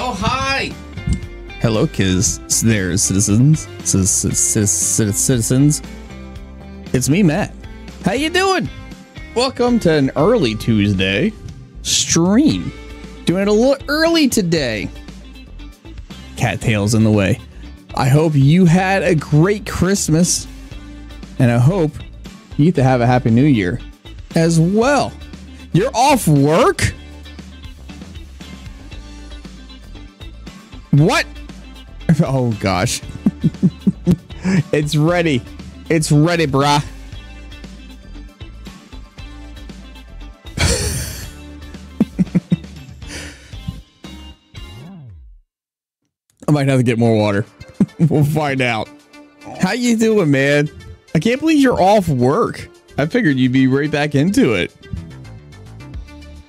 Oh, hi! Hello, kids. There, citizens. Ci- ci- ci- ci- Citizens. It's me, Matt. How you doing? Welcome to an early Tuesday stream. Doing it a little early today. Cattails in the way. I hope you had a great Christmas, and I hope you get to have a happy New Year as well. You're off work? What? Oh gosh. it's ready. It's ready, brah. I might have to get more water. we'll find out. How you doing, man? I can't believe you're off work. I figured you'd be right back into it.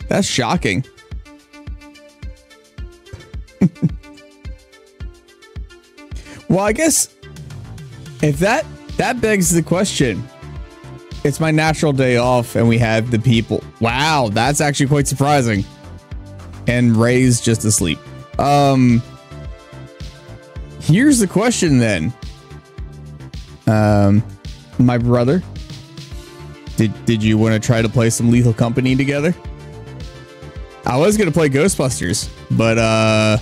That's shocking. Well, I guess if that that begs the question. It's my natural day off and we have the people. Wow, that's actually quite surprising. And Ray's just asleep. Um Here's the question then. Um my brother did did you want to try to play some Lethal Company together? I was to play Ghostbusters, but uh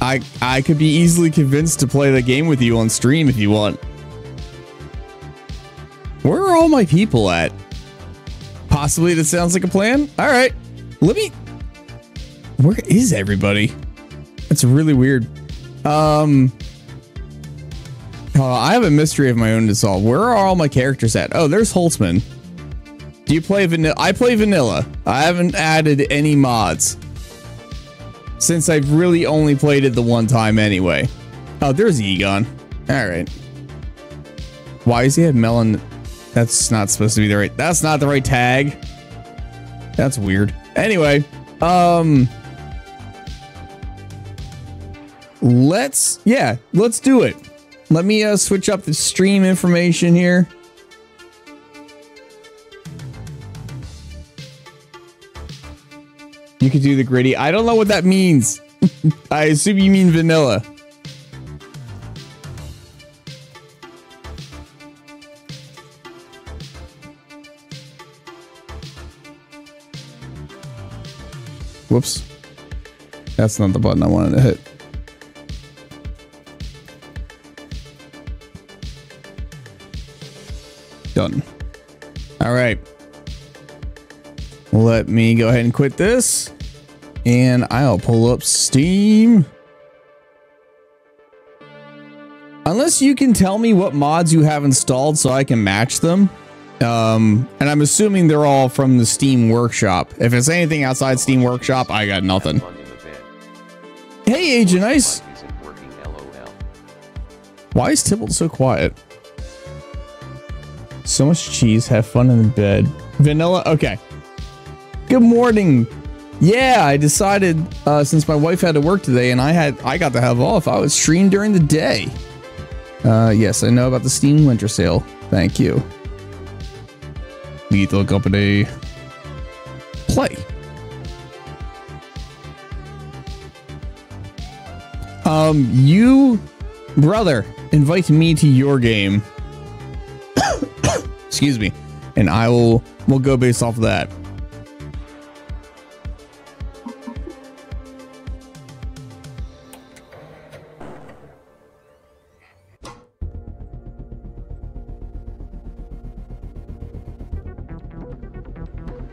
I I could be easily convinced to play the game with you on stream if you want. Where are all my people at? Possibly that sounds like a plan. All right. Let me Where is everybody? That's really weird. Um oh, I have a mystery of my own to solve. Where are all my characters at? Oh, there's Holtzmann. Do you play vanilla? I play vanilla. I haven't added any mods since I've really only played it the one time anyway. Oh, there's Egon. All right. Why does he have melon? That's not supposed to be the right. That's not the right tag. That's weird. Anyway, um, let's yeah, let's do it. Let me uh, switch up the stream information here. You could do the gritty. I don't know what that means. I assume you mean vanilla. Whoops. That's not the button I wanted to hit. Done. All right. Let me go ahead and quit this. And I'll pull up Steam. Unless you can tell me what mods you have installed so I can match them. Um, and I'm assuming they're all from the Steam Workshop. If it's anything outside Steam Workshop, I got nothing. Hey, Agent Ice. Why is Tybalt so quiet? So much cheese. Have fun in the bed. Vanilla. Okay. Good morning. Yeah, I decided uh, since my wife had to work today and I had I got to have off, I would stream during the day. Uh, yes, I know about the Steam Winter Sale. Thank you. Lethal Company. Play. Um, you, brother, invite me to your game. Excuse me, and I will. We'll go based off of that.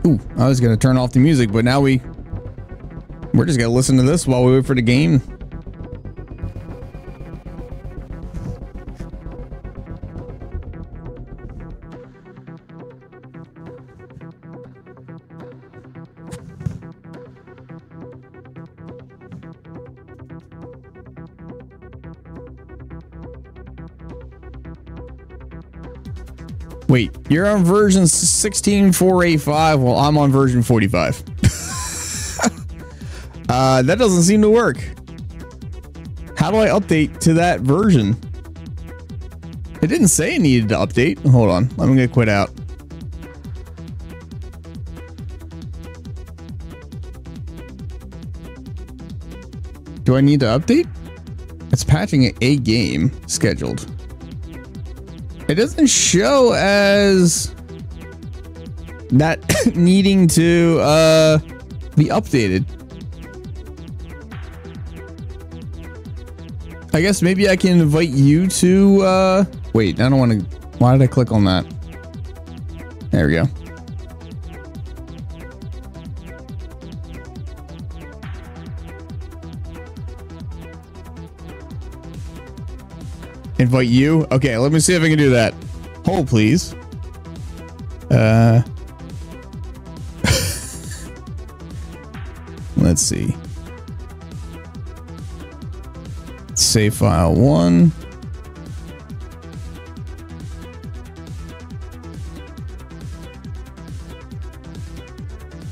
Ooh, I was gonna turn off the music, but now we we're just gonna listen to this while we wait for the game. Wait, you're on version 16485 while I'm on version 45. Uh, that doesn't seem to work. How do I update to that version? It didn't say it needed to update. Hold on. I'm going to quit out. Do I need to update? It's patching a game scheduled. It doesn't show as that needing to uh, be updated. I guess maybe I can invite you to, uh, wait, I don't want to, why did I click on that? There we go. Invite you? Okay, let me see if I can do that. Hold, please. Uh, let's see. Save file one.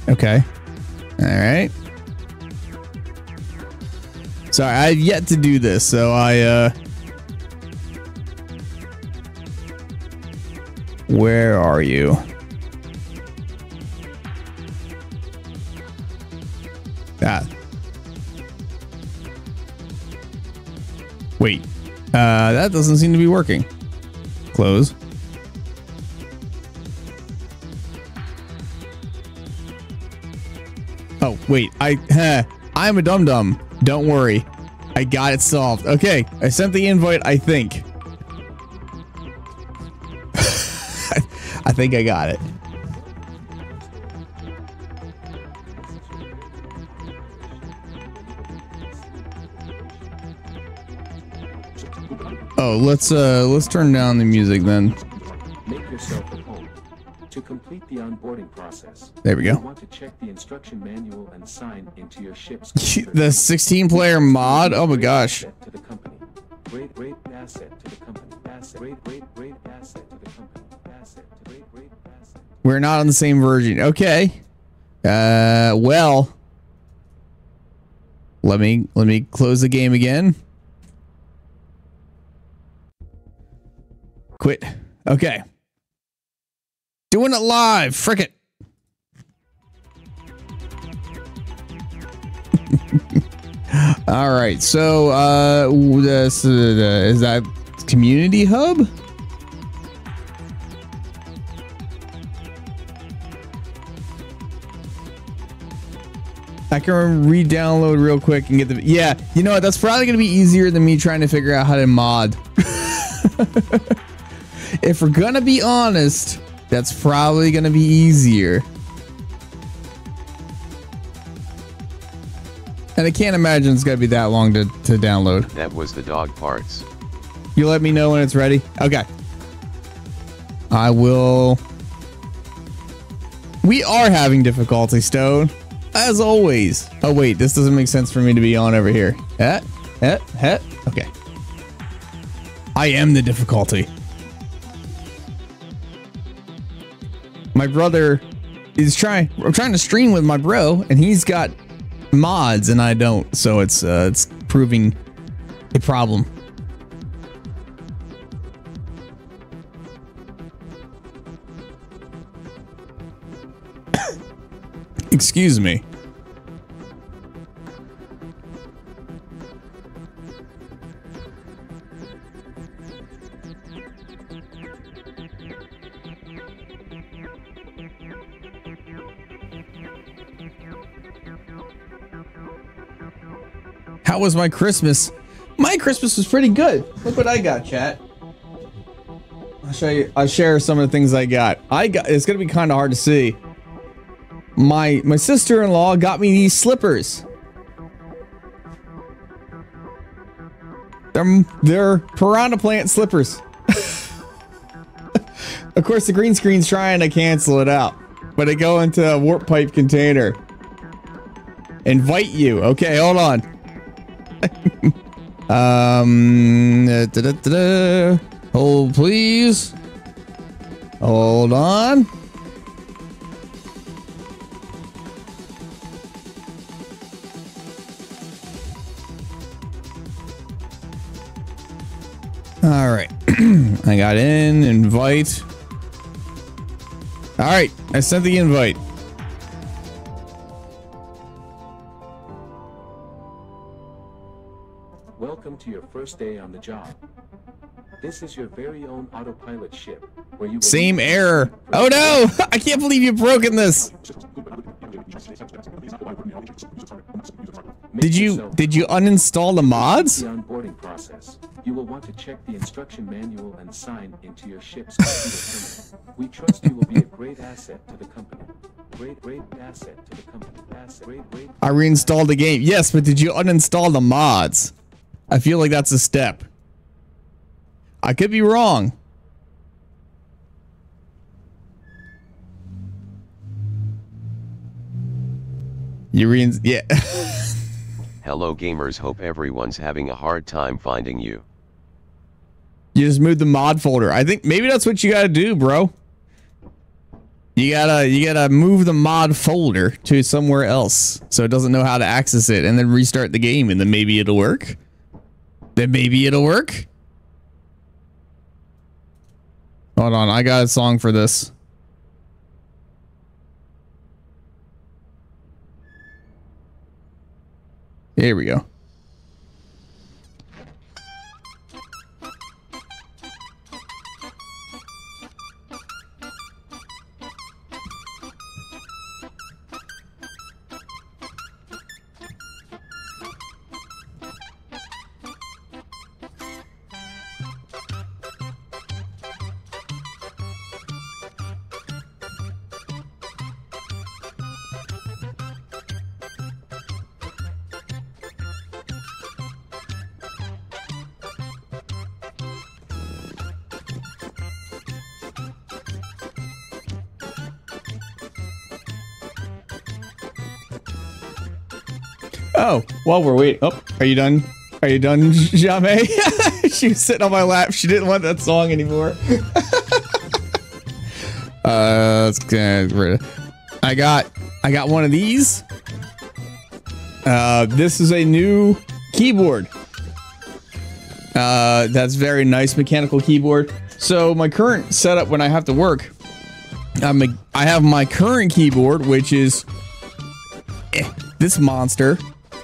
Okay. All right. Sorry, I've yet to do this, so I, uh, Where are you? Ah. Wait. Uh, that doesn't seem to be working. Close. Oh, wait. I I'm a dum dum. Don't worry. I got it solved. Okay, I sent the invite, I think. I think I got it. Oh, let's uh let's turn down the music then. Make yourself at home. To complete the onboarding process, There we you go. want to check the instruction manual and sign into your ship's The 16 player mod. Oh my gosh. to the company. Great, great asset to the company. Asset. Great, great, great asset to the company. We're not on the same version. Okay. Uh well. Let me let me close the game again. Quit. Okay. Doing it live. Frick it. All right. So, uh, this, uh, is that community hub? I can re-download real quick and get the. Yeah, you know what? That's probably gonna be easier than me trying to figure out how to mod. if we're gonna be honest, that's probably gonna be easier. And I can't imagine it's gonna be that long to, to download. That was the dog parts. You let me know when it's ready. Okay. I will. We are having difficulty, Stone. As always. Oh, wait. This doesn't make sense for me to be on over here. Het, het, het. Okay. I am the difficulty. My brother is trying. I'm trying to stream with my bro, and he's got mods, and I don't. So it's uh, it's proving a problem. Excuse me. How was my Christmas? My Christmas was pretty good. Look what I got, chat. I'll show you. I'll share some of the things I got. I got. It's gonna be kind of hard to see. My my sister-in-law got me these slippers. They're they're piranha plant slippers. of course, the green screen's trying to cancel it out, but they go into a warp pipe container. Invite you. Okay, hold on. um, da, da, da, hold please. Hold on. All right. I got in, invite. All right. I sent the invite. Welcome to your first day on the job. This is your very own autopilot ship, where you Same error. Oh no! I can't believe you've broken this. Did you did you uninstall the mods? the onboarding process. You will want to check the instruction manual and sign into your ship's computer. We trust you will be a great asset to the company. Great, great asset to the company. Asset, great, great. I reinstalled the game. Yes, but did you uninstall the mods? I feel like that's a step. I could be wrong. You rein yeah. Hello gamers hope everyone's having a hard time finding you. You just moved the mod folder. I think maybe that's what you gotta do, bro. You gotta you gotta move the mod folder to somewhere else so it doesn't know how to access it and then restart the game and then maybe it'll work. Then maybe it'll work. Hold on, I got a song for this. Here we go. While we're waiting. Oh, are you done? Are you done, Jamie? she was sitting on my lap. She didn't want that song anymore. uh, let's get rid of- I got, I got one of these. Uh, this is a new keyboard. Uh, that's very nice mechanical keyboard. So my current setup when I have to work, I'm a, I have my current keyboard, which is eh, this monster.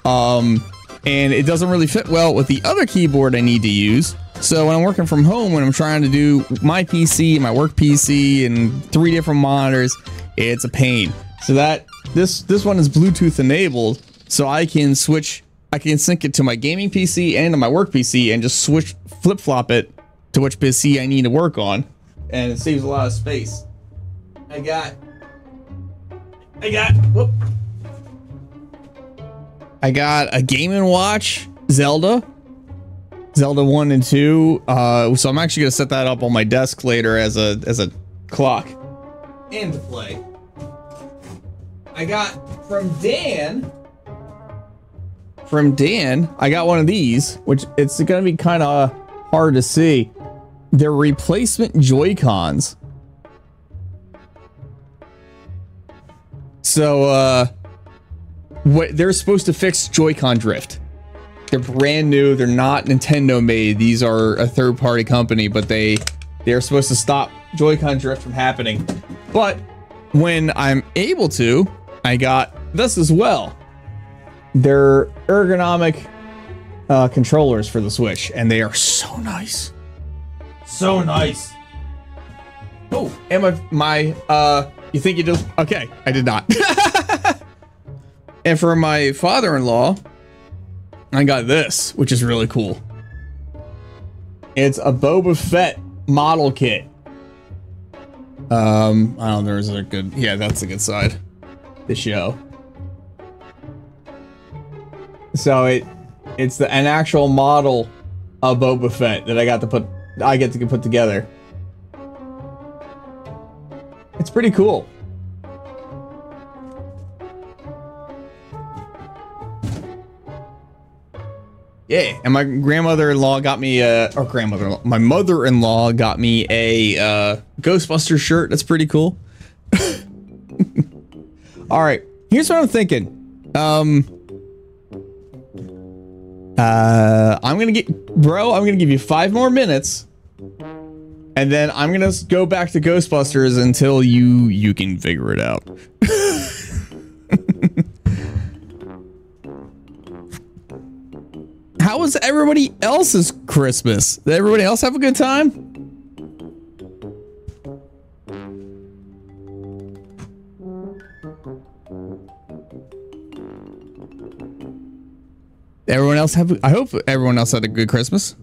Um, and it doesn't really fit well with the other keyboard I need to use. So when I'm working from home, when I'm trying to do my PC, my work PC, and three different monitors, it's a pain. So that this this one is Bluetooth enabled, so I can switch, I can sync it to my gaming PC and to my work PC, and just switch flip flop it to which PC I need to work on, and it saves a lot of space. I got, I got, whoop. I got a Game Watch Zelda, Zelda one and two. Uh, so I'm actually gonna set that up on my desk later as a as a clock and to play. I got from Dan. From Dan, I got one of these, which it's gonna be kind of hard to see. They're replacement Joy Cons. So, uh, what they're supposed to fix Joy-Con drift. They're brand new. They're not Nintendo made. These are a third-party company, but they they're supposed to stop Joy-Con drift from happening. But when I'm able to, I got this as well. They're ergonomic uh, controllers for the Switch, and they are so nice. So nice. Oh, and my my uh, you think you just okay? I did not. And for my father-in-law, I got this, which is really cool. It's a Boba Fett model kit. Um, I don't know, there's a good, yeah, that's a good side. The show. So it, it's the an actual model of Boba Fett that I got to put, I get to put together. It's pretty cool. Yeah, and my grandmother-in-law got me a, or grandmother, my mother-in-law got me a uh, Ghostbuster shirt. That's pretty cool. All right, here's what I'm thinking. Um, Uh, I'm gonna get, bro. I'm gonna give you five more minutes, and then I'm gonna go back to Ghostbusters until you you can figure it out. How was everybody else's Christmas? Did everybody else have a good time? Everyone else have. I hope everyone else had a good Christmas.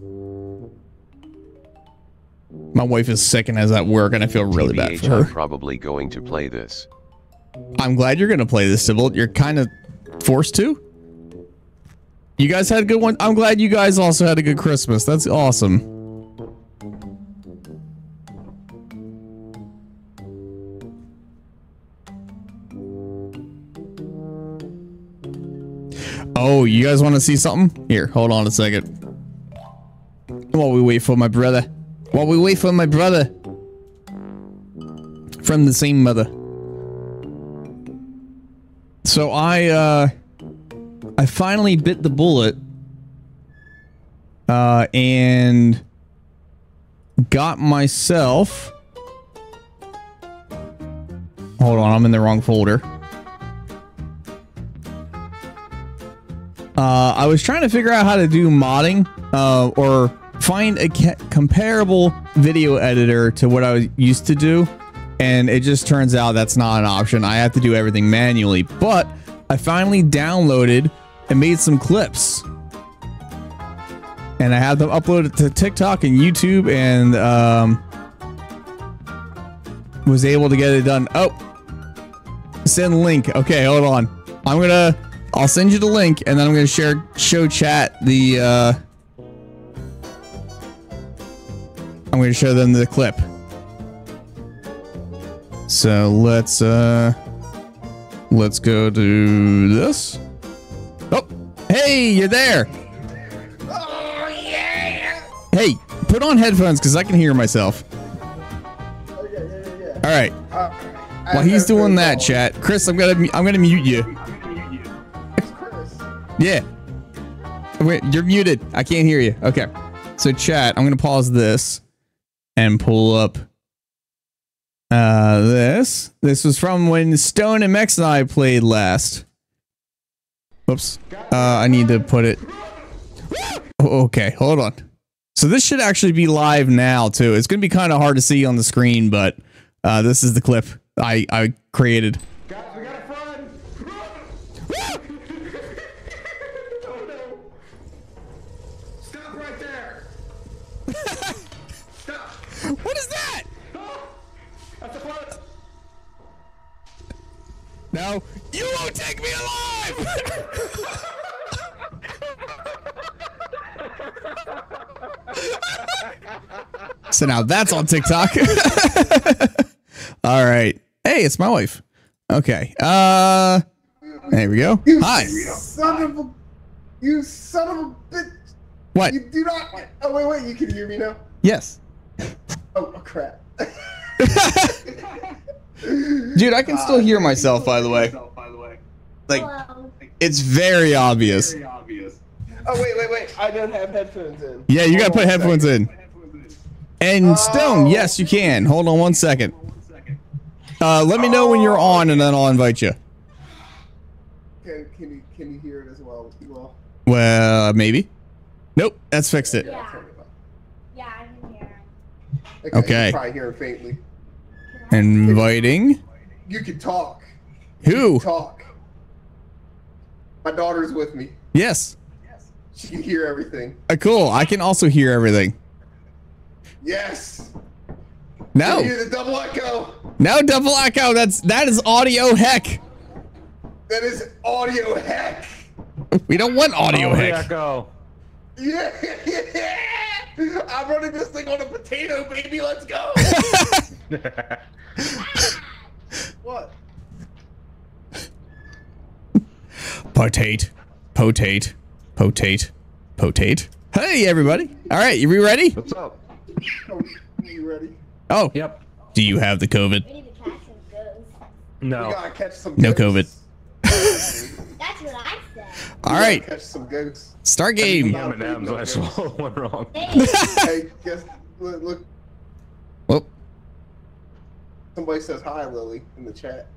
My wife is sick and is at work, and I feel really bad TBH, for I'm her. probably going to play this. I'm glad you're gonna play this, Sybil. You're kind of forced to. You guys had a good one. I'm glad you guys also had a good Christmas. That's awesome. Oh, you guys want to see something? Here, hold on a second. While we wait for my brother. While we wait for my brother. From the same mother. So I uh I finally bit the bullet uh and got myself Hold on, I'm in the wrong folder. Uh I was trying to figure out how to do modding uh or find a comparable video editor to what I was used to do and it just turns out that's not an option. I have to do everything manually. But I finally downloaded and made some clips. And I have them uploaded to TikTok and YouTube and um, was able to get it done. Oh, send link. Okay, hold on. I'm gonna, I'll send you the link and then I'm gonna share, show chat the, uh, I'm gonna show them the clip. So let's uh let's go to this. Hey, you're there. Oh yeah! Hey, put on headphones because I can hear myself. Oh yeah, yeah. All right. Uh, While he's doing that, chat, Chris, I'm gonna I'm gonna mute you. Yeah. Wait, you're muted. I can't hear you. Okay. So chat, I'm gonna pause this and pull up uh this. This was from when Stone and Mex and I played last. Whoops. Uh I need to put it. Okay, hold on. So this should actually be live now too. It's gonna be kind of hard to see on the screen, but uh this is the clip I I created. Guys, we got a friend. no! Stop right there! Stop! What is that? That's a friend. No, you won't take me alive. So now that's on TikTok. All right. Hey, it's my wife. Okay. Uh, there we go. You Hi. son of a... You son of a bitch! What? You do not... Oh, wait, wait, you can hear me now? Yes. Oh, oh crap. Dude, I can still hear myself. By the way, like it's very obvious. Oh, wait, wait, wait. I don't have headphones in. Yeah, you gotta put headphones second. in. And Stone, Oh. yes, you can. Hold on one second. Uh, let me know when you're on, and then I'll invite you. Can, can, you, can you hear it as well? You all? Well, maybe. Nope, that's fixed it. Yeah. it. Yeah, I can hear. Okay. Okay. You're probably hearing faintly. Inviting You can talk. who? Talk. My daughter's with me. Yes. Yes. She can hear everything. Uh, cool. I can also hear everything. Yes. No, You hear the double echo? no double echo. That's that is audio heck. That is audio heck. We don't want audio Oh, heck. go. Yeah. I'm running this thing on a potato, baby. Let's go. what? Potate, potate, potate, potate. Hey, everybody. All right, you ready? What's up? Oh, you ready? Oh, Yep. do you have the COVID? We need to catch some ghosts. We No. gotta catch some. No ghosts. That's That's what I said. All right, Catch some ghosts. start game. M&M's, I swallowed one wrong. Hey, hey, guess look, look. Well, Somebody says hi, Lily, in the chat.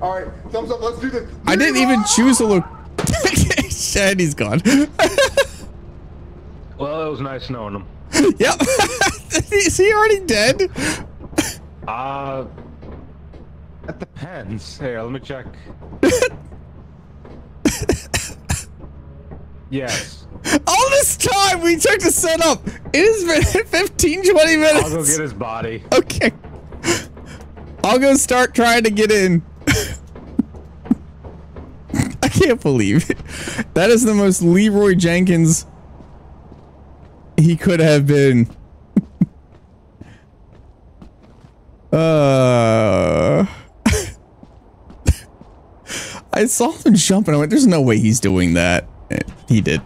All right, thumbs up. Let's do this. I didn't even choose a look. and he's gone. Well, it was nice knowing him. yep. Is he already dead? Uh, that depends. Here, let me check. yes. All this time we took to set up. It has been 15, 20 minutes. I'll go get his body. Okay. I'll go start trying to get in. I can't believe it. That is the most Leroy Jenkins he could have been. uh I saw him jump and I went, there's no way he's doing that. He did.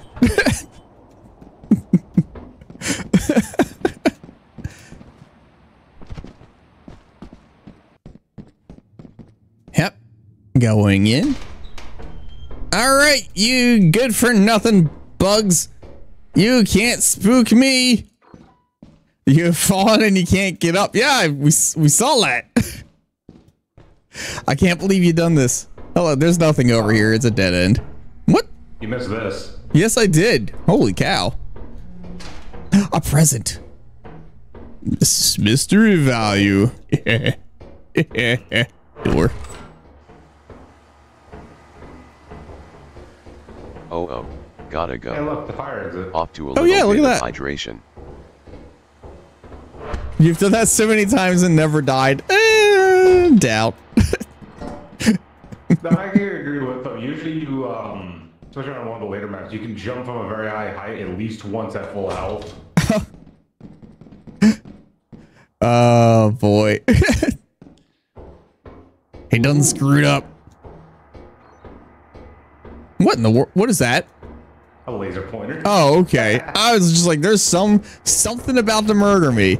Yep. Going in. All right, you good for nothing bugs. You can't spook me. You've fallen and you can't get up. Yeah, we, we saw that. I can't believe you done this. Hello, there's nothing over here. It's a dead end. What? You missed this. Yes, I did. Holy cow. A present. This is mystery value. Door. Oh oh, gotta Hey, go. look, the fire exit. Off to a Oh, little yeah, look bit at of that. hydration. You've done that so many times and never died. Eh, doubt. No, I can agree with them. Usually you, um, especially on one of the later maps, you can jump from a very high height at least once at full health. Oh boy. he done screwed up. What in the world? What is that? A laser pointer. Oh, okay. I was just like, there's some something about to murder me,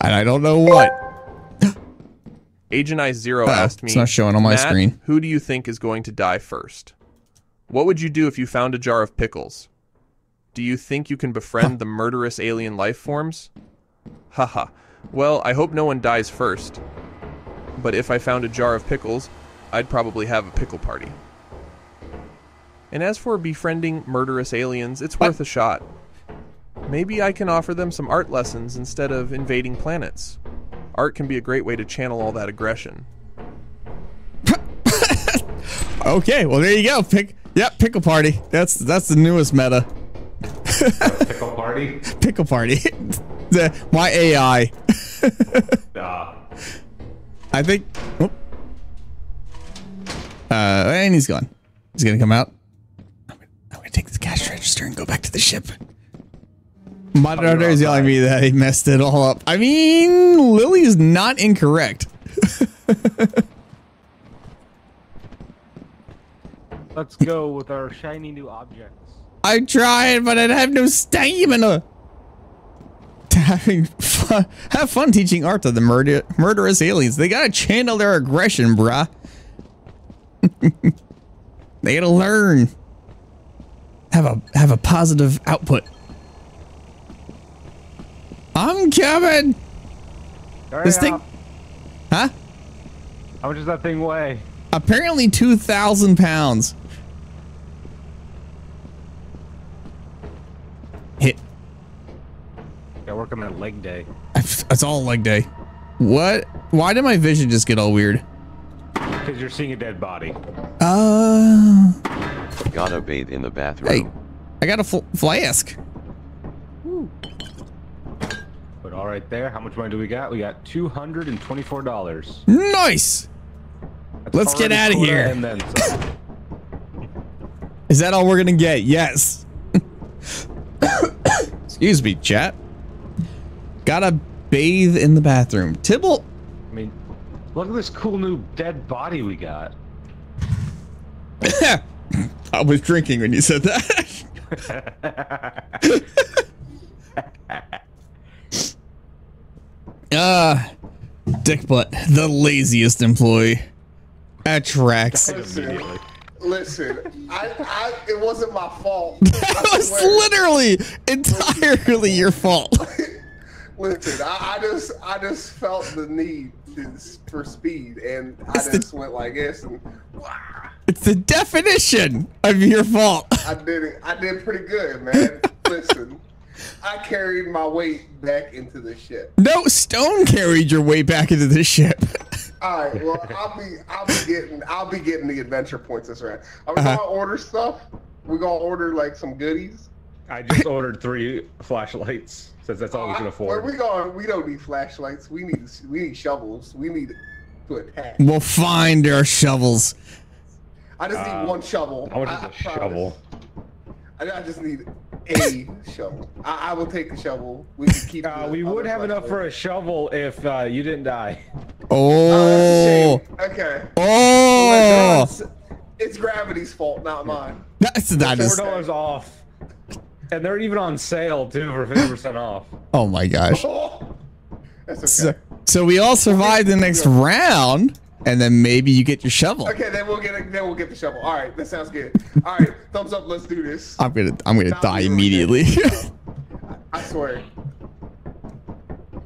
and I don't know what. Agent I Zero Oh, asked me, it's not showing on my "Matt, screen." Who do you think is going to die first? What would you do if you found a jar of pickles? Do you think you can befriend the murderous alien life forms? Haha. Well, I hope no one dies first. But if I found a jar of pickles, I'd probably have a pickle party. And as for befriending murderous aliens, it's worth a shot. Maybe I can offer them some art lessons instead of invading planets. Art can be a great way to channel all that aggression. Okay, well there you go. Pick. Yep, pickle party. That's that's the newest meta. Pickle party. Pickle party. the my AI. Nah. I think. Oh. Uh, and he's gone. He's gonna come out. I'm gonna, I'm gonna take this cash register and go back to the ship. Moderator is yelling at me that he messed it all up. I mean, Lily is not incorrect. Let's go with our shiny new objects. I tried, but I have no stamina. To having fun, have fun teaching art to the murder, murderous aliens. They gotta channel their aggression, bruh. they gotta learn. Have a have a positive output. I'm coming. This thing, huh? How much does that thing weigh? Apparently two thousand pounds. Hit. Yeah, work on that leg day. It's all leg day. What? Why did my vision just get all weird? Because you're seeing a dead body. Uh, Gotta bathe in the bathroom. hey, I got a fl- flask. But all right there, how much money do we got? We got $224. Nice. That's Let's get out of Coda here. And then some. Is that all we're gonna get? Yes. Excuse me, chat. Gotta bathe in the bathroom. Tibble. I mean, look at this cool new dead body we got. I was drinking when you said that. uh, dick butt, the laziest employee. That tracks. Listen, listen. I, I, it wasn't my fault. That was literally entirely your fault. Listen, I, I just, I just felt the need to, for speed, and I It's the- just went like this, and wah, It's the definition of your fault. I did it. I did pretty good, man. listen, I carried my weight back into the ship. No, Stone carried your weight back into the ship. All right. Well, I'll be I'll be getting I'll be getting the adventure points this round. Are we Uh-huh. gonna order stuff? We gonna order like some goodies? I just ordered three flashlights since that's all we can Where afford. we going? We don't need flashlights. We need we need shovels. We need to attack. We'll find our shovels. I just need Uh, one shovel. I- is I a promise. shovel? I, I just need a shovel. I, I will take the shovel. We can keep. Uh, we would have enough for a shovel if uh, you didn't die. Oh, Okay. oh, It's, it's gravity's fault, not mine. that's not Four as. dollars off, and they're even on sale too for fifty percent off. Oh my gosh. Oh, that's okay. So, so we all survived the next round, and then maybe you get your shovel. Okay, then we'll get it. Then we'll get the shovel. All right, that sounds good. All right, thumbs up. Let's do this. I'm gonna, I'm gonna die immediately. I swear.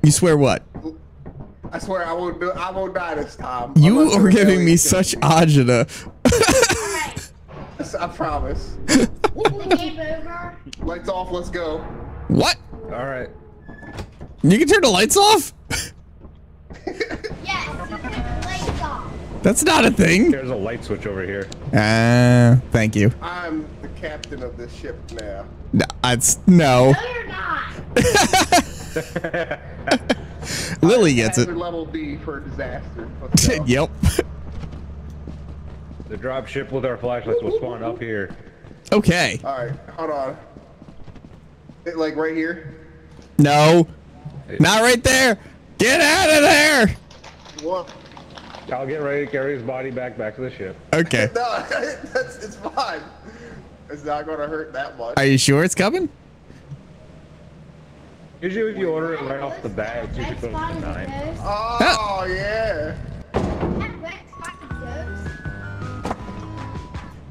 you swear what? I swear I won't. Do, I won't die this time. You are giving me such kill agita. I promise. The game over. Lights off. Let's go. What? All right. You can turn the lights off? Yes, you can lights off. That's not a thing. There's a light switch over here. Ah, thank you. I'm the captain of this ship now. No, it's no. No, you're not. Lily gets it. Level D for disaster. Let's yep. The drop ship with our flashlights will spawn up here. Okay. All right, hold on. It, like right here. No. Not right there. Get out of there. What? I'll get ready to carry his body back back to the ship. Okay. No, that's it's fine. It's not gonna hurt that much. Are you sure it's coming? Usually, if you order it right off the bat, it's usually Red close to nine. a ghost. Oh yeah. That red spot is a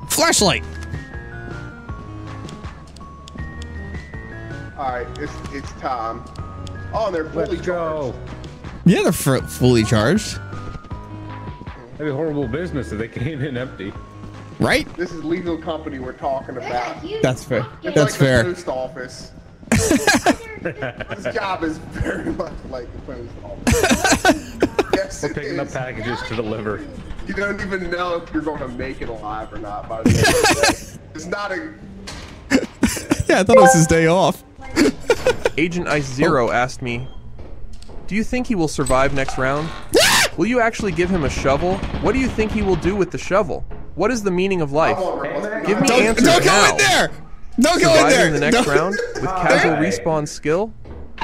ghost. Flashlight. All right, it's it's time. Oh, and they're fully Let's go. charged. Yeah, they're fu- fully charged. That'd be horrible business if they came in empty. Right? This is Lethal Company we're talking about. That's fair. pumpkin. That's like fair. The post office. This job is very much like the post office. yes, We're it picking up packages to deliver. You don't even know if you're going to make it alive or not. By the end of the day. It's not a. Yeah, I thought it was his day off. Agent Ice Zero oh. asked me, "Do you think he will survive next round? will you actually give him a shovel? What do you think he will do with the shovel? What is the meaning of life? I want her- Give me Don't, answers don't go now. in there. Don't go in Surviving there. the next Don't- round with casual respawn skill?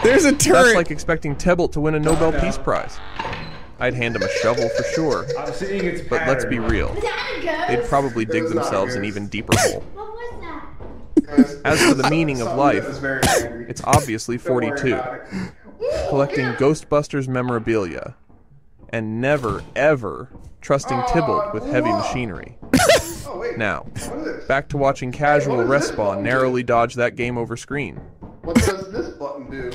There's a That's like expecting Tybalt to win a Nobel Peace Prize. I'd hand him a shovel for sure. I'm seeing its But let's be real. Was that a ghost? They'd probably dig themselves an even deeper hole. What was that? As for the meaning of life, that is very angry. It's obviously 42. Collecting Ghostbusters memorabilia. And never, ever trusting Tybalt with heavy machinery. Oh. Now, What is this? back to watching casual What respawn button do? narrowly dodge that game over screen. What does this button do?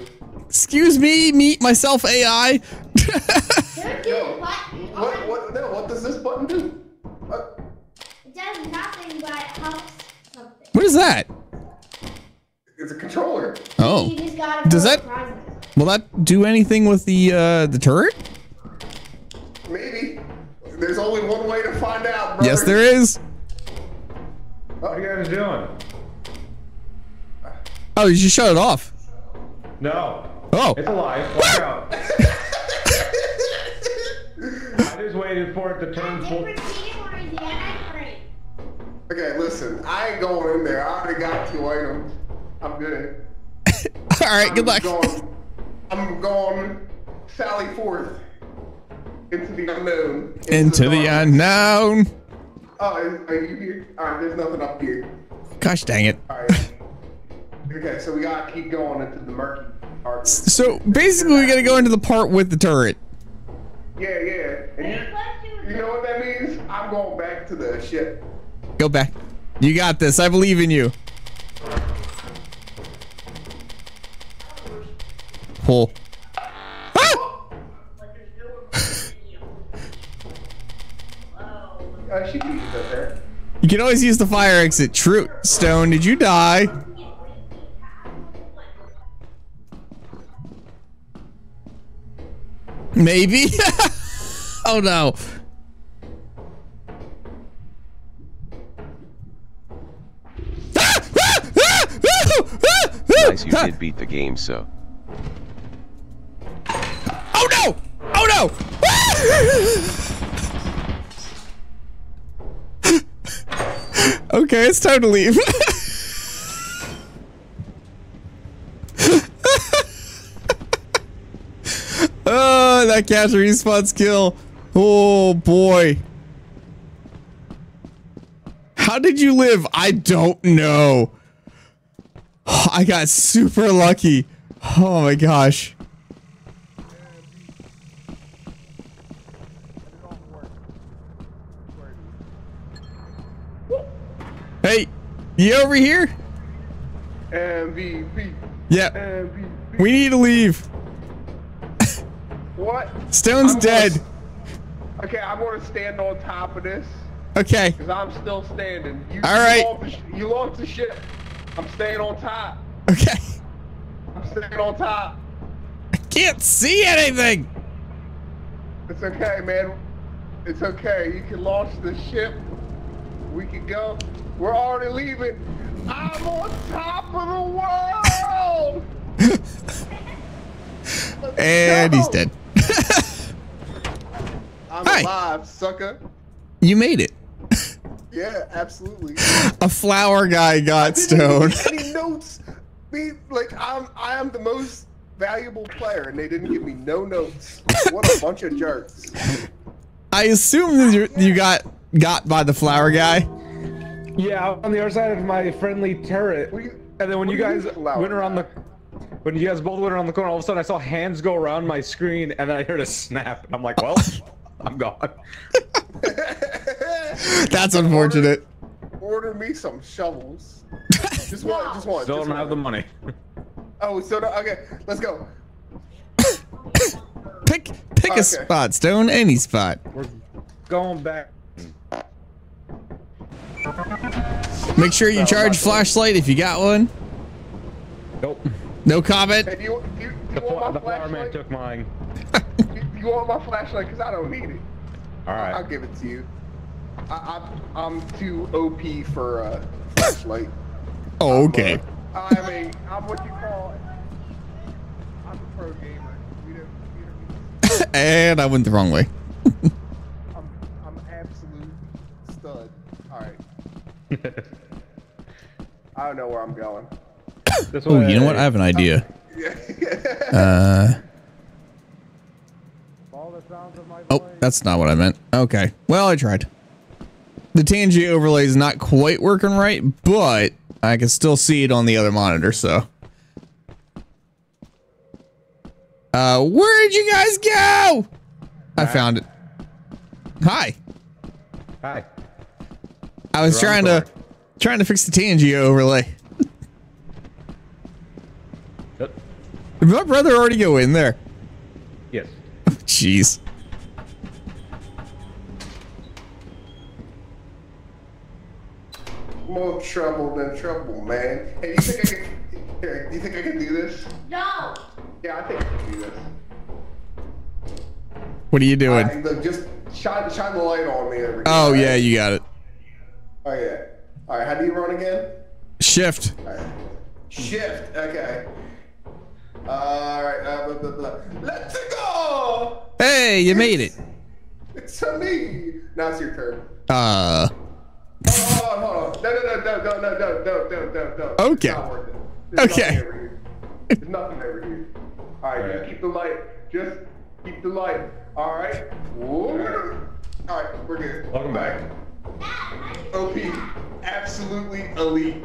Excuse me, meet myself AI. Don't do the button. What? What? No. What does this button do? What? It does nothing but helps something. what is that? It's a controller. Oh. You just gotta Does that- prizes. Will that do anything with the uh the turret? Maybe. There's only one way to find out, brother. Yes, there is. What are you guys doing? Oh, you should shut it off. No. Oh. It's alive. Watch out. I just waited for it to turn full. Different team or is the anti Okay, listen. I ain't going in there. I already got two items. I'm good. All right, good luck. I'm going, I'm going sally forth into the unknown. Into the dark. unknown. Oh, is- are you here? All right, there's nothing up here. Gosh dang it. All right. Okay, so we gotta keep going into the murky part. So basically, we gotta go into the part with the turret. Yeah, yeah. And you you're, supposed to you're know what that means? I'm going back to the ship. Go back. You got this. I believe in you. Pull. Ah! She can use it there. You can always use the fire exit. True. Stone, did you die? Maybe. oh no. Nice you did beat the game so. Oh no! okay, it's time to leave. oh, that catch respawn skill. Oh boy. How did you live? I don't know. I got super lucky. Oh my gosh. Hey, you over here? MVP. Yeah. MVP. We need to leave. What? Stone's I'm dead. Gonna, okay, I'm gonna stand on top of this Okay. because I'm still standing. You, All right. You launched, the, you launched the ship. I'm staying on top. Okay. I'm staying on top. I can't see anything. It's okay, man. It's okay. You can launch the ship. We can go. We're already leaving. I'm on top of the world. And he's dead. I'm Hi. alive, sucker. You made it. Yeah, absolutely. A flower guy got Didn't Stone. Any notes? Me, like I'm, I am the most valuable player, and they didn't give me no notes. What a bunch of jerks. I assume that you you got got by the flower guy. Yeah, on the other side of my friendly turret. What do you- And then when you do you guys went around the, when you guys both went around the corner, all of a sudden I saw hands go around my screen, and then I heard a snap. and I'm like, well, I'm gone. That's unfortunate. Order me some shovels. Just one, just one. Still just don't have the money. Oh, so no, okay, let's go. Pick pick Okay. a spot, Stone. Any spot. We're going back. Make sure you charge flashlight if you got one. Nope. No comment. Hey, do you, do you, do The, you want fl- my the flower man took mine. Do you want my flashlight? Because I don't need it. All right. I'll give it to you. I, I, I'm too OP for a flashlight. Oh, uh, okay. I mean, I'm what you call. I'm a pro gamer. We don't, we don't and I went the wrong way. I don't know where I'm going. Oh, you know what? I have an idea. Uh. Follow the sounds of my Oh, that's not what I meant. Okay. Well, I tried. The Tangia overlay is not quite working right, but I can still see it on the other monitor, so. Uh, where did you guys go? I found it. Hi. Hi. I was You're trying the to trying to fix the Tangia overlay. Yep. Did my brother already go in there? Yes. Jeez. More trouble than trouble, man. Hey, you think I can? Here, do you think I can do this? No. Yeah, I think I can do this. What are you doing? Alright, look, just shine, shine the light on me. Over Oh alright? yeah, you got it. Oh yeah. All right. How do you run again? Shift. All right. Shift. Okay. All right. Uh, blah, blah, blah. Let's go. Hey, you made it. It's a me. Now it's your turn. Uh. Hold on, hold on. No, no, no, no, no, no, no, no, no, no, no. Okay. It's not worth it. There's Okay. Nothing over here. There's nothing over here. All right, just keep the light. Just keep the light. All right. Whoa. All right, we're good. Welcome back. OP, absolutely elite.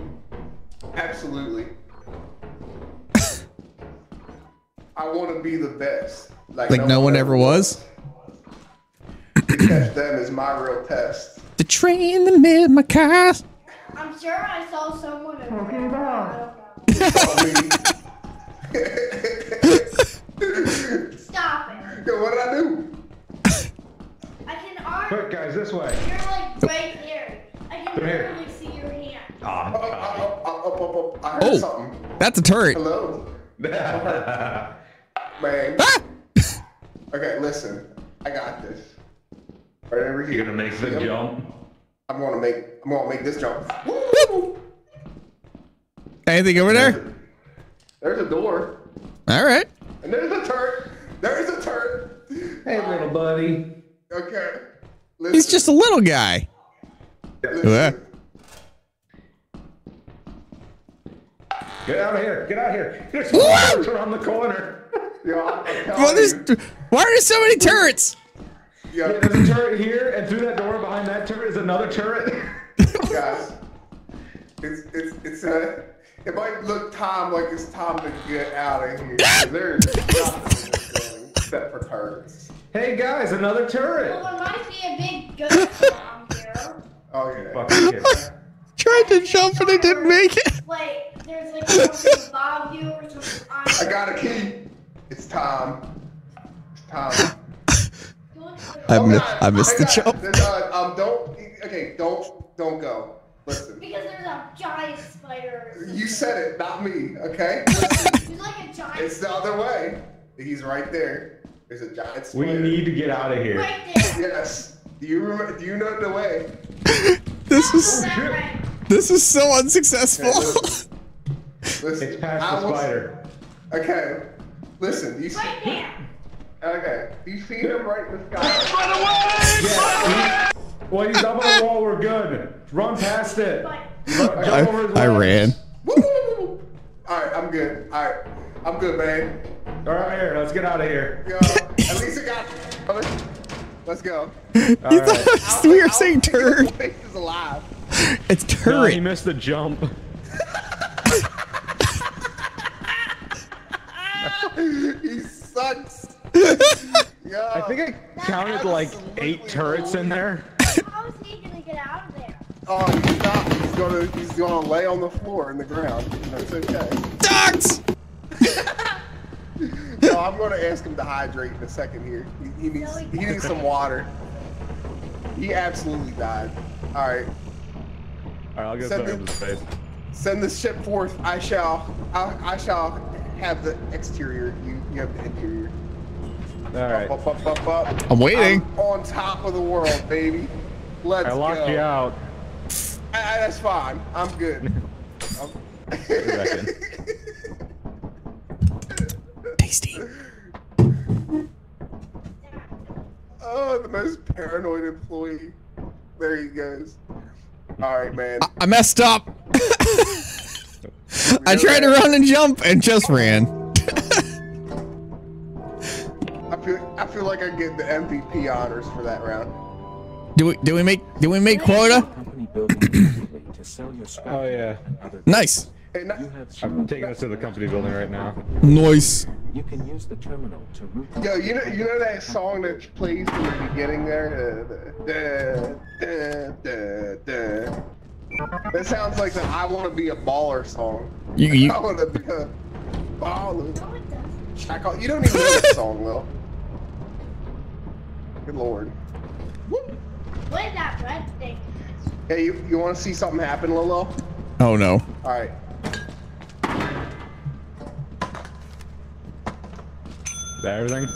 Absolutely. I want to be the best. Like like no one ever was? catch them is my real test. The train that made my car. I'm sure I saw someone over Talking there. about. I don't. Stop it. Yo, what did I do? I can already. Quick, guys, this way. You're like right there. I can Come here. literally see your hand. Up, up, up, up, up, up, up. I heard Oh. something. That's a turret. Hello, man. Ah! Okay, listen. I got this. Right over here. You're gonna make the Yep. jump. I'm gonna make. I'm gonna make this jump. Anything over there? There's a door, All right. and there's a turret. There's a turret. Hey, little buddy. Okay. Listen, He's just a little guy. listen. Yeah. Get out of here. Get out of here. There's monsters around the corner. Yo, Well, there's, why are there so many turrets? Yo, Yeah, there's a turret here, and through that door behind that turret is another turret. guys. It's it's it's uh, it might look time like it's time to get out of here. There's nothing in except for turrets. Hey, guys, another turret. Well, there might be a big ghost around here. Oh yeah. Fucking kid. Tried to jump and I didn't make it. Like, there's like something above you or something. I got a key. It's time. It's time. I, mi- Okay, I missed the jump. there's, uh, um, don't. Okay, don't don't go. Listen. Because there's a giant spider. You said it, not me. Okay. There's like a giant. it's the other way. He's right there. There's a giant. We need to get out of here. Right there. Yes. Do you remember? Do you know the way? This is that this is so unsuccessful. Listen. It's past I the was- spider. Okay. Listen. You see? Right there. Okay. You see him right in the sky. Yeah. he- Well, he's up on the wall. We're good. Run past it. Run- I, jump over his I ran. Woo! All right. I'm good. All right. I'm good, man. All right, here. Let's get out of here. Yo, at least I got. Let's, let's go. You right. thought we were saying was thinking turret. is alive. It's No, he missed the jump. he sucks. Yo, I think I counted like eight turrets in there. how is he gonna get out of there? Oh, he's not. He's gonna. He's gonna lay on the floor in the ground. That's okay. Ducks! No, I'm gonna ask him to hydrate in a second here. He, he needs. He needs some water. He absolutely died. All right. All right, I'll go Send throw me- him to space. Send this ship forth. I shall. I, I shall have the exterior. You, you have the interior. All right. Up, up, up, up, up. I'm waiting. I'm on top of the world, baby. Let's go. I locked go. you out. I, I- that's fine. I'm good. I'm- reckon? Tasty. oh, the most paranoid employee. There he goes. All right, man. I messed up. I tried to run and jump and just ran. I feel. I feel like I get the MVP honors for that round. Do we do we make do we make quota? Company building immediately to sell your scrap Oh, yeah. Nice. Hey, not- I'm taking us to the company building right now. Noise. You can use the terminal to route. Yo, you know, you know that song that plays in the beginning there? Da, da, da, da, da. That sounds like the "I Want to Be a Baller" song. You, you I want to be a baller. No, it doesn't. I call, you don't even know that song, Will. Good lord. What is that red thing? Hey, you, you want to see something happen, Lilo? Oh no. All right. That everything?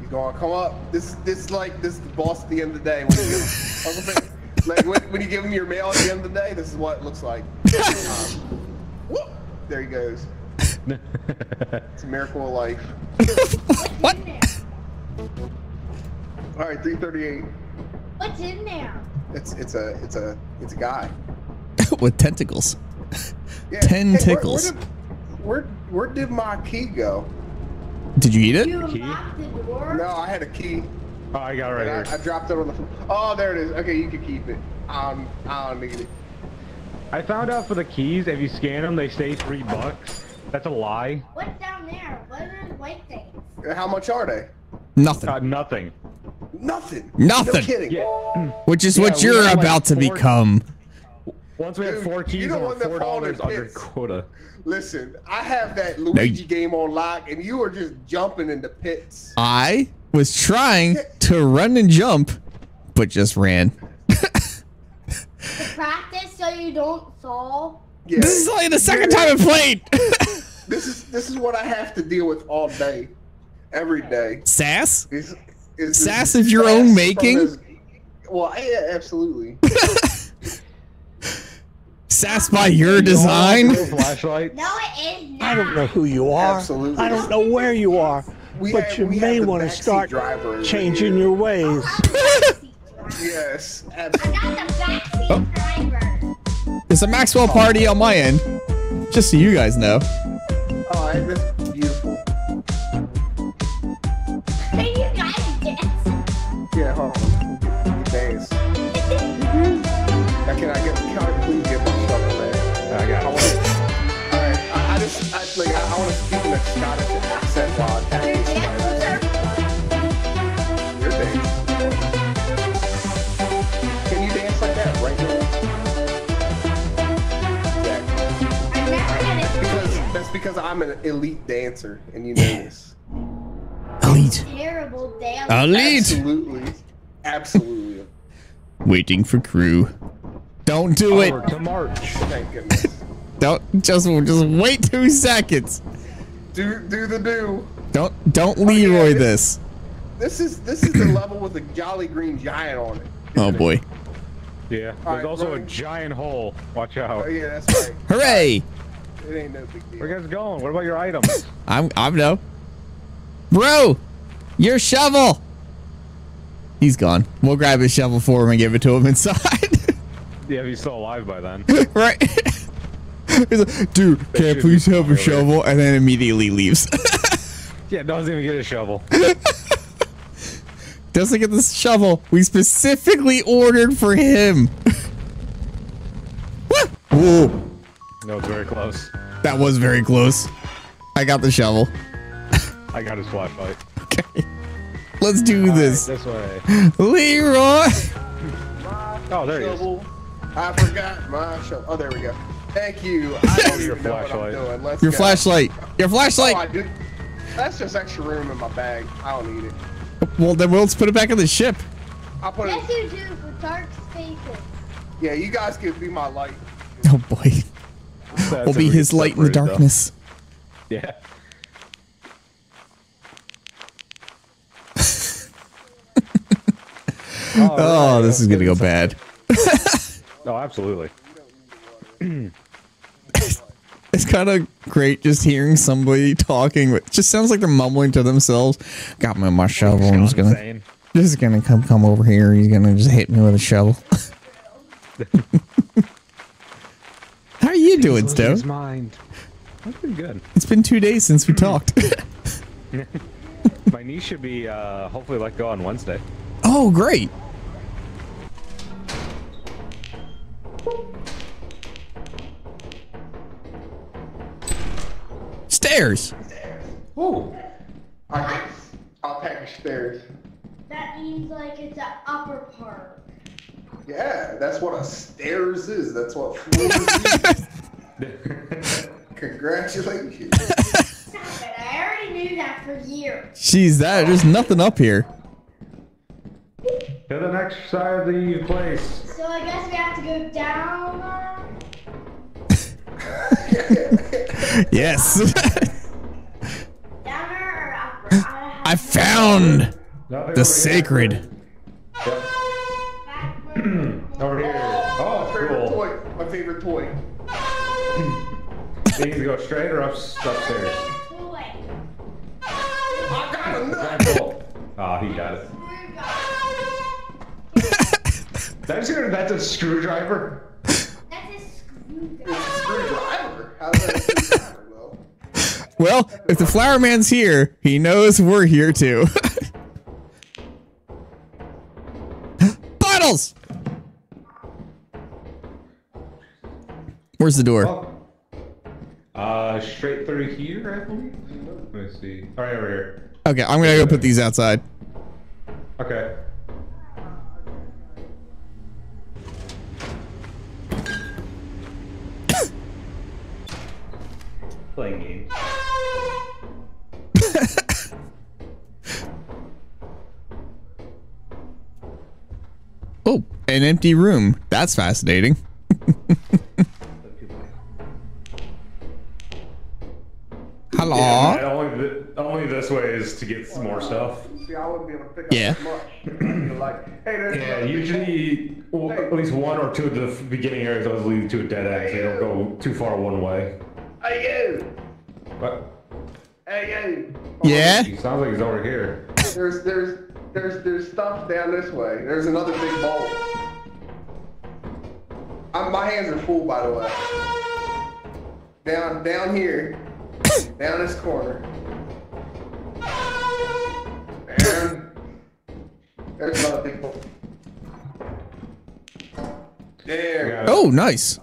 He's going to come up. This, this like this is the boss at the end of the day. When you give, Uncle like when, when you give him your mail at the end of the day, this is what it looks like. Um, whoop, there he goes. It's a miracle of life. What? All right, 338. What's in there? It's it's a it's a it's a guy. With tentacles. Yeah. Ten where- tickles. Where, did, where where did my key go? Did you eat it? You Key? locked the door? No, I had a key. Oh, I got it right and I, I dropped it on the. floor. Oh, there it is. Okay, you can keep it. Um, I don't need it. I found out for the keys, if you scan them, they stay three bucks. That's a lie. What's down there? What are those white things? How much are they? Nothing. Uh, nothing. Nothing. Nothing. No kidding. Yeah. Which is Yeah, what you're had, like, about to four- become. Once we had Dude, four you keys the and one that four dollars under quota. Listen, I have that Luigi game on lock, and you are just jumping into pits. I was trying to run and jump, but just ran. To practice so you don't fall. Yeah. This is only the second time I played. This is this is what I have to deal with all day, every day. Sass? Is, is Sass of your own making? this- well, yeah, absolutely. Sass by your design? No flashlight. No, it is not. I don't know who you are. Absolutely. I don't know where you are. We but have- you we may want to start driver changing here. your ways. Yes, I absolutely. got the backseat oh. driver. It's a Maxwell party on my end. Just so you guys know. Oh, and that's beautiful. Are you guys dancing? Yeah, hold on. You dance. Can I get? Can I, like, I, I want to speak in a Scottish accent while I Your tap this Your dance. Can you dance like that right now? Yeah. are never gonna see Because that's because I'm an elite dancer, and you know this. Elite. terrible dance. Elite. Absolutely, absolutely. Waiting for crew. Don't do it. To March. Thank goodness. Don't just just wait two seconds. Do do the do. Don't don't oh, Leroy yeah, this. This is this is the level with the Jolly Green Giant on it. Oh boy. Yeah. All There's right, also running. a giant hole. Watch out. Oh yeah, that's right. Hooray! It ain't no big Where deal. you guys going? What about your items? I'm I'm no. Bro, your shovel. He's gone. We'll grab his shovel for him and give it to him inside. yeah, he's still alive by then. right? He's like, Dude, can I please be have a shovel? And then immediately leaves. Yeah, doesn't even get a shovel. Doesn't get this shovel. We specifically ordered for him. Woo! Whoa, No, it's very close. that was very close. I got the shovel. I got his flashlight. Okay. Let's do this. This way. Leroy! Oh, there he is. I forgot my shovel. Oh, there we go. Thank you. I don't Your even know what I'm flashlight. doing. Let's Your go. flashlight. Your Oh, flashlight. do. That's just extra room in my bag. I don't need it. Well, then we'll just put it back in the ship. I'll put Yes, it. you do for dark spaces. Yeah, you guys can be my light. Oh boy. That's We'll be his light in the separated, though. darkness. Yeah. Oh, this is gonna go bad. No, absolutely. It's kind of great just hearing somebody talking. It just sounds like they're mumbling to themselves. Got me my shovel. I'm just gonna, just gonna come, come over here. He's gonna just hit me with a shovel. How are you doing, Stowe? His mind. That's pretty good. It's been two days since we talked. My knee should be uh, hopefully let go on Wednesday. oh, great. Stairs. Ooh. I, I'll package stairs. That means like it's an upper part. Yeah, that's what a stairs is. That's what floors is. Congratulations. Stop it. I already knew that for years. Jeez, that there's nothing up here. To the next side of the place. So I guess we have to go down. uh, Yes. Down or upper? I I found Nothing the sacred. Yep. Over here. Oh, oh, favorite cool. toy. My favorite toy. You need to go straight or up, upstairs. Toy. I got a nut. That's cool. Oh, he got it. That's your, that's a screwdriver. That's a screwdriver. Screwdriver. How's that screwdriver, though? Well, if the flower man's here, he knows we're here too. Bottles. Where's the door? Oh. Uh, straight through here, I believe. Let me see. All right, over here. Okay, I'm gonna go put these outside. Okay. Playing games. Oh, an empty room. That's fascinating. Hello. Yeah, and only, th- only this way is to get some more stuff. See, I wouldn't be able to pick up Yeah. as much. like, hey, Yeah, another- usually well, at least one or two of the beginning areas always lead to a dead end, so you don't go too far one way. Hey, you. What? Hey, you. Yeah. He sounds like he's over here. There's, there's, there's, there's stuff down this way. There's another big bowl. I'm, my hands are full, by the way. Down, down here. down this corner. And there's another big bowl. There. Oh, nice.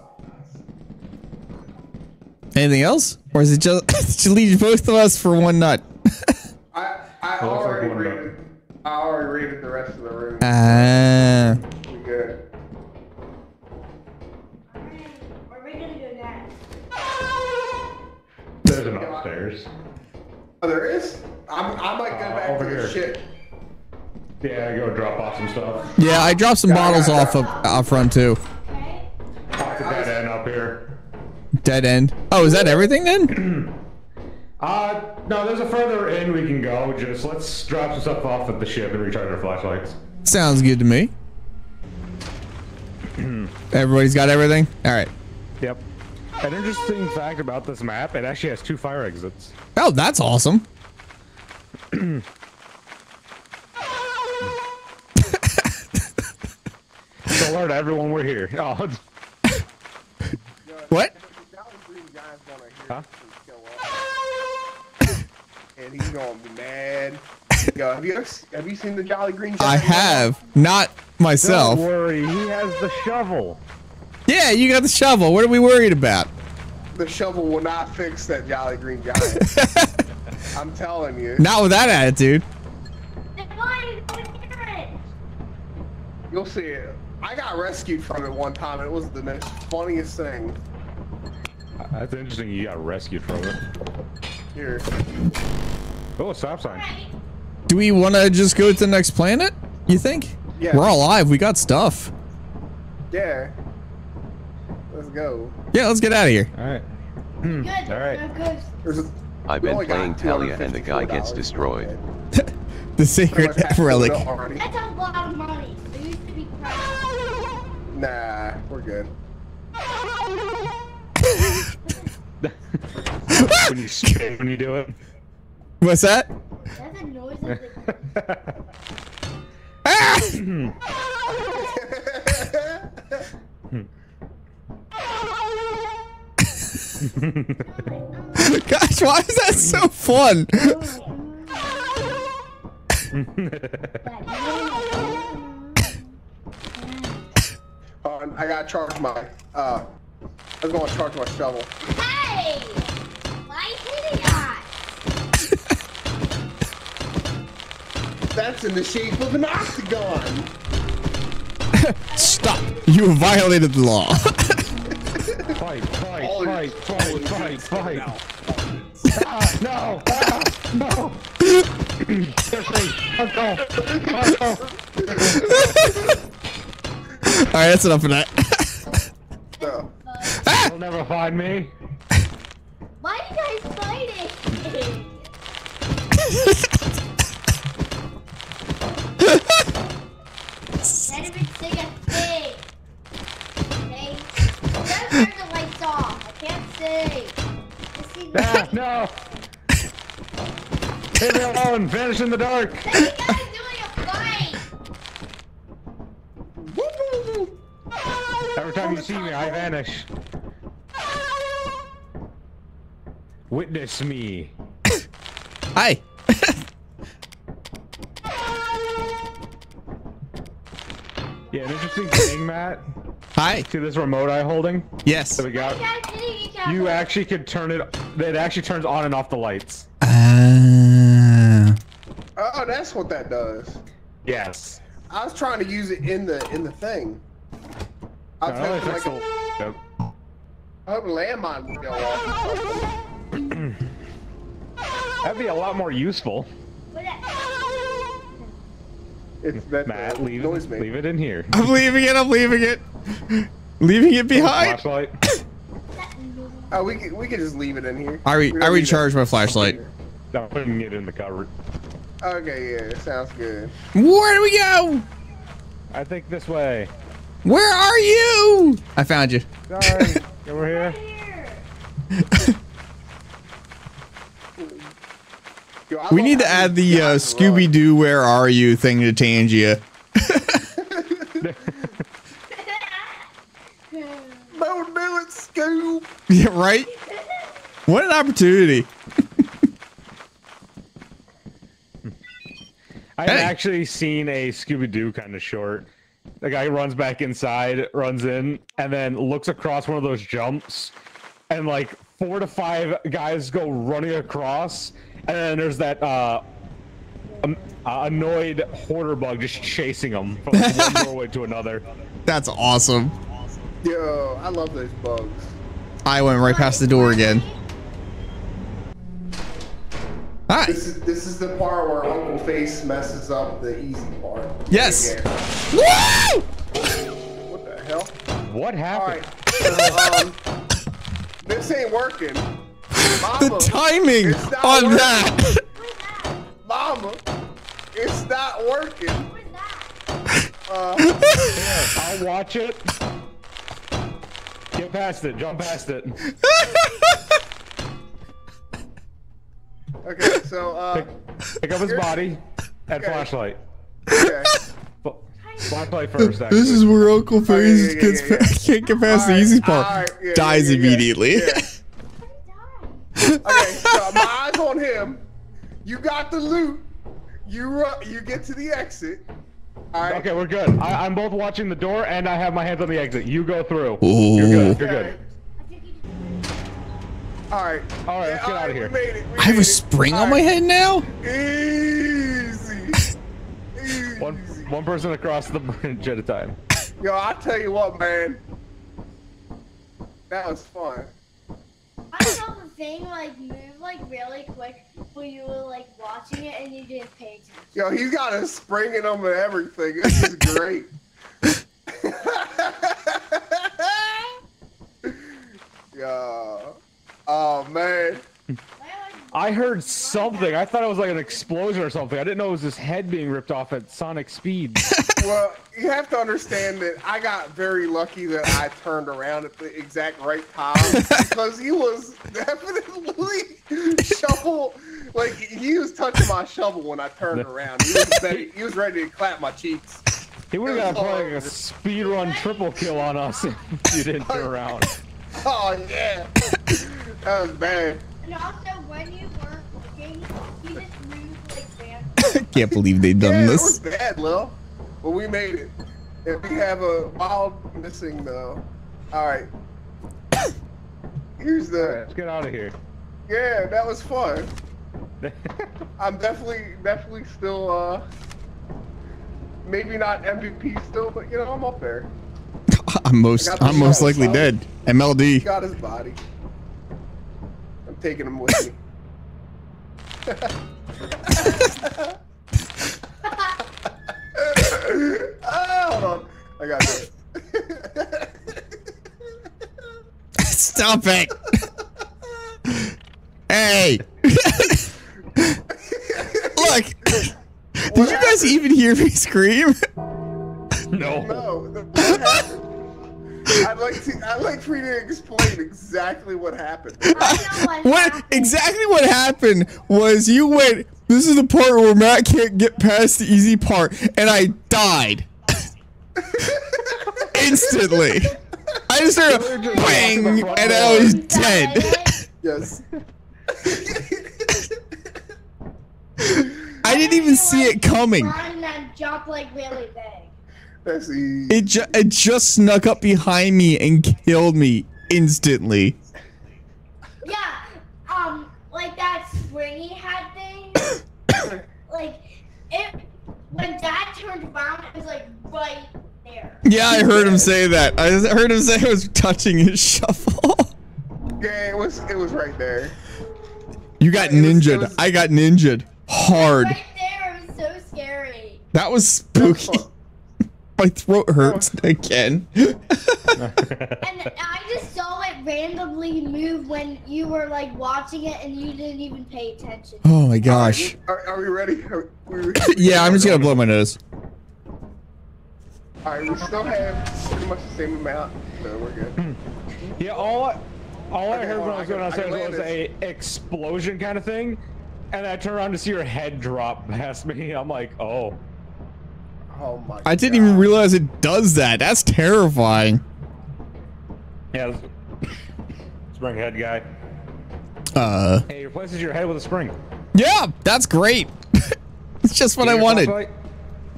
Anything else? Or is it just to leave both of us for one nut? I, I Looks like already one rated. I already rated the rest of the room. Ah. We good. Where are we gonna go next? There's an upstairs. Oh, there is. I'm, I might go Uh, back over to the here. shit. Yeah, go drop off some stuff. yeah, I dropped some Yeah, bottles yeah, off yeah. of out front too. Okay. Off the dead end up here. Dead end. Oh, is that everything then? Uh, no, there's a further end we can go. Just let's drop some stuff off at the ship and recharge our flashlights. Sounds good to me. Everybody's got everything? All right. Yep. An interesting fact about this map, it actually has two fire exits. Oh, that's awesome. So alert everyone, we're here. Oh, What? Huh? And he's gonna be mad. Yo, have you ever, have you seen the Jolly Green Giant? I have. Not myself. don't worry, he has the shovel. Yeah, you got the shovel. What are we worried about? The shovel will not fix that Jolly Green Giant. I'm telling you. Not with that attitude. Then why are you going near it? You'll see it. I got rescued from it one time. and It was the most funniest thing. That's interesting. You got rescued from it. Here. Oh, a stop sign. Do we want to just go to the next planet? You think? Yeah. We're all alive. We got stuff. Yeah. Let's go. Yeah, let's get out of here. All right. Hmm, good. All right. No ghost. There's a, I've been playing Talia and the guy gets destroyed. The sacred Pretty relic. half filled up already. That's a lot of money. There used to be crap. Nah, we're good. When you spin when you do it. What's that? That's a noise of the Gosh, why is that so fun? Uh, I gotta charge my, uh, I was gonna charge my shovel. Hey! Why hitting that? That's in the shape of an octagon. Stop. You violated the law. Fight, fight, fight, fight, fight, fight. Ah, no! Ah, no! There's! Let's go! Let's go! all right, that's enough of that. No. You'll never find me. Why are you guys fighting? Let him sing a thing. Okay? Don't turn the lights off. I can't sing. Ah, no! Leave me alone! Vanish in the dark! Then you guys doing a fight. Every time you see me, I vanish. Witness me. Hi. Yeah, an interesting thing, Matt. Hi. See this remote I'm holding Yes. that we got? You guys hitting each other. You actually could turn it. It actually turns on and off the lights. Ah. Oh, that's what that does. Yes. I was trying to use it in the in the thing. I was No, hoping like like a, the- I hope a landmine would go off. Or something. That'd be a lot more useful. It's that Matt, uh, leave noise it, leave it in here. I'm leaving it. I'm leaving it. Leaving it behind. Flashlight. Oh, we can, we can just leave it in here. I re- I need recharged my flashlight. I'm putting it in the cupboard. Okay, yeah, sounds good. Where do we go? I think this way. Where are you? I found you. Sorry. Over here. Here. Yo, We need to add the uh, Scooby Doo "Where Are You" thing to Tangia. Don't do it, Scoob. Yeah, right. What an opportunity. I've Hey. actually seen a Scooby Doo kind of short. The guy runs back inside, runs in, and then looks across one of those jumps, and like four to five guys go running across, and then there's that uh, um, uh, annoyed hoarder bug just chasing them from one doorway to another. That's awesome. Yo, I love those bugs. I went right past the door again. Hi. This is this is the part where Uncle Face messes up the easy part. Yes. Woo! What the hell? What happened? right. So, um, this ain't working. The timing on working. that. Mama, it's not working. What's that? Uh, I'll watch it. Get past it. Jump past it. okay, so uh, Pick up his body. Add Okay. flashlight. okay. Flashlight first. Actually. This is where Uncle Face yeah, yeah, gets yeah, yeah. can't get past the Alright, easy part. alright, yeah, Dies yeah, yeah, immediately. Yeah. Okay, so my eyes on him. You got the loot. You run, you get to the exit. All right. Okay, we're good. I, I'm both watching the door and I have my hands on the exit. You go through. Ooh. You're good. You're good. I All right. All right, let's get all out of we here. made it, we I have made a it. spring All on my right. head now. Easy. Easy. One one person across the bridge at a time. Yo, I tell you what, man. That was fun. Thing like move like really quick when you were like watching it and you didn't pay attention. Yo, he's got a spring in him and everything. This is great. Yo. Oh man. Why am I heard something. I thought it was like an explosion or something. I didn't know it was his head being ripped off at sonic speed. Well, you have to understand that I got very lucky that I turned around at the exact right time because he was definitely shovel. Like he was touching my shovel when I turned around. He was ready, he was ready to clap my cheeks. He would have got probably like a speed run triple kill on us if you didn't turn around. Oh yeah, that was bad. And also, when you weren't looking, he just moved like ran. Can't believe they've done Yeah, it was bad, Lil. But we made it. If we have a wild missing though. All right. Here's Alright, the. let's get out of here. Yeah, that was fun. I'm definitely, definitely still. uh Maybe not MVP still, but you know I'm up there. I'm most I got the I'm most shot, likely son. dead. MLD. Got his body. I'm taking him with me. Oh, hold on. I got this. Stop it. hey. Look. Did you guys even hear me scream? No. No. The- what happened? I'd like to. I'd like for you to explain exactly what happened. I know what, What happened. exactly what happened was you went. This is the part where Matt can't get past the easy part, and I died instantly. I just heard a bang, and I was dead. Yes. I didn't even see it coming. Run and jump like really big. That's easy. It ju- it just snuck up behind me and killed me instantly. Yeah, um, like that springy hat thing. like it when Dad turned around, it was like right there. Yeah, I heard him say that. I heard him say I was touching his shuffle. Yeah, it was. It was right there. You got It was- it ninjaed. was- I got ninjaed hard. Right there, it was so scary. That was spooky. My throat oh. hurts again. And I just saw it randomly move when you were like watching it and you didn't even pay attention. Oh my gosh. Are, are we ready? Are we, Yeah, I'm just gonna blow my nose. All right, we still have pretty much the same amount, so we're good. Yeah, all I, all I Okay, heard hold when I was going can- I can downstairs was land a explosion kind of thing, and I turned around to see your head drop past me. I'm like, oh. Oh my. I didn't even realize it does that. That's terrifying. Yeah. spring head guy. Uh, Hey, replaces your head with a spring. yeah, that's great. it's just what I wanted. flashlight?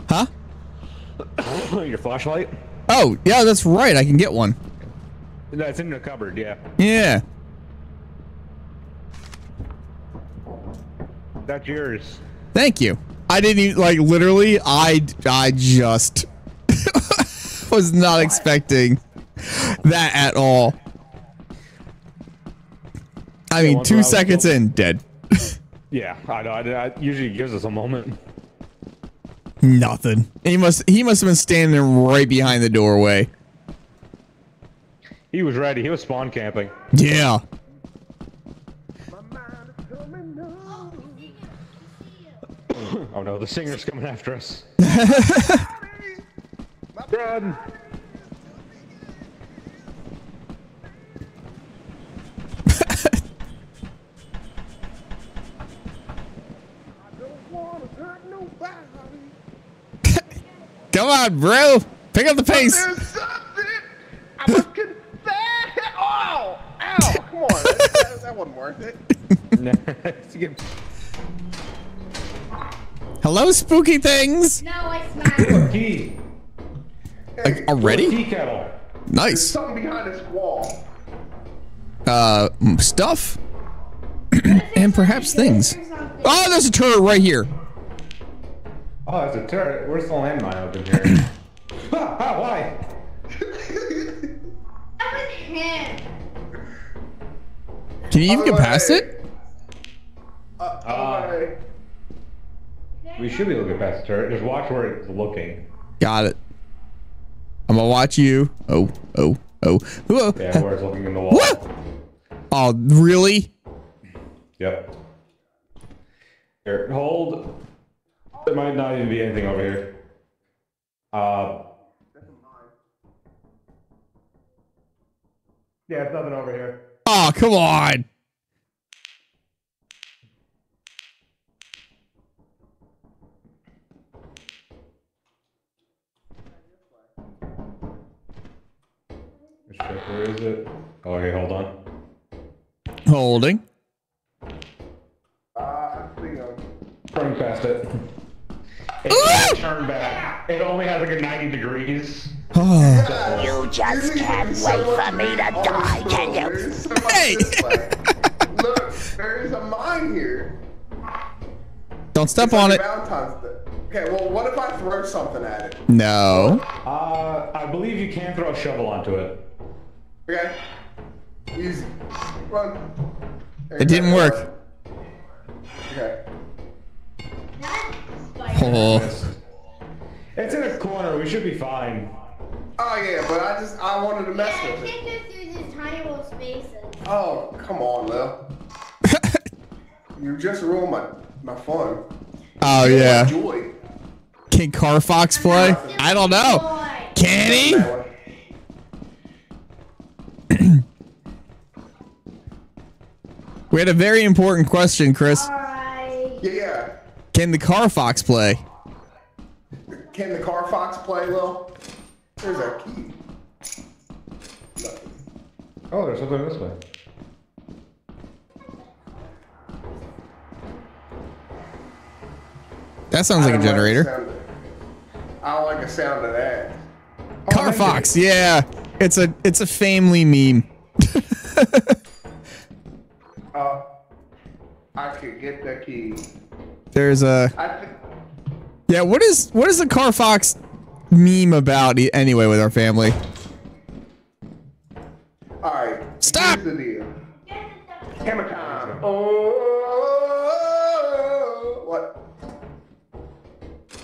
Huh? your flashlight? Oh, yeah, that's right. I can get one. No, it's in the cupboard. Yeah. Yeah. That's yours. Thank you. I didn't even, like, literally, I, I just was not expecting that at all. I mean, two when I was seconds in, dead. Yeah, I know. I, I usually gives us a moment. Nothing. He must, he must have been standing right behind the doorway. He was ready. He was spawn camping. Yeah. Oh no, the singer's coming after us. Run! Come on, bro. Pick up the pace. There's something. I must confess. Oh, ow! Come on, that, that, that wasn't worth it. Hello, spooky things. No, I smacked. Key. Like, already? Tea kettle. There's Nice. something behind this wall. Uh, mm, stuff. and perhaps things. Oh, there's a turret right here. Oh, there's a turret. Where's the landmine open here? ah, ah, why? That was him. Can you even get past Away. it? Uh, Uh, okay. We should be looking past the turret. Just watch where it's looking. Got it. I'm gonna watch you. Oh, oh, oh. Whoa. Yeah, where it's looking in the wall. What? Oh, really? Yep. Here, hold. There might not even be anything over here. Uh. Yeah, it's nothing over here. Oh, come on. Let's check, Where is it? Oh, okay, hold on. Holding. Uh, I see him. Running past it. It turn back. It only has like a 90 degrees. Oh. You just can't wait for me to die, can you? Hey. Look, there is a mine here. Don't step It's on a it. Okay, well, what if I throw something at it? No. Uh, I believe you can throw a shovel onto it. Okay. Easy. Run. It didn't go. work. Okay. Oh. It's in a corner. We should be fine. Oh yeah, but I just I wanted to mess Yeah, I with it. can't go through these tiny little spaces. Oh, come on, Lil. you just ruined my my fun. Oh, My yeah. Joy. Can Fox play? I don't know. Can he? That way. We had a very important question, Chris. Alright. Yeah, yeah. Can the Car Fox play? Can the car fox play, Lil? There's our key. Oh, there's something this way. That sounds like a generator. sound of- I don't like the sound of that. Carfox, oh, yeah. It's a it's a family meme. Uh, I could get the key. There's a. yeah, what is what is the car fox meme about anyway with our family? All right. Stop. Here's the deal. Hammer time. Oh. What?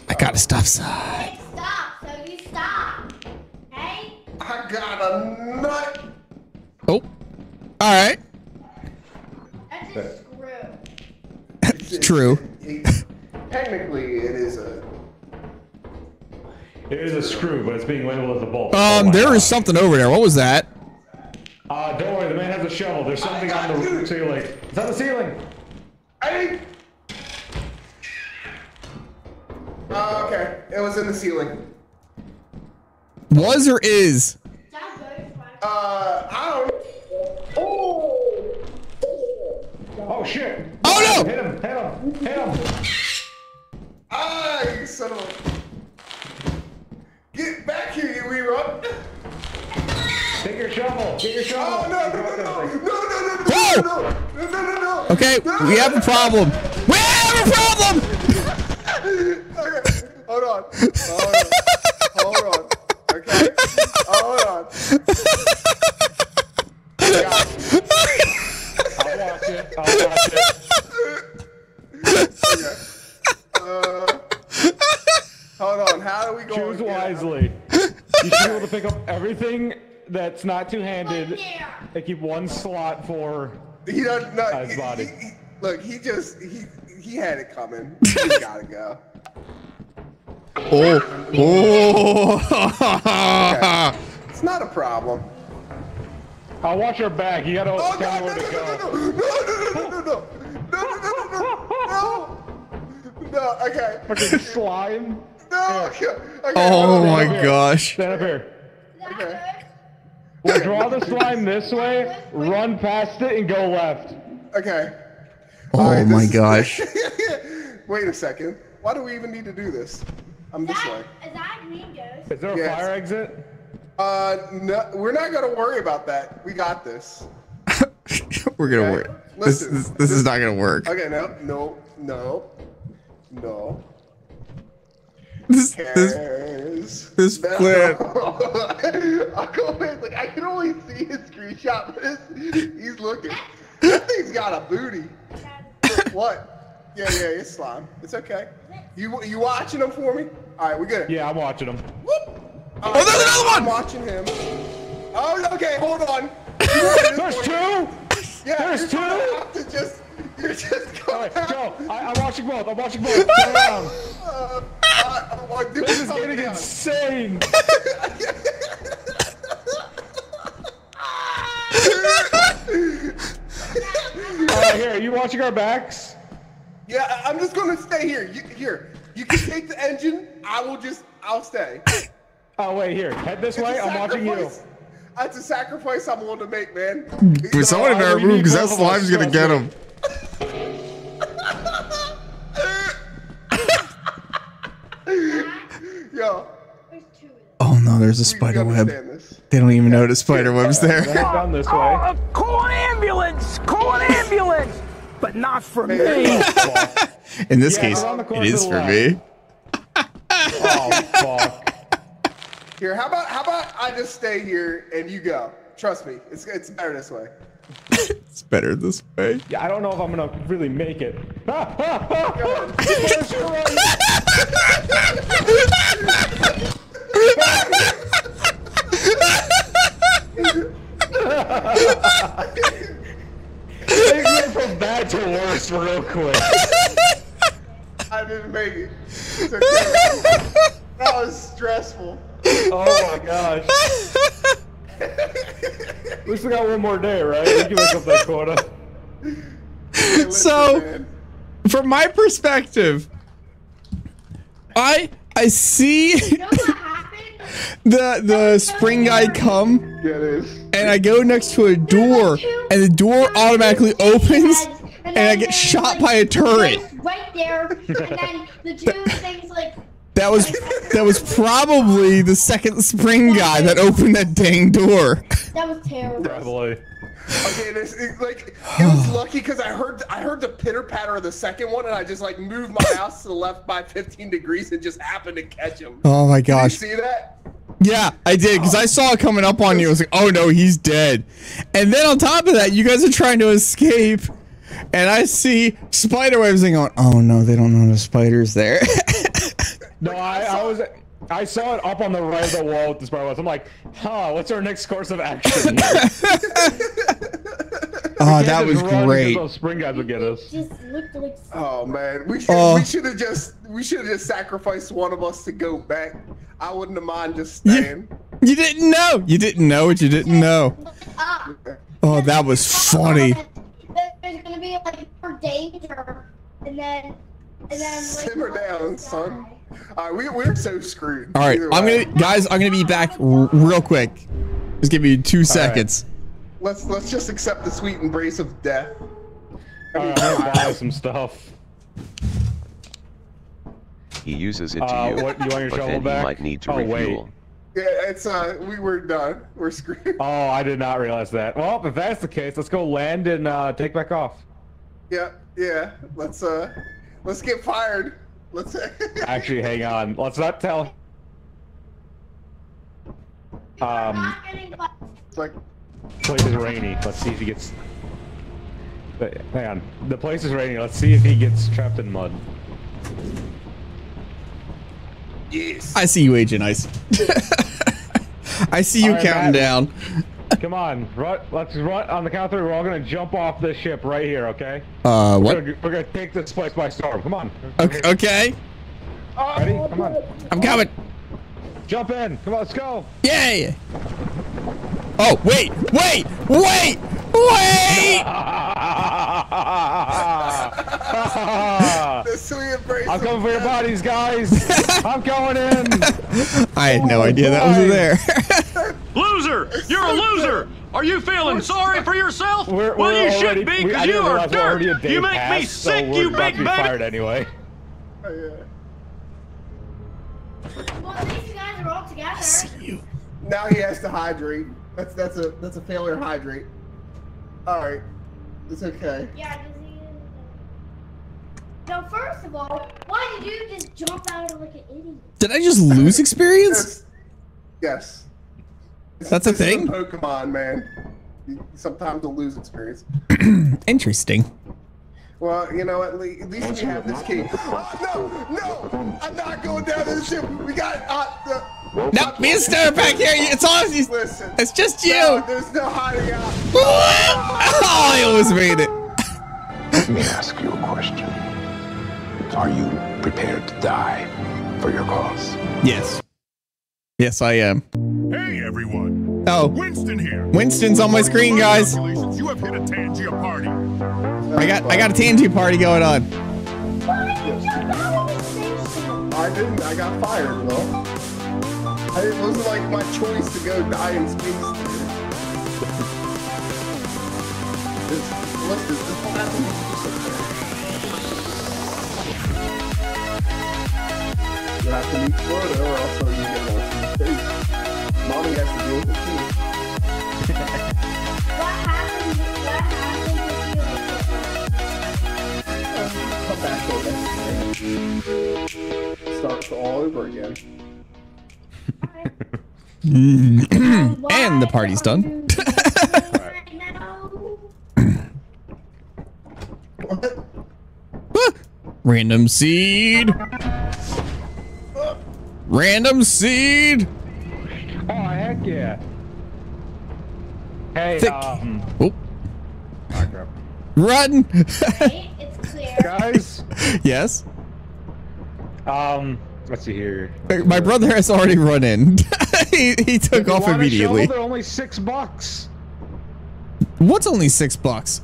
I gotta stop sign. Hey, stop. So you stop. Hey. I got a nut. Oh. All right. That's a screw. It's true. Technically, it is a. It is a screw, but it's being labeled as a bolt. Um, there is something over there. What was that? Uh, don't worry, the man has a shovel. There's something on the ceiling. It's on the ceiling. I. Uh, okay, it was in the ceiling. Was or is? Uh, I don't. Oh. Oh shit! Oh no! Hit him! Hit him! Hit him! Ah, you son of a. Get back here, you rerun. Take your shovel! Get your shovel! Oh, no, no, no, no, no, no, no, no, no, no, no, no, no. Okay, we have a problem. We have a problem. Okay, hold on. Hold on. Hold on. Okay. Hold on. I'll watch it. I'll watch it. Okay. Uh, hold on. How do we go? Choose again? wisely. You should be able to pick up everything that's not two-handed and keep one slot for He doesn't. No, his he- body. he- he- look, he just he he had it coming. He just gotta go. Oh. Oh. It's not a problem. I'll watch your back. You gotta Oh tell God! me No! where to No! go. No! No! No! No! No! No! No! No! No! No! No! No! Okay. Fucking slime. No! Okay. okay. Oh my Stand up here. gosh. Stand up here. Okay. We'll draw the slime this way, run past it, and go left. Okay. Oh my this- gosh. Wait a second. Why do we even need to do this? I'm this way. Is that green ghost? Is there a Yes. fire exit? Uh, no, we're not gonna worry about that. We got this. We're gonna Okay. work. This, Listen, this, this is not gonna work. Okay, no, no, no, no. This, this, Cares. this No. plan. I'll go in. Like I can only see his screenshot, but it's, he's looking. That thing's got a booty. what? Yeah, yeah, it's slime. It's okay. You you watching him for me? All right, we're good. Yeah, I'm watching him. Whoop. All Oh, there's another one! I'm watching him. Oh, okay, hold on. You want this There's two! Yeah, There's you're two? have to just, you're just going Alright, go! I, I'm watching both. I'm watching both. Turn around. Uh, uh, do This is calm getting down. insane. Alright, here. Are you watching our backs? Yeah, I- I'm just gonna stay here. You, here, you can take the engine. I will just, I'll stay. Oh, wait, here. Head this It's way. I'm watching you. That's a sacrifice I'm willing to make, man. But someone in I our room because that both of us, slime's gonna get him. Yo, There's two of them. Oh no, there's a we, we spider web. They don't even notice spider webs Head there. down this way. Uh, call an ambulance! Call an ambulance! But not for me! In this Yeah, case, around the corner it to is the for left. me. Oh, fuck. Here, how about, how about I just stay here and you go? Trust me, it's it's better this way. It's better this way. Yeah, I don't know if I'm gonna really make it. Go ahead. Things went from bad to worse real quick. I didn't make it. It's okay. that was stressful. Oh my gosh. At least we got one more day, right? We can make up that quota. Listen, So- man. From my perspective, I I see You know what happened? the the spring guy come Yeah, it is. and I go next to a door and the door automatically opens and I get shot by a turret. Right there, and then the two things like That was that was probably the second spring guy that opened that dang door. that was terrible. Probably. Okay, this it, like it was lucky because I heard I heard the pitter patter of the second one and I just like moved my mouse to the left by 15 degrees and just happened to catch him. Oh my Did you gosh. see that? Yeah, I did because I saw it coming up on you. I was like, "Oh no, he's dead." And then on top of that, you guys are trying to escape, and I see spider webs and going, "Oh no, they don't know the spiders there." No, I, I was. I saw it up on the right of the wall with the spy was. I'm like, huh, what's our next course of action? Oh, that was great. Those spring guys would get us. Just like. Oh man, we should Oh. we should have just we should have just sacrificed one of us to go back. I wouldn't have mind just You- staying. You didn't know. You didn't know what you didn't know. Oh, that was funny. There's gonna be like more danger, and then, and then. Like, Simmer down, son. All right, we we're so screwed. All right, I'm gonna, guys. I'm gonna be back r- real quick. Just give me two seconds. let's let's just accept the sweet embrace of death. I mean, Alright, I'm gonna buy some stuff. He uses it to Uh, you, what, you want your but shovel then back? he might need to Oh, wait. yeah, it's uh, we were done. We're screwed. Oh, I did not realize that. Well, if that's the case, let's go land and uh, take back off. Yeah, yeah. Let's uh, let's get fired. Let's. Actually, hang on. Let's not tell. Um, not getting caught. it's like place is rainy. Let's see if he gets. But, hang on. The place is rainy. Let's see if he gets trapped in mud. yes. I see you, Agent Ice. I see you All right, counting Matt. down. Come on, run, let's run on the count of three. We're all gonna jump off this ship right here, okay? Uh, We're what? gonna, we're gonna take this place by storm. Come on. Okay. okay. Ready? Come on. I'm coming. Jump in. Come on, let's go. Yay! Oh, wait, wait, wait, wait! The sweet embrace. I'm coming for your bodies, guys. I'm going in. I had no idea that was there. Loser! You're a loser! Are you feeling sorry for yourself? We're, well, we're you already, should be, because you are realize we're already a dirt! You make me past, so sick, we're you big to be baby! fired anyway. Oh, yeah. Well, at least you guys are all together. you. Now he has to hydrate. That's that's a that's a failure hydrate. All right, it's okay. Yeah, does he? No, first of all, why did you just jump out of like an idiot? Did I just lose experience? Yes. yes. That's a This is thing? Pokemon man. You- Sometimes you'll lose experience. Interesting. Well, you know, at least, at least we have this key. Oh, no, no! I'm not going down to the ship. We got. Uh, the, No, me and Star back here. It's all. It's, listen. it's just you. No, there's no hiding out. Oh, I almost made it. Let me ask you a question. Are you prepared to die for your cause? Yes. Yes, I am. Hey everyone! Oh, Winston here. Winston's on my screen, guys. Congratulations, you have hit a Tangia party. I got I got a Tangia party going on. Why did you jump out of the station? I didn't. I got fired, though. I, it wasn't like my choice to go die in space. this, listen, this will happen to you. You have to leave Florida, or else you get lost in space. Mommy has to deal with it too. back over. Start all over again. and the party's done. Random seed. Random seed. Oh heck yeah! Hey, Thick. um, Oh, run. Right? It's clear. guys. yes. Um, let's see here. My brother has already run in. he, he took off immediately. Shovel, they're only six bucks. What's only six bucks?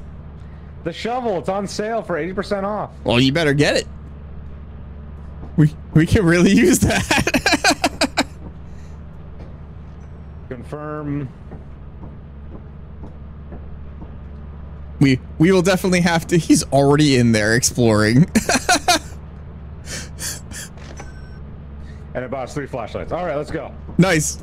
The shovel, it's on sale for eighty percent off. Well, you better get it. We we can really use that. Confirm. we we will definitely have to. He's already in there exploring. And it bought us three flashlights. All right, let's go. nice.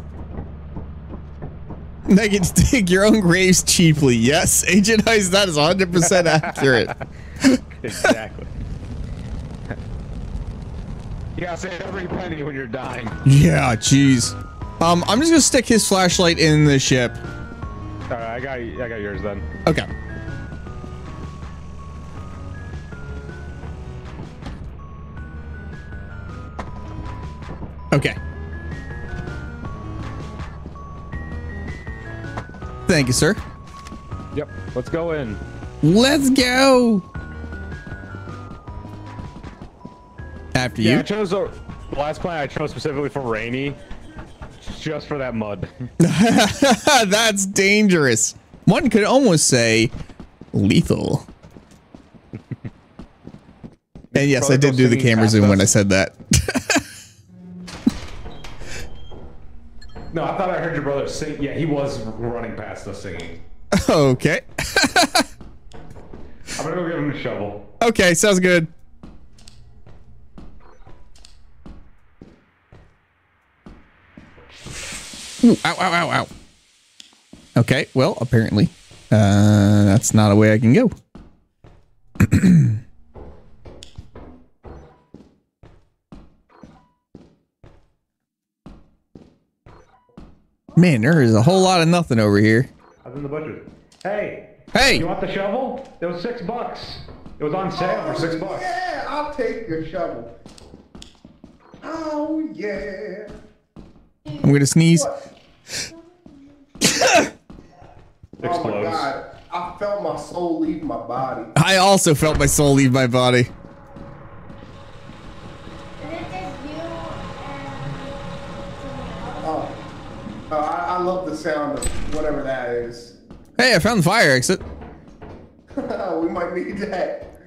Now you get dig your own graves cheaply. Yes, Agent Ice, that is 100% accurate. exactly. you gotta save every penny when you're dying. Yeah, jeez. Um, I'm just gonna stick his flashlight in the ship. All right, I got I got yours then. Okay. Okay. Thank you, sir. Yep. Let's go in. Let's go. After Yeah, I chose the last plan I chose specifically for rainy, just for that mud. That's dangerous. One could almost say lethal. and yes, I did do the camera zoom when I said that. No, I thought I heard your brother sing. Yeah, he was running past us singing. okay. I'm gonna go give him a shovel. Okay, sounds good. Ooh, ow, ow, ow, ow. Okay, well, apparently, uh, that's not a way I can go. Man, there is a whole lot of nothing over here. I was in the butcher's. Hey. Hey. You want the shovel? It was six bucks. It was on sale for six bucks. Yeah, I'll take your shovel. Oh yeah. I'm gonna sneeze. Oh my god. I felt my soul leave my body. I also felt my soul leave my body. Oh, I, I love the sound of whatever that is. Hey, I found the fire exit. we might need that.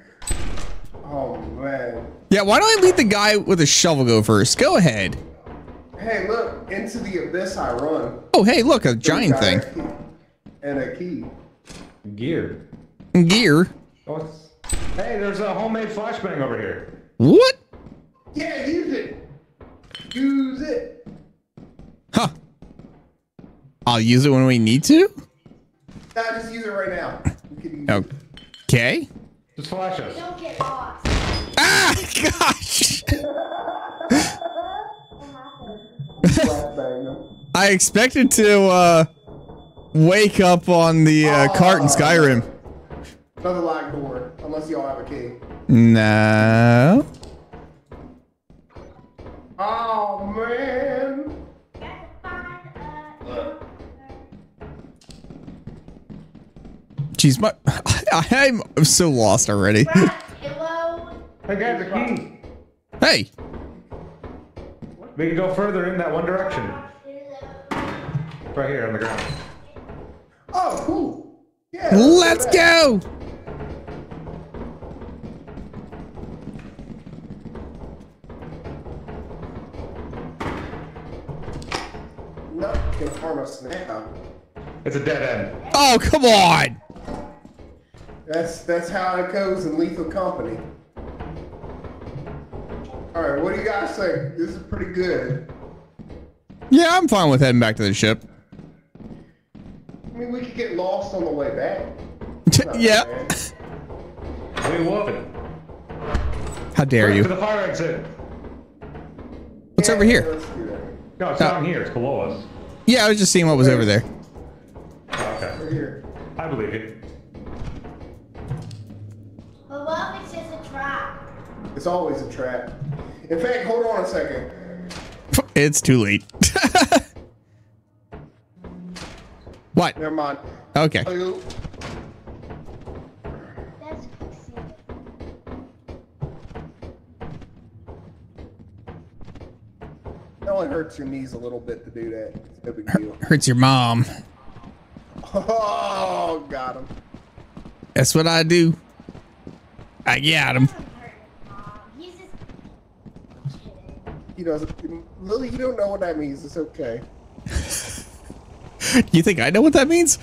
Oh man. Yeah, why don't I lead the guy with a shovel go first? Go ahead. Hey, look, into the abyss I run. Oh, hey, look, a giant thing. And a key. Gear. Gear. Oh. Hey, there's a homemade flashbang over here. What? Yeah, use it. Use it. Huh. I'll use it when we need to? Nah, just use it right now. You can use it. Okay. Just flash us. Don't get lost. Ah, gosh. I expected to uh wake up on the uh, cart in Skyrim. Another locked door, unless y'all have a key. No. Oh man. Jeez, my I'm so lost already. Hey guys, a key. hey. We can go further in that one direction. Right here on the ground. Oh, cool. Yeah. Let's do that. go. No, can harm us now. It's a dead end. Oh, come on. That's that's how it goes in Lethal Company. All right, what do you guys think? This is pretty good. Yeah, I'm fine with heading back to the ship. I mean, we could get lost on the way back. Not yeah. bad. We would. How dare To you? the fire exit. What's Yeah, over here? Let's do that. No, it's Uh, down here. It's below us. Yeah, I was just seeing what was over there. Okay. Right here. I believe you. But what if it's just a trap? It's always a trap. In fact, hold on a second. It's too late. what? Never mind. Okay. Oh, That's It only hurts your knees a little bit to do that. It's no big deal. Hurts your mom. Oh, got him. That's what I do. I got him. He's just He doesn't. Lily, you don't know what that means. It's okay. You think I know what that means?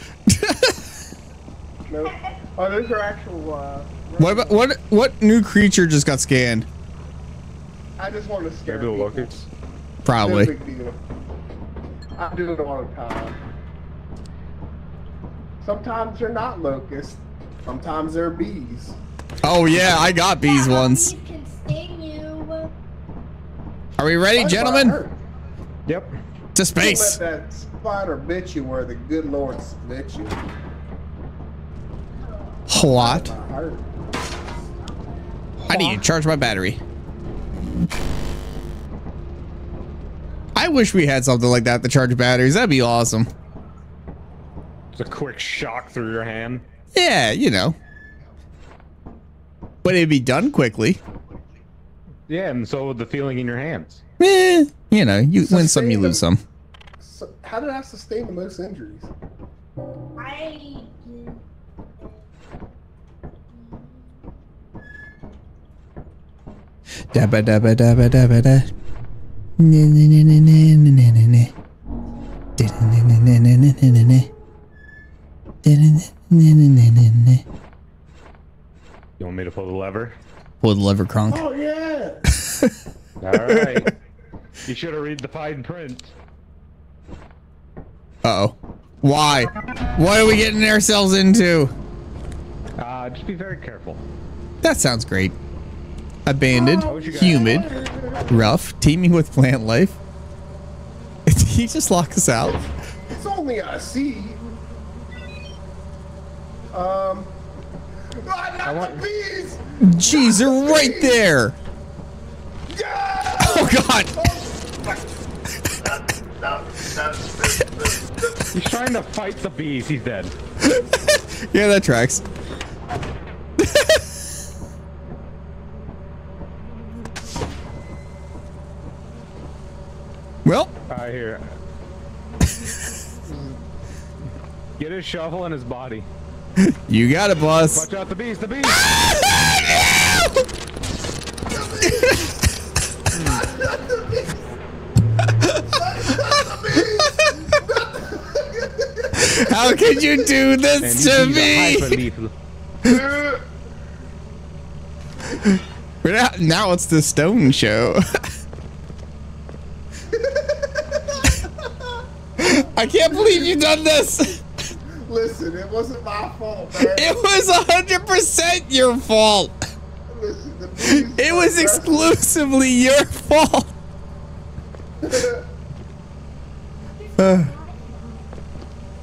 No. Oh, those are actual. Uh, What about, what what new creature just got scanned? I just want to scare Maybe people. locusts. Probably. No big deal. I do it all the time. Sometimes they're not locusts. Sometimes they're bees. Oh yeah, I got bees once. Bees can sting you. Are we ready, That's gentlemen? Yep. To Don't space. let that spider bit you where the good Lord bit you. What? I. I need to charge my battery. I wish we had something like that to charge batteries. That'd be awesome. Just a quick shock through your hand. Yeah, you know. But it'd be done quickly. Yeah, and so would the feeling in your hands. Eh, you know, you win some, you lose some. So how did I sustain the most injuries? I Dabba dabba dabba dabba da. Ne ne ne ne ne ne ne ne ne. Da da ne ne ne ne ne ne ne ne. Da da ne ne ne ne ne ne. You want me to pull the lever? Pull the lever, Kronk. Oh yeah. All right. you should have read the fine print. Uh oh. Why? What are we getting ourselves into? Uh, just be very careful. That sounds great. Abandoned, Oh, what got? humid, rough, teeming with plant life. Did he just lock us out? It's only a seed. Um. Not want- the bees! Jeez, they're right there. Yeah! Oh god. He's trying to fight the bees. He's dead. Yeah, that tracks. well, I hear. Get his shovel and his body. you got it, boss. Watch out, the bees, the bees! How could you do this these to me? We're not- now it's the stone show. I can't believe you've done this. Listen, it wasn't my fault, man. It was hundred percent your fault. Listen, It was aggressive. exclusively your fault. Uh,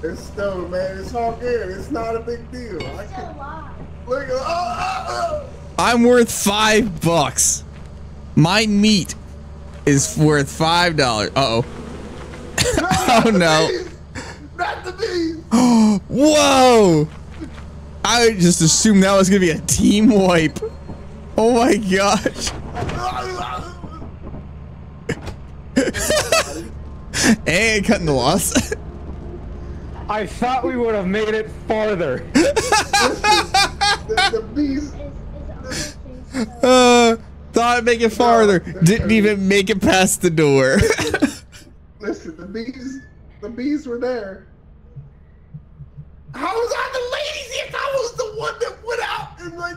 It's stone, man. It's all good. It's not a big deal. I It's can a lot. look. Oh, oh, I'm worth five bucks. My meat is worth five dollars. Uh oh. oh. Oh, no. Bees! Not the bees. Whoa! I just assumed that was gonna be a team wipe. Oh my gosh. and cutting the loss. I thought we would have made it farther. the, the bees. Is, is other things uh, thought I'd make it farther. Didn't even make it past the door. Listen, the bees. The bees were there. How was I the ladies if I was the one that went out and like,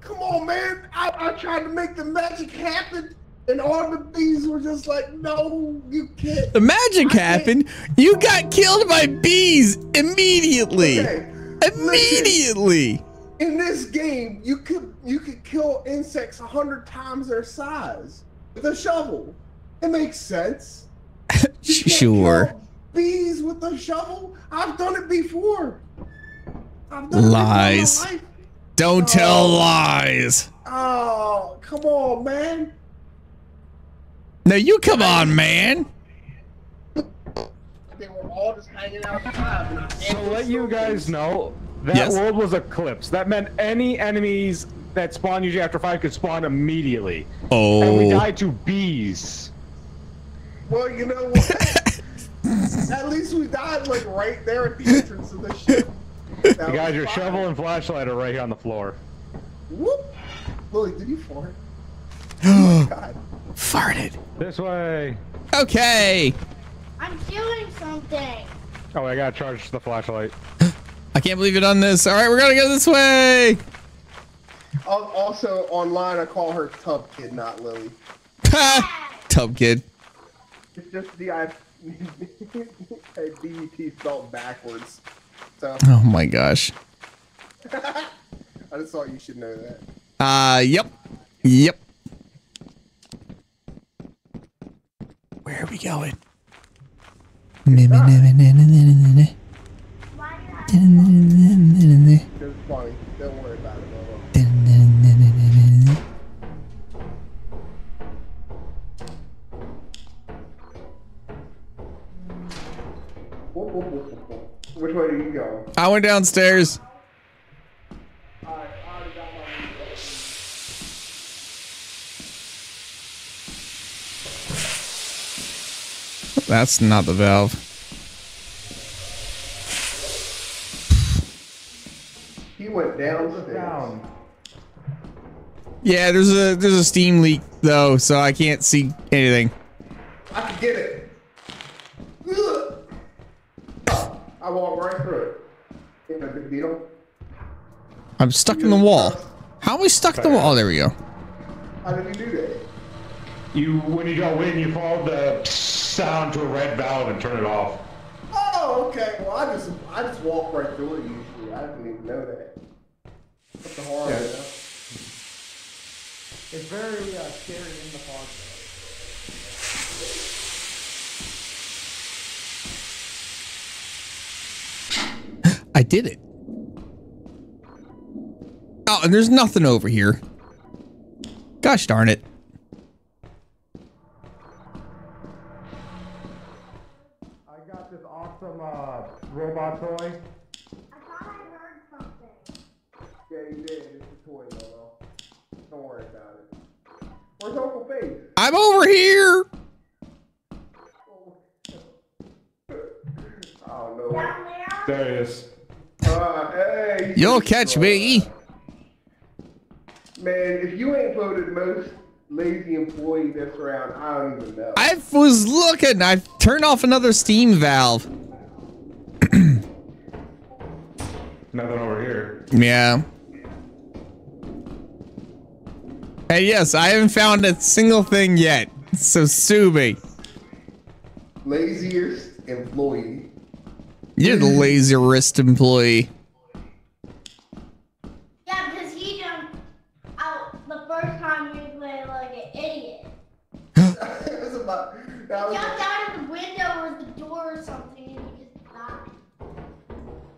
come on, man. I, I tried to make the magic happen, and all the bees were just like, no, you can't. the magic happened. You got killed by bees immediately. Okay, Immediately. in this game, you could you could kill insects a hundred times their size with a shovel. It makes sense. Can't Sure. Kill Bees with a shovel. I've done it before. I've done Lies. It before in my life. Don't tell oh. lies. Oh, come on, man. Now you come on, man. They were all just hanging outside. and I To ended let you guys know, that Yes. world was eclipsed. That meant any enemies that spawn usually after five could spawn immediately. Oh. And we Oh. died to bees. Well, you know what? At least we died like right there at the entrance of the ship. You guys, your shovel and flashlight are right here on the floor. Whoop. Lily, did you fart? Oh my god. Farted. This way. Okay. I'm doing something. Oh, I gotta charge the flashlight. I can't believe you done this. All right, we're gonna go this way. Also, online, I call her Tub Kid, not Lily. Tub kid. It's just the I. DDT spelled backwards. So, Oh my gosh. I just thought you should know that. Uh, yep. Yep. Where are we going? It was funny. Don't worry I went downstairs. That's not the valve. He went downstairs. Yeah, there's a there's a steam leak though, so I can't see anything. I can get it. Ugh. Oh, I walked right through it. Ain't no big deal. I'm stuck in the wall. How am I stuck in the wall? Oh, there we go. How did you do that? You when you go in, you follow the sound to a red valve and turn it off. Oh, okay. Well, I just I just walk right through it usually. I didn't even know that. What's the harm? Yeah. It's very uh, scary in the fog. I did it. Oh, and there's nothing over here. Gosh darn it. I got this awesome uh, robot toy. I thought I heard something. Yeah, you did. It's a toy, Lolo. Don't worry about it. Where's Uncle Face? I'm over here. Oh no. There he is. Hey. You'll catch me. Man, if you ain't voted most lazy employee that's around, I don't even know. I was looking. I turned off another steam valve. Nothing over here. Yeah. Hey, yes, I haven't found a single thing yet. So sue me. Laziest employee. You're the lazy wrist employee. Yeah, because he jumped out the first time we played like an idiot. it was about, that was Jumped out of the window or the door or something and he just died.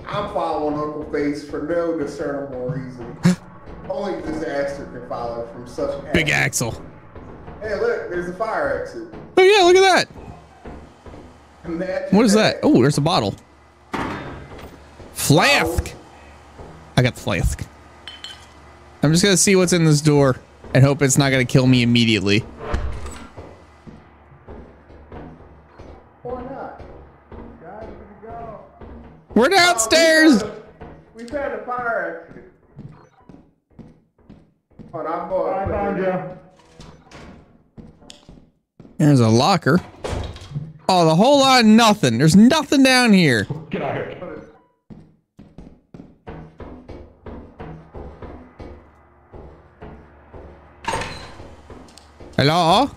I'm following Uncle Face for no discernible reason. Only disaster can follow from such Big acts. Axel. Hey, look, there's a fire exit. Oh yeah, look at that. Imagine What is that? Oh, there's a bottle. Flask. I got the flask. I'm just gonna see what's in this door and hope it's not gonna kill me immediately. Why not? Guys, we go. We're downstairs. Oh, we found a fire exit. Hold on, I'm going. I found you. There's a locker. Oh, the whole lot of nothing. There's nothing down here. Get out here. Hello?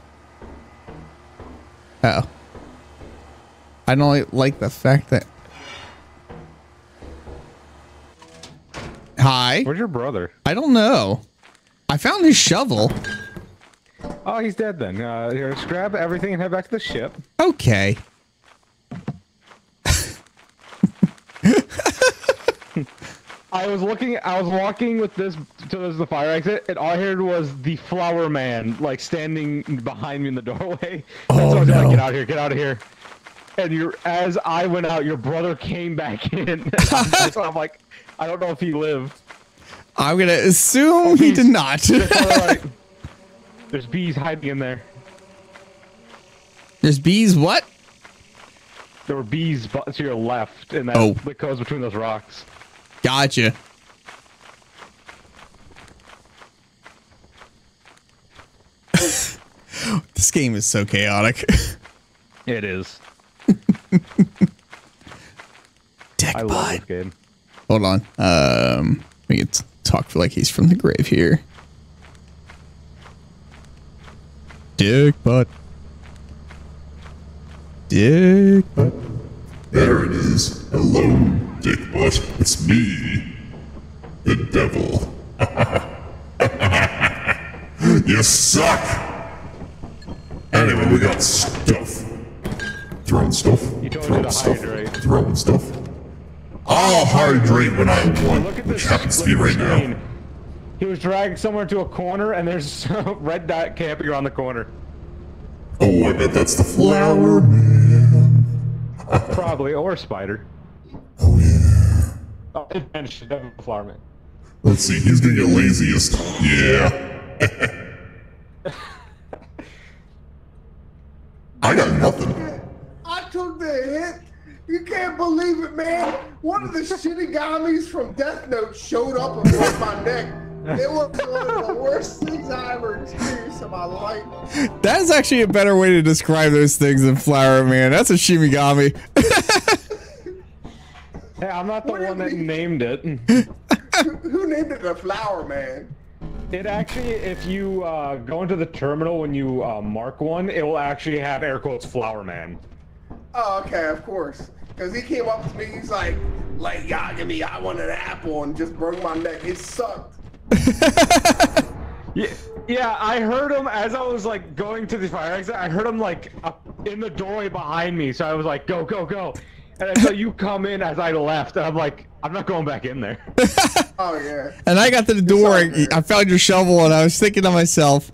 Uh oh. I don't like the fact that. Hi. Where's your brother? I don't know. I found his shovel. Oh, he's dead then. Uh, here, just grab everything and head back to the ship. Okay. I was looking. I was walking with this to the fire exit, and all I heard was the flower man like standing behind me in the doorway. Oh, so I oh, was no. like, "Get out of here! Get out of here!" And you, as I went out, your brother came back in. so I'm like, I don't know if he lived. I'm gonna assume he did not. That's. There's bees hiding in there. There's bees. What? There were bees to your left, and that, Oh. that goes between those rocks. Gotcha. this game is so chaotic. It is. Dick I love this game. Hold on. Um, we can t- talk like he's from the grave here. Dick butt. Dick butt. There it is. Hello, Dick Butt. It's me, the devil. you suck! Anyway, we got stuff. Throwing stuff. Throwing stuff. hydrate. Throwing stuff. I'll hydrate when I want, Look at which this happens to be right now. He was dragged somewhere into a corner, and there's a red dot camping around the corner. Oh, I bet that's the flower man. Probably, or a spider. Oh, advantage to Devil Flower Man. Let's see, he's gonna get laziest. Yeah. I got nothing. I took the hit. You can't believe it, man. One of the shinigamis from Death Note showed up and broke my neck. It was one of the worst things I ever experienced in my life. That's actually a better way to describe those things than Flower Man. That's a Shinigami. Hey, I'm not the one that named it. Who named it the flower man? It actually, if you uh, go into the terminal when you uh, mark one, it will actually have air quotes Flower Man. Oh, okay, of course. Because he came up to me, he's like, like, y'all give me, I want an apple, and just broke my neck. It sucked. Yeah, yeah, I heard him as I was like going to the fire exit. I heard him like up in the doorway behind me, so I was like, "Go, go, go!" And I saw you come in as I left, and I'm like, "I'm not going back in there." Oh, yeah. And I got to the door, and I found your shovel, and I was thinking to myself,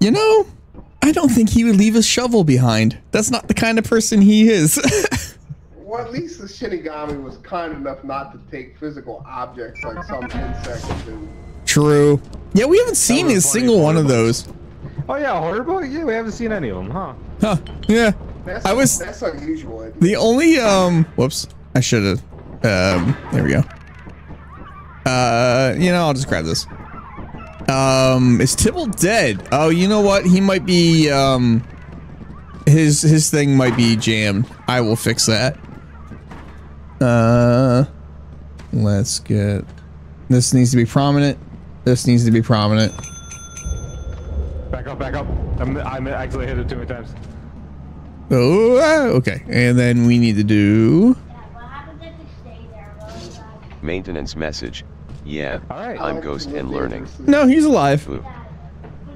you know, I don't think he would leave a shovel behind. That's not the kind of person he is. Well, at least the Shinigami was kind enough not to take physical objects like some insects do. True. Yeah, we haven't seen a was funny. single one of those. oh yeah, horrible. Yeah, we haven't seen any of them, huh? Huh. Yeah. That's, I was That's unusual. the only um whoops. I should have um there we go. Uh you know, I'll just grab this. Um is Tybalt dead? Oh, you know what? He might be um his his thing might be jammed. I will fix that. Uh let's get this needs to be prominent. This needs to be prominent. Back up, back up. I'm, I'm actually hit it too many times. Oh, okay. And then we need to do Maintenance message. Yeah, Alright. I'm Ghost and learning. No, he's alive. Ooh.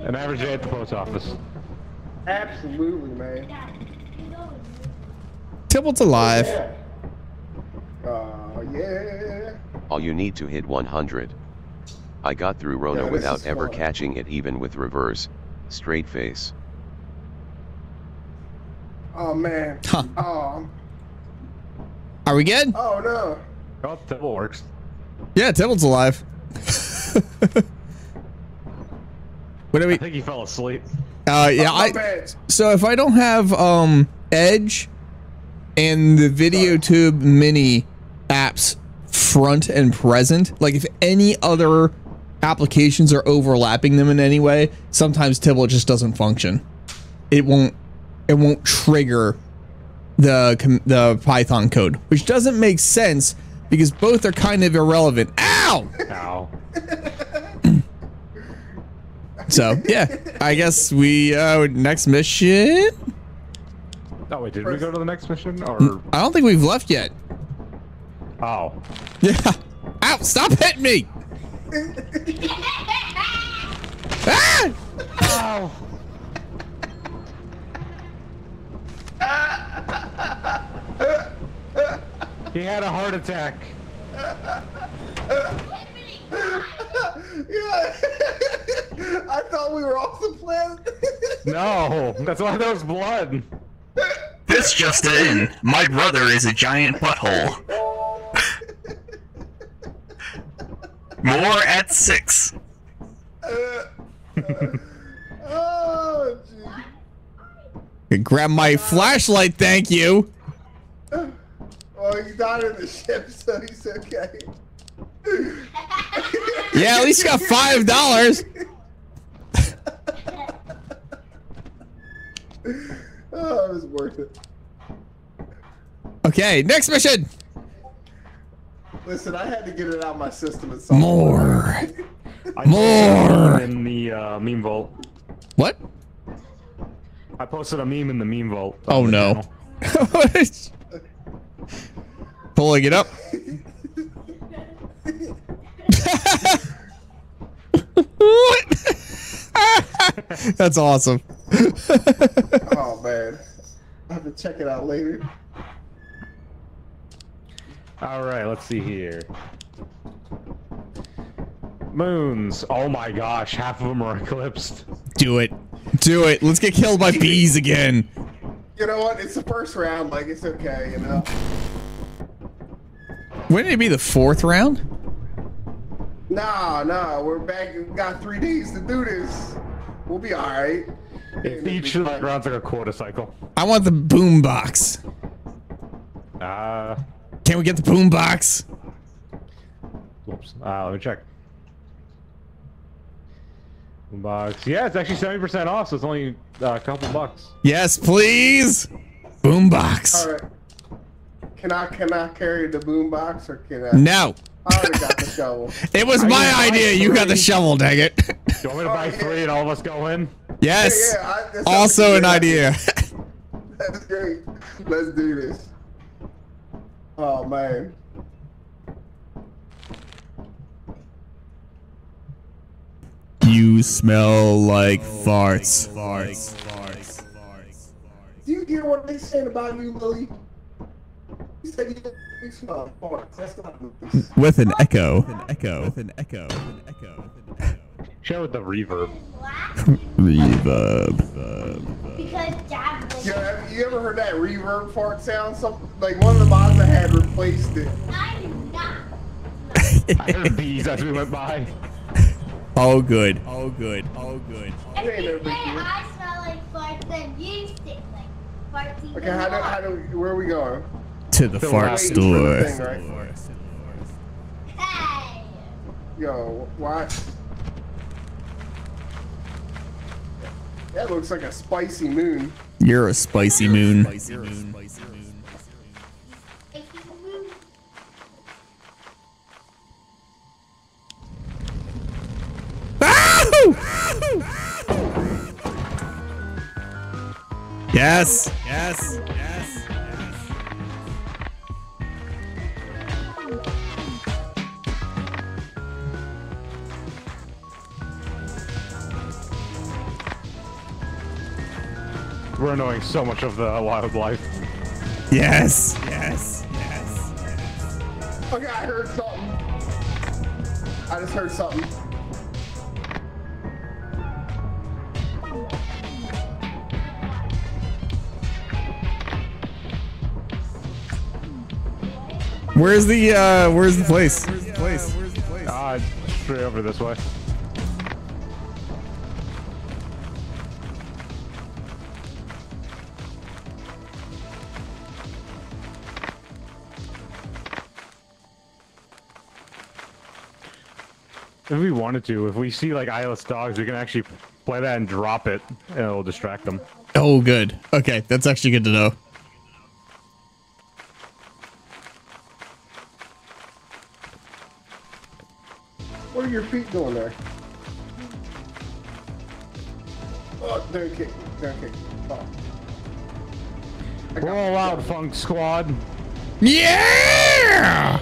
An average day at the post office. Absolutely, man. Tybalt's alive. Oh, yeah. All you need to hit 100. I got through Rona Yeah, without ever fun. catching it even with reverse. Straight face. Oh, man. Huh. Oh, Are we good? oh no. Oh, that works. Yeah, Tybalt's alive. what do we I think he fell asleep. Uh, yeah, Oh, I. So if I don't have um Edge and the VideoTube Mini apps front and present, like if any other applications are overlapping them in any way, sometimes Tybalt just doesn't function. It won't. It won't trigger the the Python code, which doesn't make sense because both are kind of irrelevant. Ow! Ow. So yeah, I guess we uh next mission. Oh wait, did we go to the next mission or? I don't think we've left yet. Ow. Yeah. Ow! Stop hitting me! ah! Ow. He had a heart attack. yeah. I thought we were off the planet. No, that's why there was blood. This just in. My brother is a giant butthole. More at six. oh, gee. Grab my flashlight, thank you. Well, he's not in the ship, so he's okay. Yeah, at least you got five dollars. Oh, it was worth it. Okay, next mission. Listen, I had to get it out of my system at some More. I More. in the uh, meme vault. What? I posted a meme in the meme vault. Oh no. Pulling it up. what? That's awesome. oh man, I have to check it out later. All right, let's see here. Moons. Oh my gosh, half of them are eclipsed. Do it. Do it. Let's get killed by bees again. You know what? It's the first round. Like it's okay. You know. Wouldn't it be the fourth round? Nah, nah, we're back. We got three days to do this. We'll be all right. If each like round's like a quarter cycle. I want the boom box. Uh, Can we get the boom box? whoops. Uh, let me check. Box. Yeah, it's actually seventy percent off, so it's only uh, a couple bucks. Yes, please. Boom box. All right. Can I can I carry the boom box or can I? No. I already got the shovel. It was I my can buy idea. You got the shovel, dang it. Do you want me to buy three and all of us go in? Yes. Yeah, I- Also an idea. That's great. Let's do this. Oh man. You smell like farts. Do you hear what they saying about you, Lily? You said you, you smell farts. That's not what With an echo. With an echo. With an echo. With an echo. Show with the reverb. Reverb. Because Dad was. Yo, have you ever heard that reverb fart sound? Some like one of the mods I had replaced it. I'm not. I heard bees as we went by. Oh, good. Oh, good. Oh, good. If ain't no you big say. I smell like farts, then you stink like farts. even Okay, how do how do where are we going? To the So fart we're store. the thing, right? Hey. Yo, why? That looks like a spicy moon. You're a spicy moon. Yes. Yes. Yes. We're annoying so much of the wildlife. Yes. Yes. Yes. Okay, I heard something. I just heard something. Where's the uh where's the place? Where's the place? Ah, it's straight over this way. If we wanted to, if we see like eyeless dogs, we can actually play that and drop it, and it'll distract them. Oh good. Okay, that's actually good to know. What are your feet doing there? Oh, don't kick me. Don't kick. Oh. Roll out, Funk Squad. Yeah!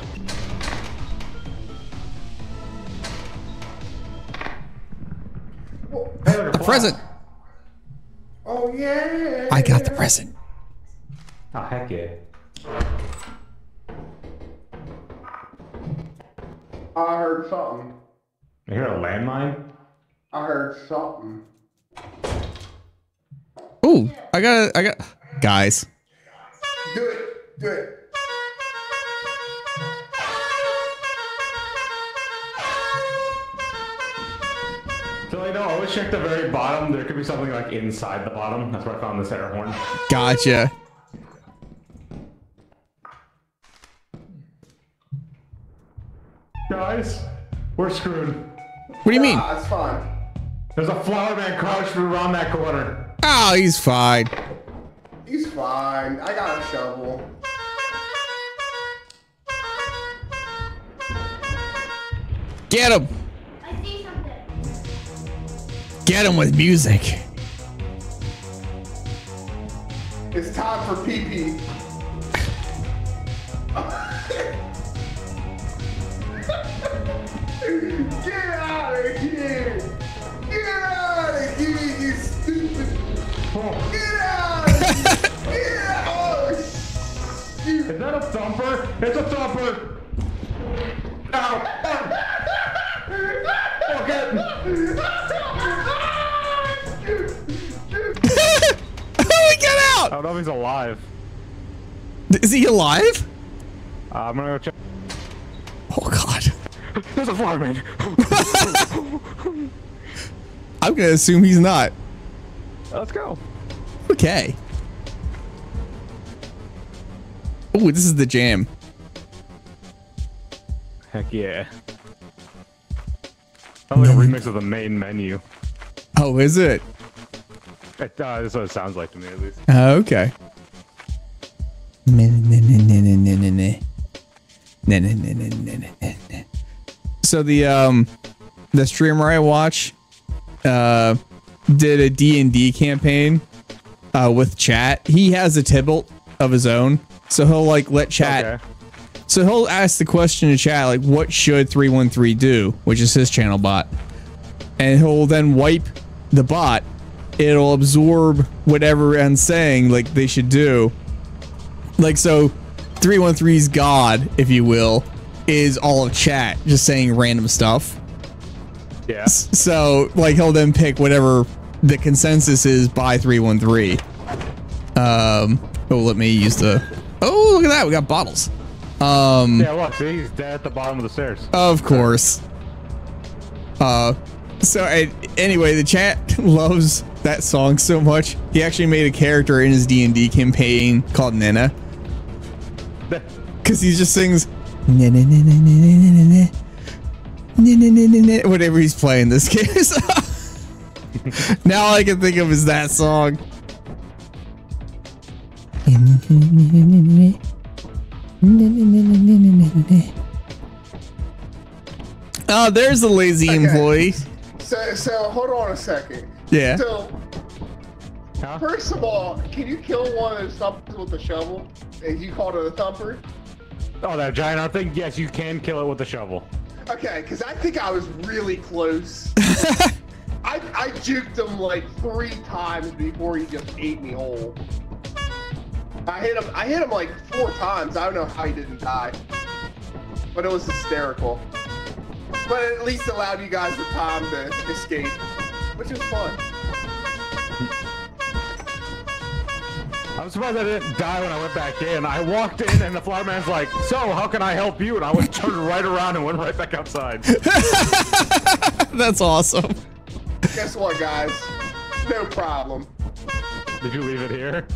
A present. Oh yeah. I got the present. Oh heck yeah! I heard something. You hear a landmine? I heard something. Ooh, I got I got guys. Do it. Do it. So you know, I always check the very bottom. There could be something like inside the bottom. That's where I found this air horn. Gotcha. Guys, we're screwed. What do you mean? Ah, it's fine. There's a flower man crouched around that corner. Oh, he's fine. He's fine. I got a shovel. Get him. I see something. Get him with music. It's time for pee pee. Get out of here! Get out of here, you stupid! Get out! of here. Get out! Oh, shoot! Is that a thumper? It's a thumper. Ow! Fuck it! How he get out? I don't know if he's alive. Is he alive? Uh, I'm gonna go check. There's a fireman. I'm gonna assume he's not. Let's go. Okay. Oh, this is the jam. Heck yeah. Sounds like a remix of the main menu. Oh, is it? It, uh, that's what it sounds like to me, at least. Oh, okay. So the um the streamer I watch uh did a D&D campaign uh with chat. He has a Tybalt of his own. So he'll like let chat Okay. So he'll ask the question to chat like what should 313 do, which is his channel bot. And he'll then wipe the bot. It'll absorb whatever I'm saying like they should do. Like so 313's god, if you will, is all of chat just saying random stuff. Yeah. So like he'll then pick whatever the consensus is by 313. Um oh let me use the Oh look at that, we got bottles. Um Yeah, look, see, he's dead at the bottom of the stairs. of course. Uh, so I, anyway, the chat loves that song so much. He actually made a character in his D and D campaign called Nana, because he just sings Whatever he's playing this game. now all I can think of is that song. Oh, there's a lazy okay. employee. So, so hold on a second. Yeah. So, huh? first of all, can you kill one of those thumpers with a shovel? As you called it a thumper? Oh, that giant art thing? Yes, you can kill it with a shovel. Okay, because I think I was really close. I, I juked him like three times before he just ate me whole. I hit him. I hit him like four times. I don't know how he didn't die, but it was hysterical. But it at least allowed you guys the time to escape, which was fun. I'm surprised I didn't die when I went back in. I walked in and the flower man's like, so how can I help you? And I went turned right around and went right back outside. That's awesome. Guess what, guys? No problem. Did you leave it here?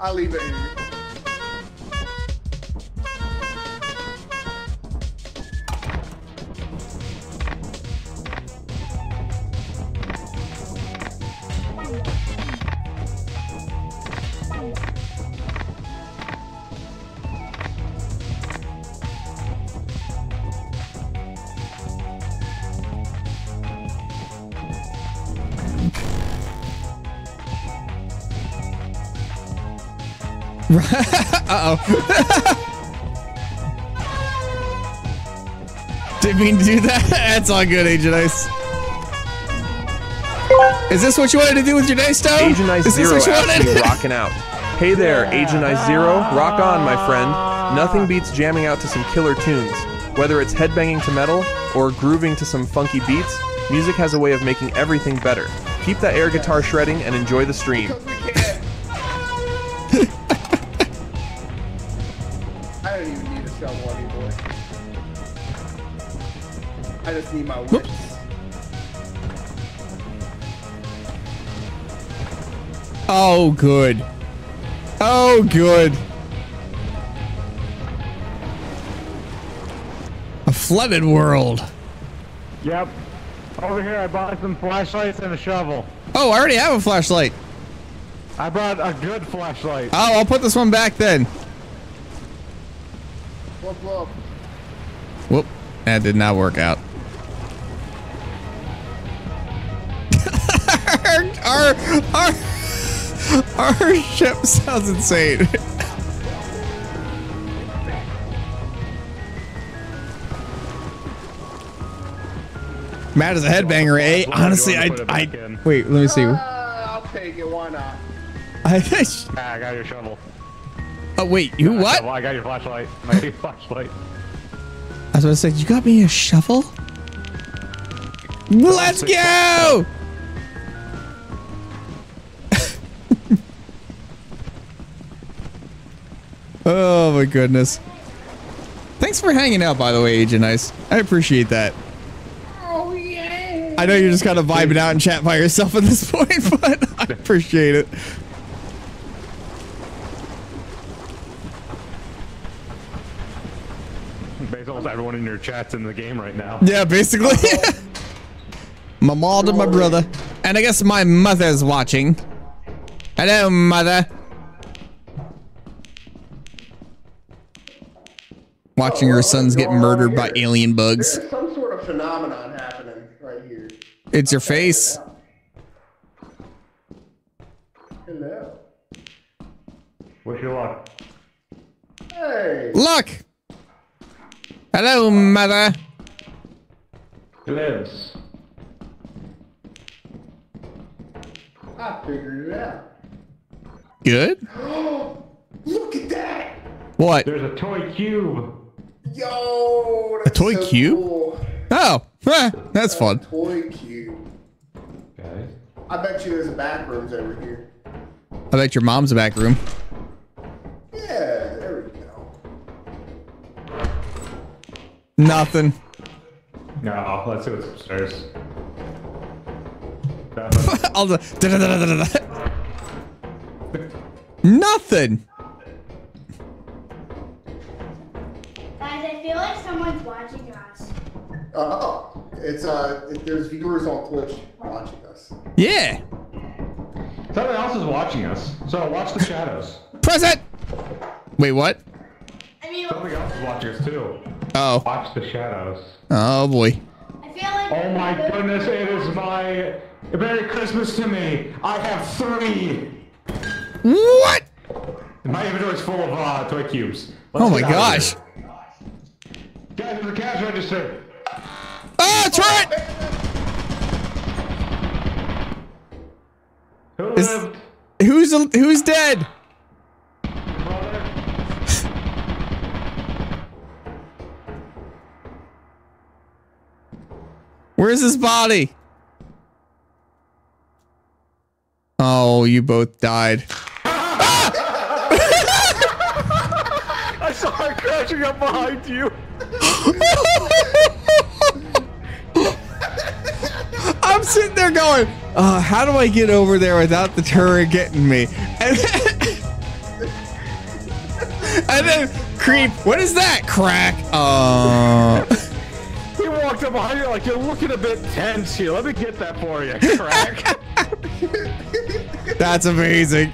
I leave it here. Uh oh. Didn't mean to do that. That's all good, Agent Ice. Is this what you wanted to do with your day, Stone? Agent Ice Is Zero what you actually wanted? rocking out. Hey there, Agent Ice Zero. Rock on, my friend. Nothing beats jamming out to some killer tunes. Whether it's headbanging to metal or grooving to some funky beats, music has a way of making everything better. Keep that air guitar shredding and enjoy the stream. I just need my wits. Oh, good. Oh, good. A flooded world. Yep. Over here, I bought some flashlights and a shovel. Oh, I already have a flashlight. I brought a good flashlight. Oh, I'll put this one back then. Whoop, whoop. Whoop. That did not work out. Our, our, our ship sounds insane. Matt is a headbanger, eh? Honestly, I, I, wait, let me see. Uh, I'll take it. Why not? I, Ah, I got your shovel. oh, wait, you what? Shovel, I got your flashlight. My flashlight. I was about to say, you got me a shovel? Let's go! Oh my goodness. Thanks Thanks for hanging out, by the way, Agent Ice. I appreciate that. Oh yeah. I know you're just kind of vibing out in chat by yourself at this point, but I appreciate it. Basically, almost everyone in your chat's in the game right now. Yeah, basically. my mom and my brother. And I guess my mother's watching. Hello, mother. Watching her sons get murdered by alien bugs. There's some sort of phenomenon happening right here. It's your face. Hello. Wish you luck. Hey. Look! Hello, mother. Lives. I figured it out. Good? Look at that! What? There's a toy cube. Yo, A toy so cube? cool. Oh, eh, that's fun. Toy cube. Okay. I bet you there's a back rooms over here. I bet your mom's a back room. Yeah, there we go. Nothing. No, let's see what's upstairs. All the da-da-da-da-da-da. Nothing. Guys, I feel like someone's watching us. Oh, it's uh, it- there's viewers on Twitch watching us. Yeah. Something else is watching us. So watch the shadows. Present. Wait, what? I mean, Something else is watching us too. Oh. Watch the shadows. Oh boy. I feel like. Oh my goodness, it is my Merry Christmas to me. I have three. What? My inventory's full of uh, toy cubes. Oh my get out gosh. Guys, there's a cash register. Ah, try it. Who Is- lived? Who's who's dead? Where's his body? Oh, you both died. I saw her crashing up behind you. I'm sitting there going, uh, how do I get over there without the turret getting me? And then, and then creep, what is that? Crack. Uh, He walked up behind you like you're looking a bit tense here. Let me get that for you. Crack. that's amazing.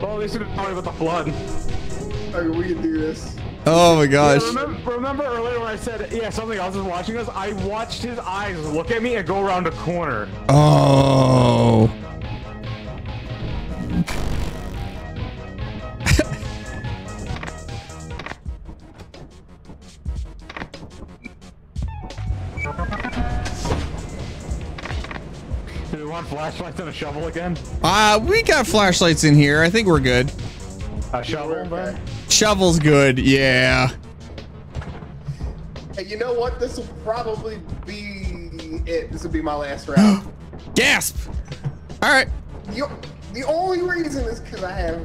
well, at least you didn't about the flood. Okay, we can do this. Oh my gosh. Yeah, remember, remember earlier when I said, yeah, something else is watching us? I watched his eyes look at me and go around a corner. Oh. Do we want flashlights and a shovel again? Uh, we got flashlights in here. I think we're good. A shovel, then? Shovel's good. Yeah. Hey, you know what? This will probably be it. This will be my last round. Gasp. All right. the, the only reason is because I have.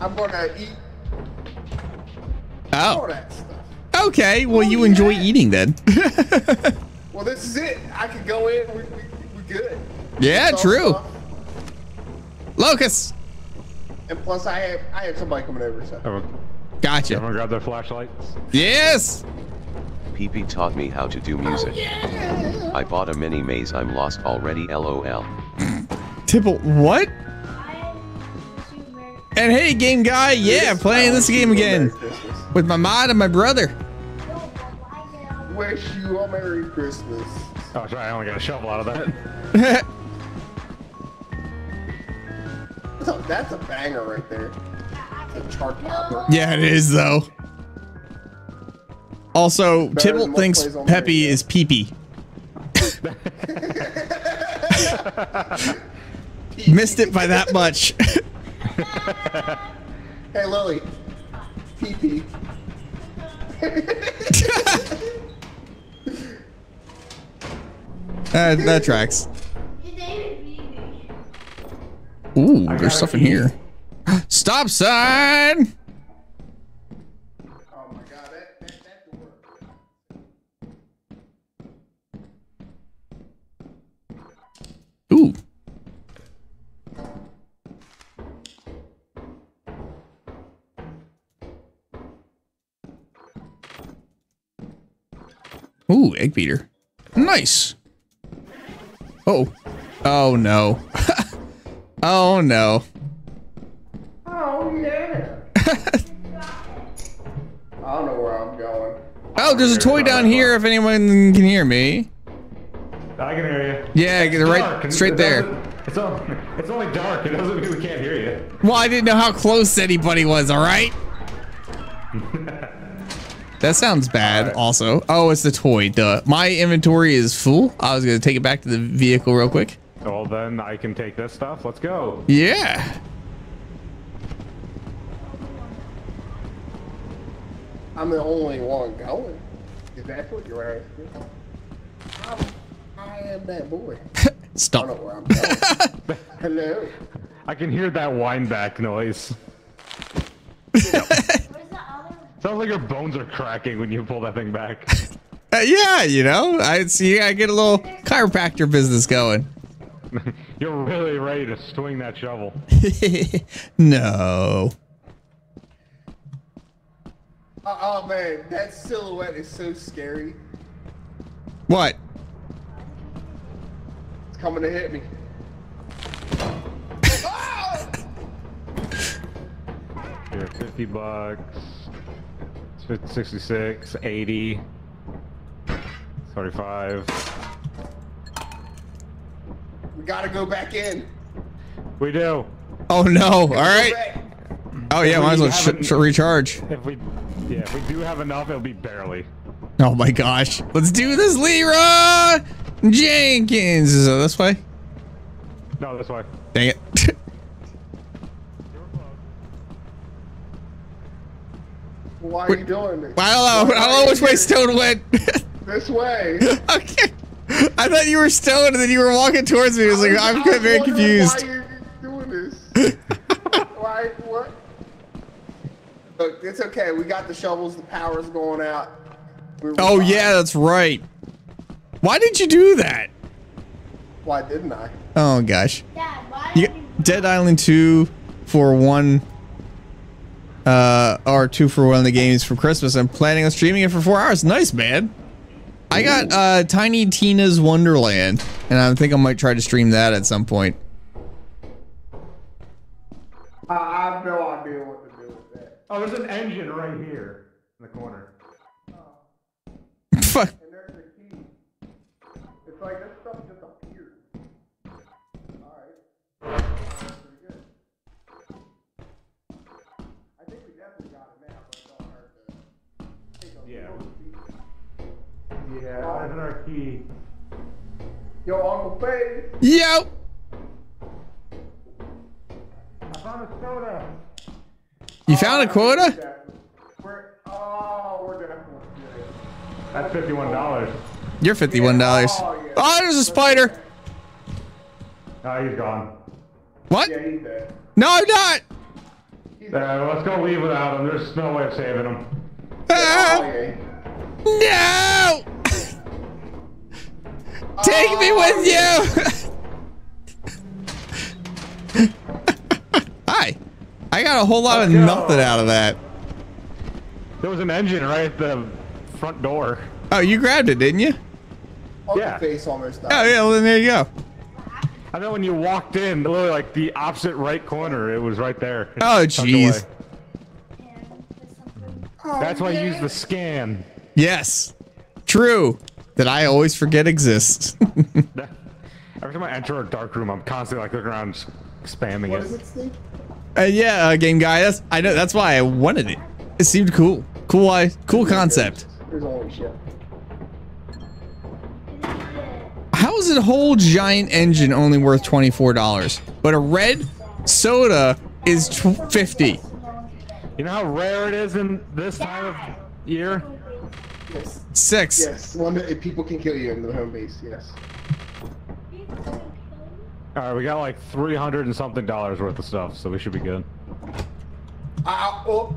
I'm gonna eat oh. all Oh. that stuff. Okay. Well, you enjoy eating then. Well, this is it. I could go in. We, we, we good. yeah, true. stuff. Locust. And plus, I have I have somebody coming over. So. Everyone, Gotcha. everyone grab their flashlights. Yes. PP taught me how to do music. Oh, I bought a mini maze I'm lost already lol. Tipple, what? And hey, game guy, yeah, playing this game again with my mod and my brother. Wish you a Merry Christmas. Oh, sorry, I only got a shovel out of that. So that's a banger right there. It's a chart topper. Yeah, it is though. Also, Better Tibble thinks plays on Peppy is peepee. Missed it by that much. Hey Lily. PP. Uh, that tracks. Ooh, there's stuff in here. Stop sign. Oh my god, that, that, that door. Ooh. Ooh, egg beater. Nice. Oh. Oh no. oh no. Oh yeah. I don't know where I'm going. Oh, there's a toy down here if anyone can hear me. I can hear you. Yeah, It's get right- dark, straight it there. It's, only, it's only dark. It doesn't mean we can't hear you. Well, I didn't know how close anybody was, alright? That sounds bad, also. Oh, it's the toy, duh. My inventory is full. I was gonna take it back to the vehicle real quick. Well, then I can take this stuff. Let's go. Yeah. I'm the only one going. Is that what you're asking? I'm, I am that boy. Stop. I don't know where I'm going. Hello. I can hear that wind back noise. Sounds like your bones are cracking when you pull that thing back. Uh, yeah, you know, I see. I get a little chiropractor business going. You're really ready to swing that shovel. no. Oh, oh man, that silhouette is so scary. What? It's coming to hit me. Here, 50 bucks. 66, 80, 35. We gotta go back in. We do. Oh no! All right. Oh yeah, If might as well sh- recharge. If we, yeah, if we do have enough, it'll be barely. Oh my gosh! Let's do this, Leroy Jenkins. Is it this way? No, this way. Dang it! Why are you doing this? I don't know. I don't know which way Stone went. This way. okay. I thought you were stoned and then you were walking towards me. I was like, I'm I was very confused. Why are you're doing this? why? What? Look, it's okay. We got the shovels. The power's going out. We're Oh fine. yeah, that's right. Why did you do that? Why didn't I? Oh gosh. Dad, why You got Dead Island 2 for one uh or two for one of the games for Christmas. I'm planning on streaming it for four hours. Nice man. I got uh Tiny Tina's Wonderland, and I think I might try to stream that at some point. I, I have no idea what to do with that. Oh, there's an engine right here in the corner. Fuck. And there's the key. It's like this Yeah, there's our key. Yo, Uncle Faye. Yo. I found a soda. You found a quota? We're, oh, we're definitely good. That's fifty-one dollars. You're fifty-one dollars. Oh, there's a spider. Oh, he's gone. What? Yeah, he's dead. No, I'm not. Uh, let's go leave without him. There's no way of saving him. Ah, Okay. no. Take me with oh. you. Hi. I got a whole lot of Let's go. nothing out of that. There was an engine right at the front door. Oh, you grabbed it, didn't you? Yeah. Face almost died. Oh yeah, well then there you go. And then when you walked in, literally like the opposite right corner, it was right there. It's Oh jeez. That's why I use the scan. Yes. True. That I always forget exists. Every time I enter a dark room, I'm constantly like looking around, s- spamming What it. is it, uh, yeah, uh, game guy. That's I know. That's why I wanted it. It seemed cool. Cool. I cool concept. There's only shit. How is a whole giant engine only worth twenty four dollars, but a red soda is tw- fifty? You know how rare it is in this time of year? Yes. Six. Yes. One that people can kill you in the home base. Yes. All right, we got like 300 and something dollars worth of stuff, so we should be good. Uh, uh, oh.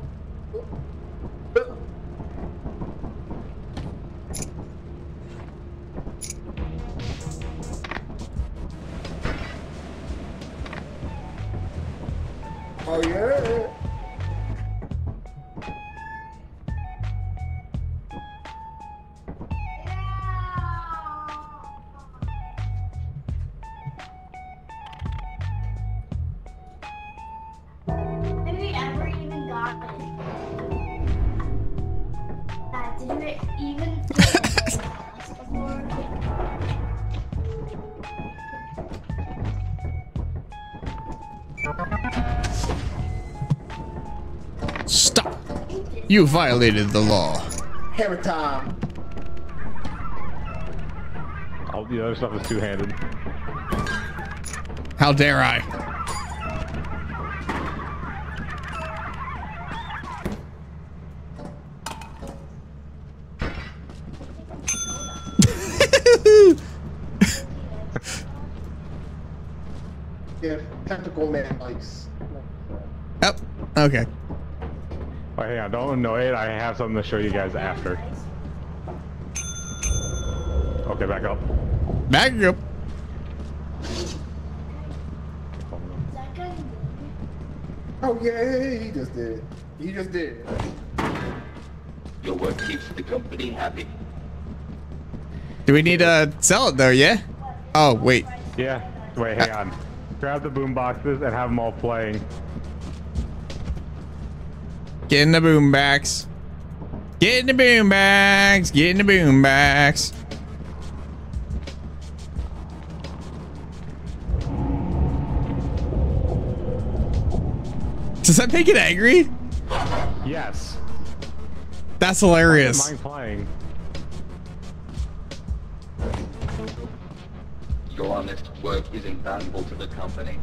Oh yeah. Stop. You violated the law. Hammer time. All the other stuff is two-handed. How dare I? Yeah, tentacle man likes. Yep. Okay. Wait, hang on, don't annoy it. I have something to show you guys after. Okay, back up. Back up. Oh yeah, he just did. it. He just did. it. Your work keeps the company happy. Do we need to sell it though? Yeah. Oh wait. Yeah. Wait, hang uh, on. Grab the boom boxes and have them all playing. Get in the boom backs. Get in the boom backs. Get in the boom backs. Does that make it angry? Yes. That's hilarious. Mind playing. Work is invaluable to the company.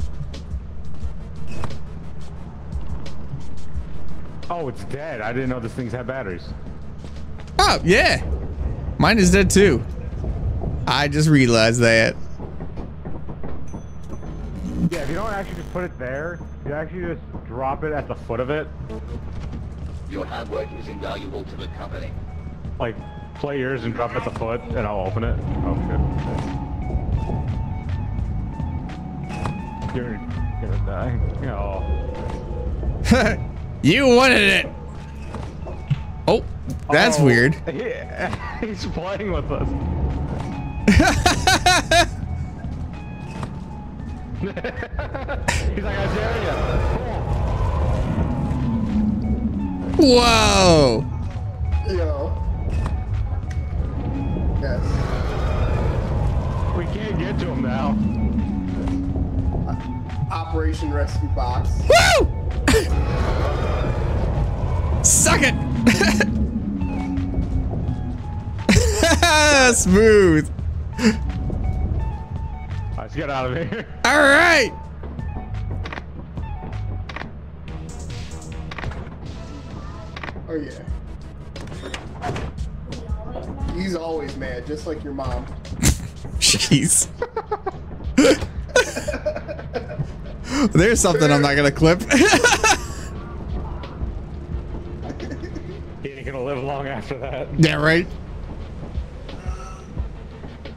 Oh, it's dead. I didn't know this thing's had batteries. Oh, yeah. Mine is dead too. I just realized that. Yeah, if you don't actually just put it there, you actually just drop it at the foot of it. Your hard work is invaluable to the company. Like, play yours and drop it at the foot, and I'll open it. Oh, good. You're gonna die. Oh. you wanted it. Oh, that's Oh, weird. Yeah, he's playing with us. he's like, I dare you. Whoa. Yo. Yes. We can't get to him now. Operation Rescue Box. Woo! Suck it. Smooth. Let's get out of here. All right. Oh yeah. He's always mad, just like your mom. Jeez. There's something I'm not gonna clip. He ain't gonna live long after that. yeah, right.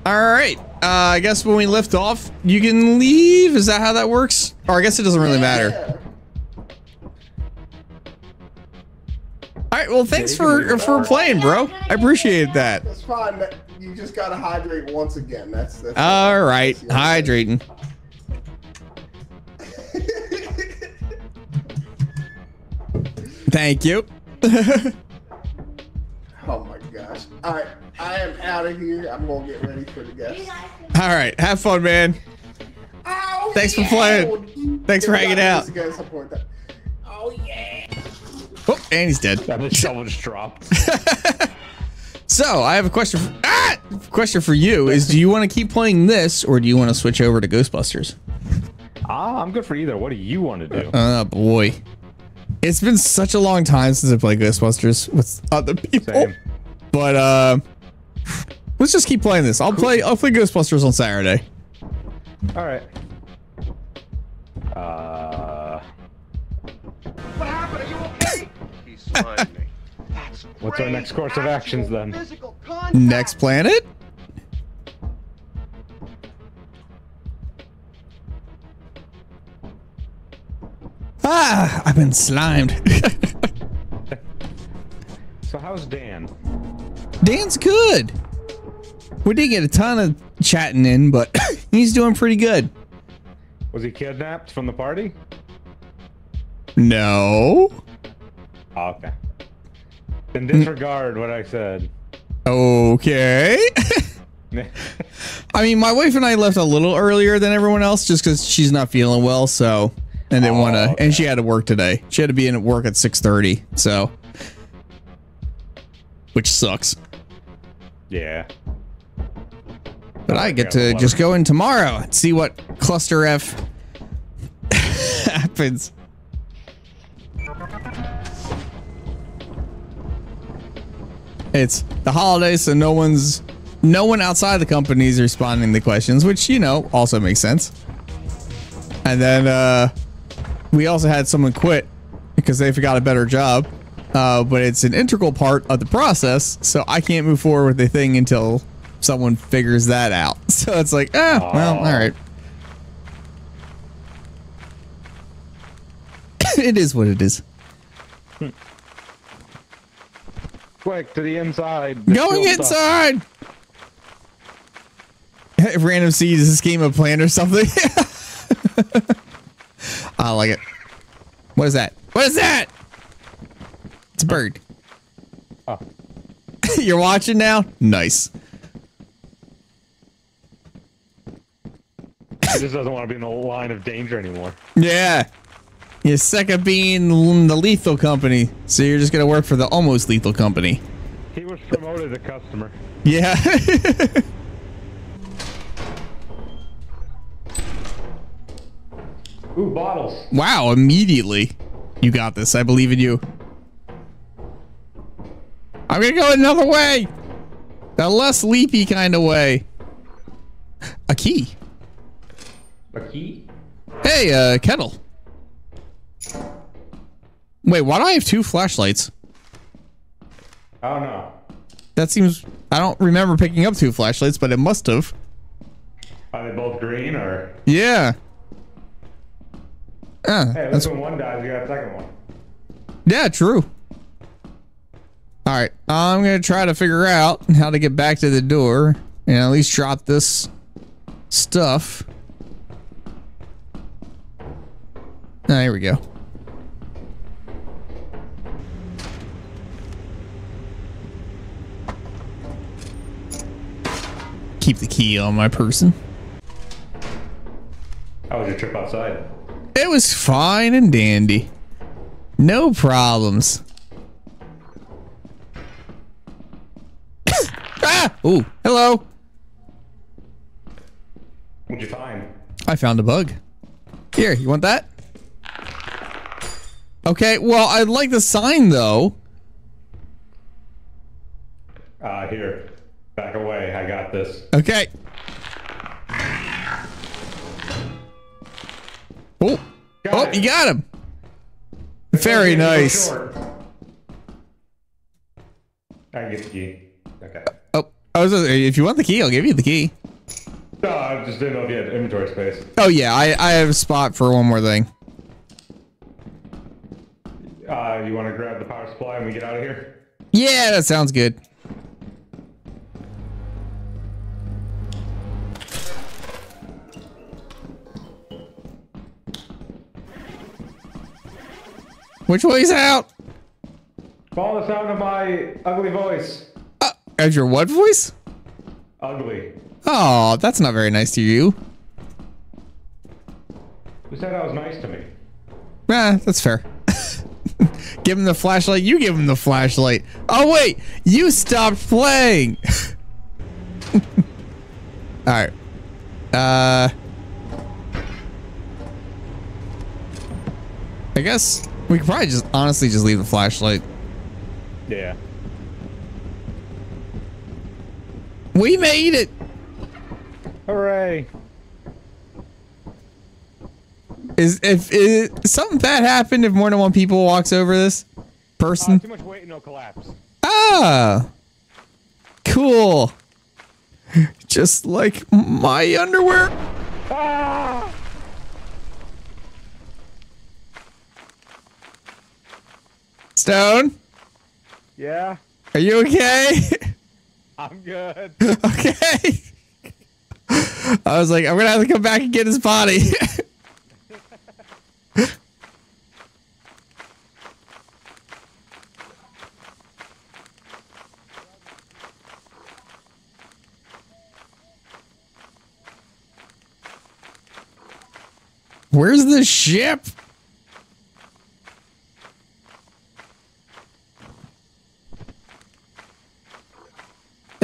All right. Uh, I guess when we lift off, you can leave. Is that how that works? Or I guess it doesn't really matter. All right. Well, thanks for for playing, bro. I appreciate that. That's fine. You just gotta hydrate once again. That's that's. All right. Hydrating. Thank you. Oh my gosh. All right, I am out of here. I'm gonna get ready for the guests. All right. Have fun, man. Thanks for playing. Thanks for hanging out. You guys support that. Oh yeah. Oh, and he's dead. That shovel just dropped. So I have a question. For, ah! Question for you is: Do you want to keep playing this, or do you want to switch over to Ghostbusters? Ah, I'm good for either. What do you want to do? Oh boy, it's been such a long time since I played Ghostbusters with other people. Same. But uh, let's just keep playing this. I'll play. I'll play Ghostbusters on Saturday. All right. Uh. What happened? Are you okay? He's smiling me. What's our next course of actions then? Next planet? Ah, I've been slimed. So how's Dan? Dan's good. We didn't get a ton of chatting in, but he's doing pretty good. Was he kidnapped from the party? No. Oh, okay. Then disregard what I said. Okay. I mean, my wife and I left a little earlier than everyone else just because she's not feeling well, so and didn't want to. And she had to work today. She had to be in at work at six thirty, so which sucks. Yeah. But I get to just go in tomorrow and see what cluster F happens. It's the holidays, so no one's no one outside the company is responding to questions, which you know also makes sense. And then uh we also had someone quit because they forgot a better job. Uh, but it's an integral part of the process, so I can't move forward with the thing until someone figures that out. So it's like, ah, well, all right. it is what it is. Quick to the inside. Going inside. Random seeds is this game a plan or something? I like it. What is that? What is that? It's a bird. Oh. You're watching now? Nice. He just doesn't want to be in the line of danger anymore. Yeah. You're sick of being the lethal company, so you're just gonna work for the almost lethal company. He was promoted to customer. Yeah. Ooh, bottles. wow, immediately. You got this. I believe in you. I'm gonna go another way. A less leapy kind of way. A key. A key? Hey, uh, kettle. Wait, why do I have two flashlights? I don't know. That seems. I don't remember picking up two flashlights, but it must have. Are they both green or? Yeah. Ah, Hey, that's when one dies, you got a second one. yeah, true. All right, I'm gonna try to figure out how to get back to the door and at least drop this stuff. Ah, here we go. Keep the key on my person. How was your trip outside? It was fine and dandy. No problems. ah! Ooh, hello. What'd you find? I found a bug. Here, you want that? Okay, well, I'd like the sign though. Uh, here. Back away. I got this. Okay. Oh, oh, you got him. Very nice. I can get the key. Okay. Oh, I was. If you want the key, I'll give you the key. No, I just didn't know if you had inventory space. Oh yeah, I I have a spot for one more thing. Uh, you want to grab the power supply and we get out of here? Yeah, that sounds good. Which way's out? Follow the sound of my ugly voice. As your what voice? Ugly. Oh, that's not very nice to you. Who said that was nice to me? Ah, that's fair. give him the flashlight. You give him the flashlight. Oh wait, you stopped playing. All right. Uh, I guess we could probably just honestly just leave the flashlight. Yeah. We made it. Hooray. Is if, if something bad happened if more than one people walks over this, person. too much weight, and it'll collapse. Ah, cool. Just like my underwear. Ah! Stone, Yeah, are you okay? I'm good. okay. I was like, I'm gonna have to come back and get his body. Where's the ship?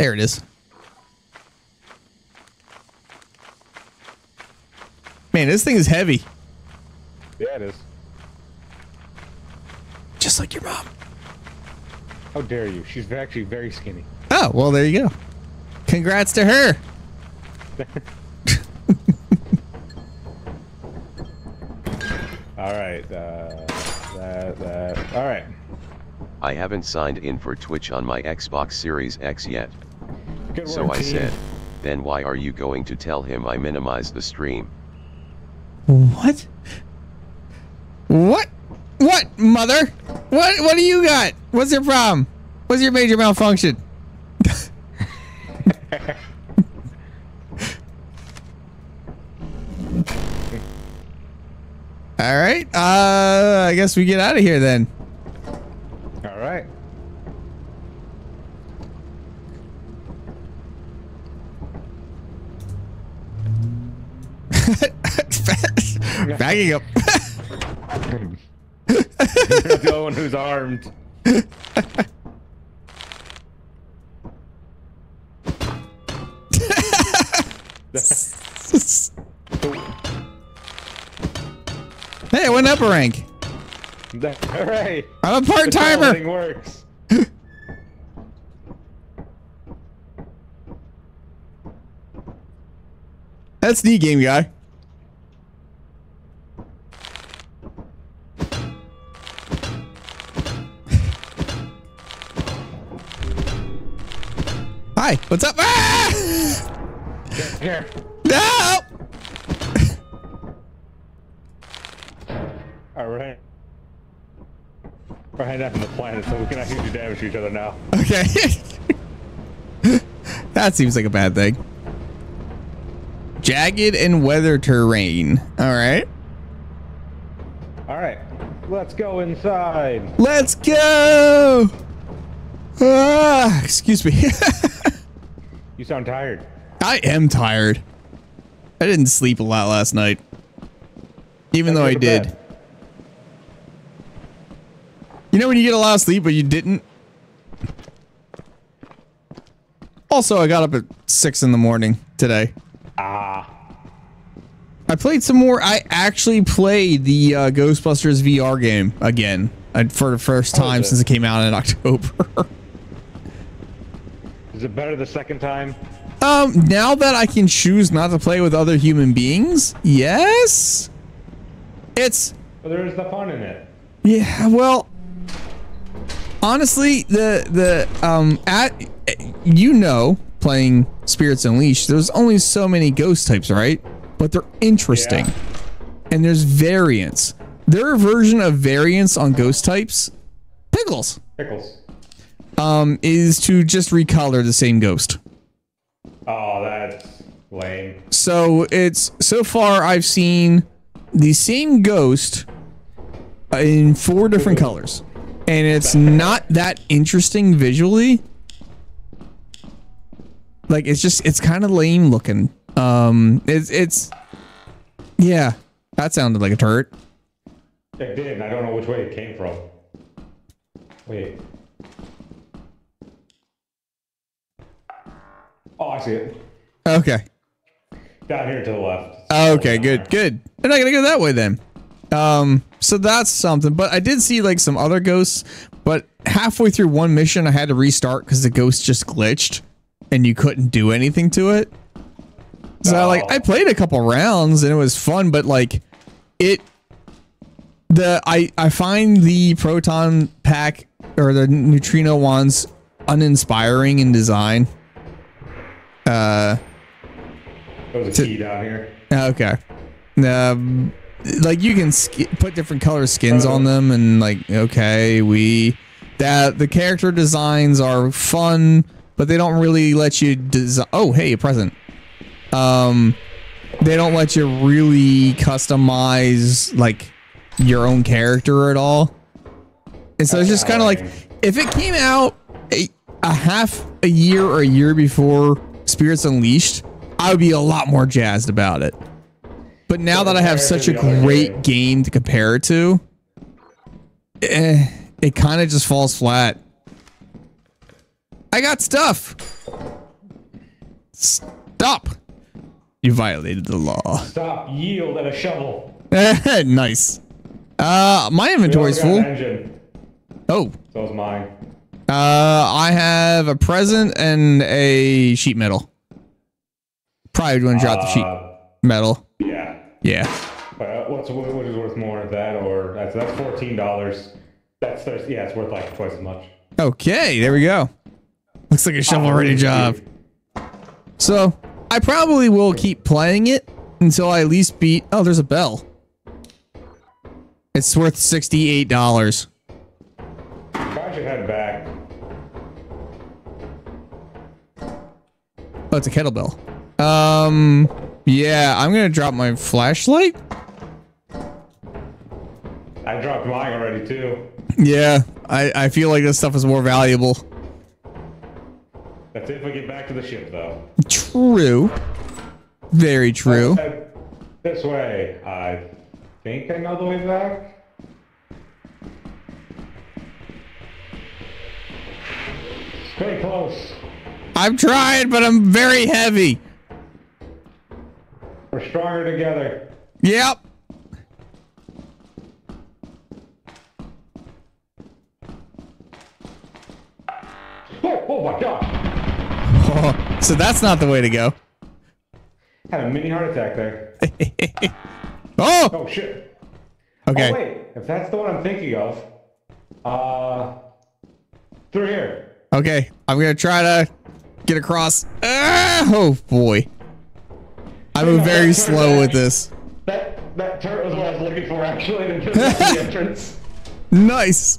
There it is. Man, this thing is heavy. Yeah, it is. Just like your mom. How dare you? She's actually very skinny. Oh, well, there you go. Congrats to her. All right. Uh, that that. All right. I haven't signed in for Twitch on my Xbox Series X yet. Good So work, I team. said, then why are you going to tell him I minimized the stream? What? What? What, mother? What? What do you got? What's your problem? What's your major malfunction? All right. Uh, I guess we get out of here then. All right. Up. You're not the only one who's armed. Hey, I went up a rank. All right. I'm a part-timer. everything works. That's the game guy. Hi, what's up? Ah! Here. No! All right. We're heading out from the planet, so we can actually do damage to each other now. Okay. that seems like a bad thing. Jagged and weather terrain. All right. All right. Let's go inside. Let's go. Ah, excuse me. You sound tired. I am tired. I didn't sleep a lot last night. Even though I did. bed. You know when you get a lot of sleep but you didn't? Also, I got up at 6 in the morning today. Ah. I played some more. I actually played the uh, Ghostbusters VR game again uh, for the first time since it came out in October. Is it better the second time? um, now that I can choose not to play with other human beings, yes. It's Well, there's the fun in it. Yeah, well, honestly, the the um at you know playing Spirits Unleashed, there's only so many ghost types, right? But they're interesting, and there's variants. Their version of variants on ghost types, pickles, Pickles. Um, is to just recolor the same ghost. Oh, that's lame. So it's so far I've seen the same ghost in four different colors, and it's not that interesting visually. Like it's just it's kind of lame looking. Um, it's it's yeah, that sounded like a turret. It did. I don't know which way it came from. Wait. Oh, I see it. Okay. Down here to the left. Okay, good, good. They're not gonna go that way then. Um, so that's something. But I did see like some other ghosts. But halfway through one mission, I had to restart because the ghost just glitched, and you couldn't do anything to it. So I, like I played a couple rounds and it was fun, but like it the I I find the proton pack or the neutrino wands uninspiring in design. Uh, There's a key down here. okay. Um, like you can sk- put different color skins on them, and like okay, we that the character designs are fun, but they don't really let you design. Oh, hey, a present. Um, they don't let you really customize like your own character at all. And so it's just kind of like if it came out a, a half a year or a year before Spirits Unleashed, I would be a lot more jazzed about it. But now that I have such a great game to compare it to, eh, it kind of just falls flat. I got stuff. Stop. You violated the law. Stop, yield, and a shovel. nice. Uh, my inventory's full. Oh. So is mine. Uh, I have a present and a sheet metal. Probably going to drop the sheet Uh, metal. Yeah. Yeah. Uh, what's what, is worth more, that or that's that's fourteen dollars. That's yeah, it's worth like twice as much. Okay, there we go. Looks like a shovel ready job. So I probably will keep playing it until I at least beat. Oh, there's a bell. It's worth sixty-eight dollars. Oh, it's a kettlebell. Um, yeah, I'm gonna drop my flashlight. I dropped mine already too. Yeah, I I feel like this stuff is more valuable. That's if we get back to the ship though. True. Very true. Uh, This way. I think I know the way back. Stay close. I'm trying, but I'm very heavy. We're stronger together. Yep. Oh, oh my god! Oh, so that's not the way to go. Had a mini heart attack there. Oh! Oh shit. Okay. Oh wait, if that's the one I'm thinking of, uh, through here. Okay, I'm gonna try to get across. Ah, oh boy, I move very slow with this. That that turret was what I was looking for actually to the entrance. Nice.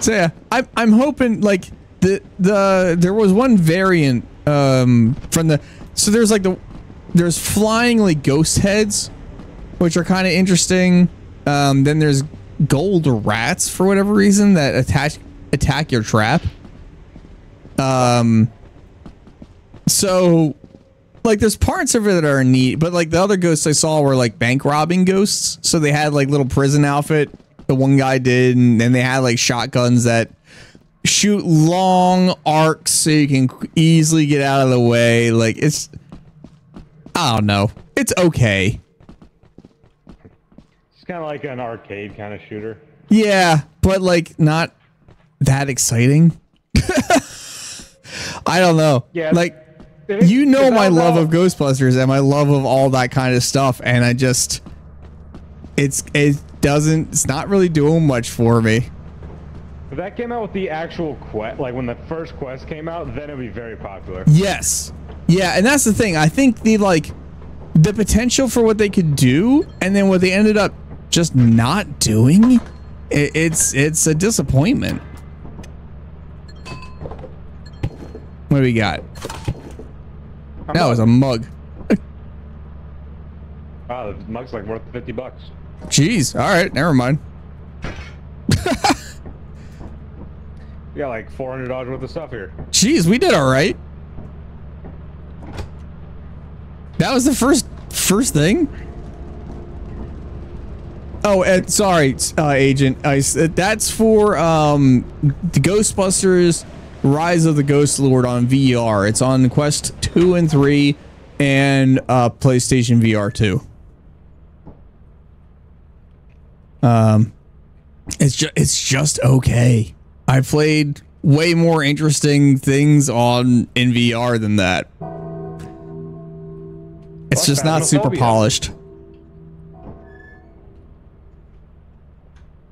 So yeah, I'm I'm hoping like the the there was one variant um from the so there's like the there's flying like ghost heads, which are kind of interesting. Um, then there's gold rats for whatever reason that attach attack your trap. Um, so like there's parts of it that are neat, but like the other ghosts I saw were like bank robbing ghosts. So they had like little prison outfit. The one guy did, and then they had like shotguns that shoot long arcs so you can easily get out of the way. Like it's, I don't know, it's okay. It's kind of like an arcade kind of shooter. Yeah, but like not that exciting. I don't know. Yeah, like you know my love all- of Ghostbusters and my love of all that kind of stuff, and I just it's it doesn't it's not really doing much for me. If that came out with the actual quest, like when the first quest came out, then it'd be very popular. Yes. Yeah, and that's the thing. I think the like the potential for what they could do and then what they ended up just not doing it, it's it's a disappointment. What do we got? That was a mug. Wow, the mug's like worth fifty bucks. Jeez. All right, never mind. We got like four hundred dollars worth of stuff here. Jeez, we did all right. That was the first first thing. Oh, and sorry, uh, Agent. I s that's for um, the Ghostbusters: Rise of the Ghost Lord on VR. It's on Quest 2 and 3 and uh, PlayStation VR 2. Um, it's just it's just okay. I played way more interesting things on in VR than that. It's just not super polished.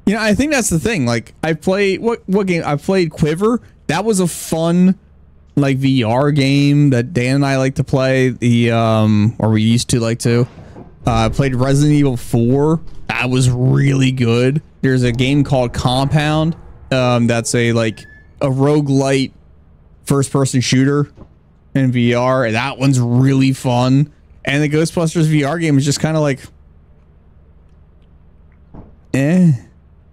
You know, I think that's the thing. Like, I play what what game? I played QuiVr, that was a fun, like VR game that Dan and I like to play. The um, or we used to like to. Uh, I played Resident Evil Four. That was really good. There's a game called Compound. Um, that's a like a roguelite first person shooter in VR. And that one's really fun. And the Ghostbusters VR game is just kind of like, eh.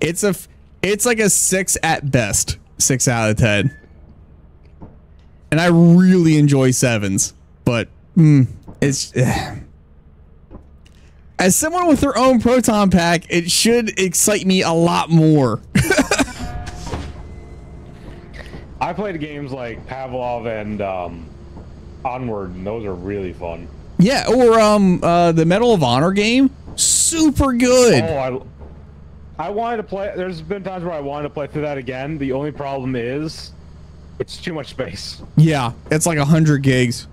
it's a, it's like a six at best, six out of ten. And I really enjoy sevens, but mm, it's. eh. As someone with their own proton pack, it should excite me a lot more. I played games like Pavlov and um, Onward, and those are really fun. Yeah, or um uh the Medal of Honor game, super good. Oh, I, wanted to play. There's been times where I wanted to play through that again. The only problem is, it's too much space. Yeah, it's like 100 gigs.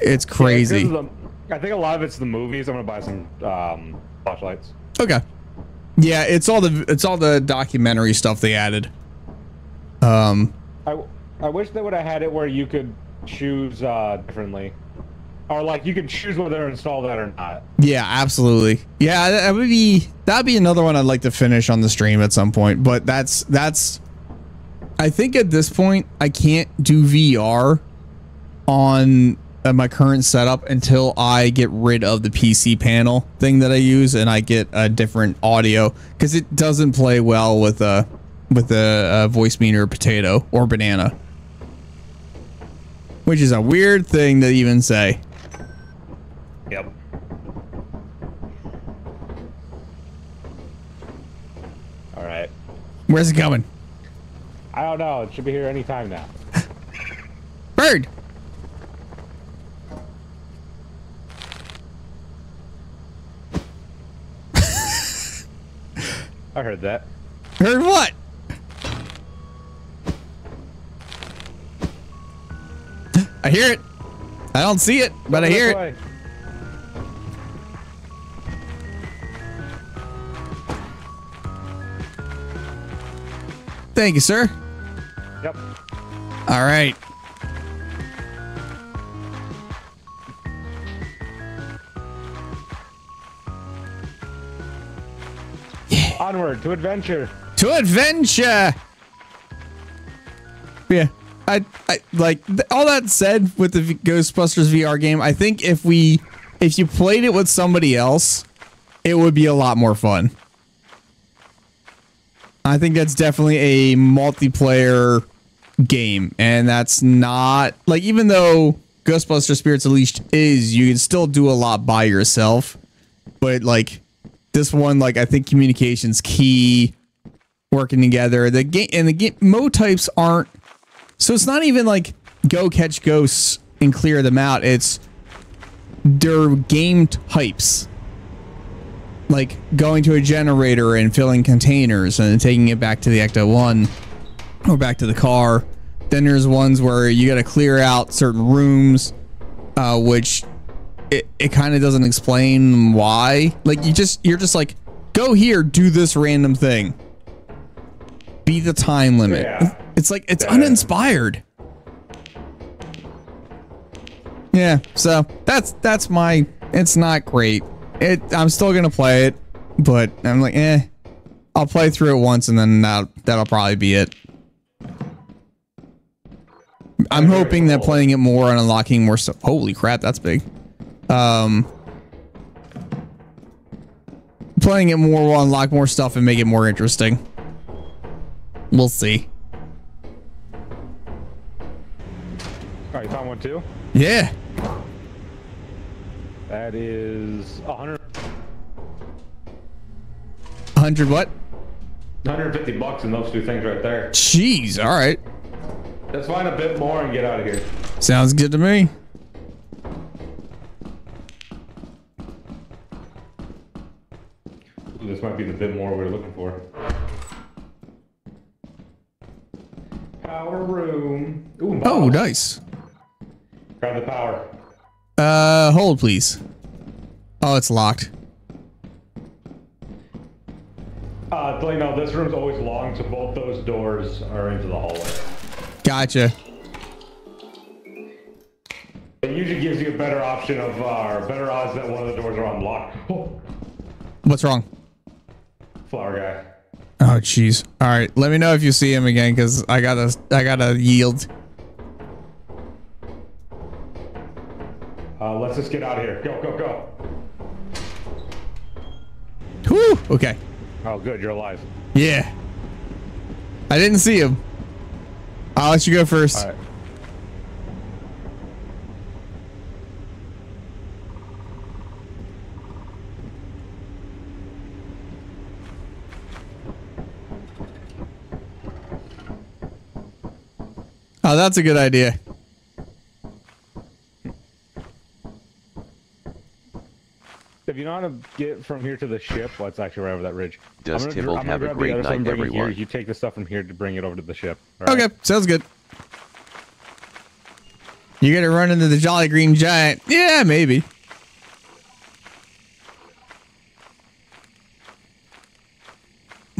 It's crazy. of the- I think a lot of it's the movies. I'm gonna buy some um, flashlights. Okay. Yeah, it's all the it's all the documentary stuff they added. Um I, I wish they would have had it where you could choose uh, differently, or like you can choose whether to install that or not. yeah, absolutely. Yeah, that would be that'd be another one I'd like to finish on the stream at some point, but that's that's I think at this point I can't do VR on uh, my current setup until I get rid of the PC panel thing that I use and I get a different audio because it doesn't play well with a with a, a Voicemeeter potato or banana, which is a weird thing to even say. Yep. All right. Where's it going? I don't know. It should be here any time now. Bird. I heard that. Heard what? I hear it. I don't see it, but I hear it. Thank you, sir. Yep. All right. Yeah. Onward to adventure. To adventure. Yeah. I, I like th- all that said with the v- Ghostbusters VR game. I think if we if you played it with somebody else, it would be a lot more fun. I think that's definitely a multiplayer game, and that's not like even though Ghostbusters Spirits Unleashed is, you can still do a lot by yourself. But like this one, like I think communication's key, working together. The game and the game mo types aren't so it's not even like go catch ghosts and clear them out. It's they're game types. Like going to a generator and filling containers and taking it back to the Ecto 1 or back to the car. Then there's ones where you got to clear out certain rooms, uh, which it, it kind of doesn't explain why. Like you just you're just like go here, do this random thing. Beat the time limit. Yeah. It's like it's uninspired. Yeah, so that's that's my it's not great. It I'm still gonna play it, but I'm like, eh. I'll play through it once and then that that'll probably be it. I'm hoping that playing it more and unlocking more stuff. Holy crap, that's big. Um playing it more will unlock more stuff and make it more interesting. We'll see. All right, you found one too. Yeah. That is 100, 100 what? 150 bucks in those two things right there. Jeez, all right. Let's find a bit more and get out of here. Sounds good to me. Ooh, this might be the bit more we're looking for. Power room. Ooh, Oh, nice. grab the power. Uh, hold please. Oh, it's locked. Uh, you know, this room's always long, so both those doors are into the hallway. Gotcha. It usually gives you a better option of, uh, or better odds that one of the doors are unlocked. Oh, What's wrong? flower guy. Oh, jeez. All right, let me know if you see him again, because I gotta, I gotta yield. Uh, let's just get out of here. Go, go, go. Whew. Okay. Oh, good, you're alive. Yeah. I didn't see him. I'll let you go first. All right. Oh, that's a good idea. If you know how to get from here to the ship, well, it's actually right over that ridge. Does I'm gonna, Tybalt I'm gonna have a great the other stuff and night, bring it here. You take the stuff from here to bring it over to the ship. all right? Okay, sounds good. You gotta run into the Jolly Green Giant. Yeah, maybe.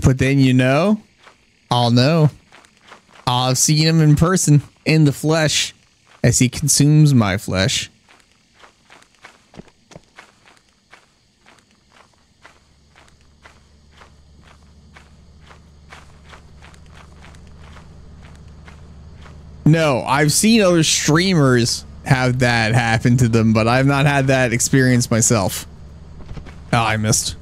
But then you know, I'll know. I'll have seen him in person, in the flesh, as he consumes my flesh. No, I've seen other streamers have that happen to them, but I've not had that experience myself. Oh, I missed.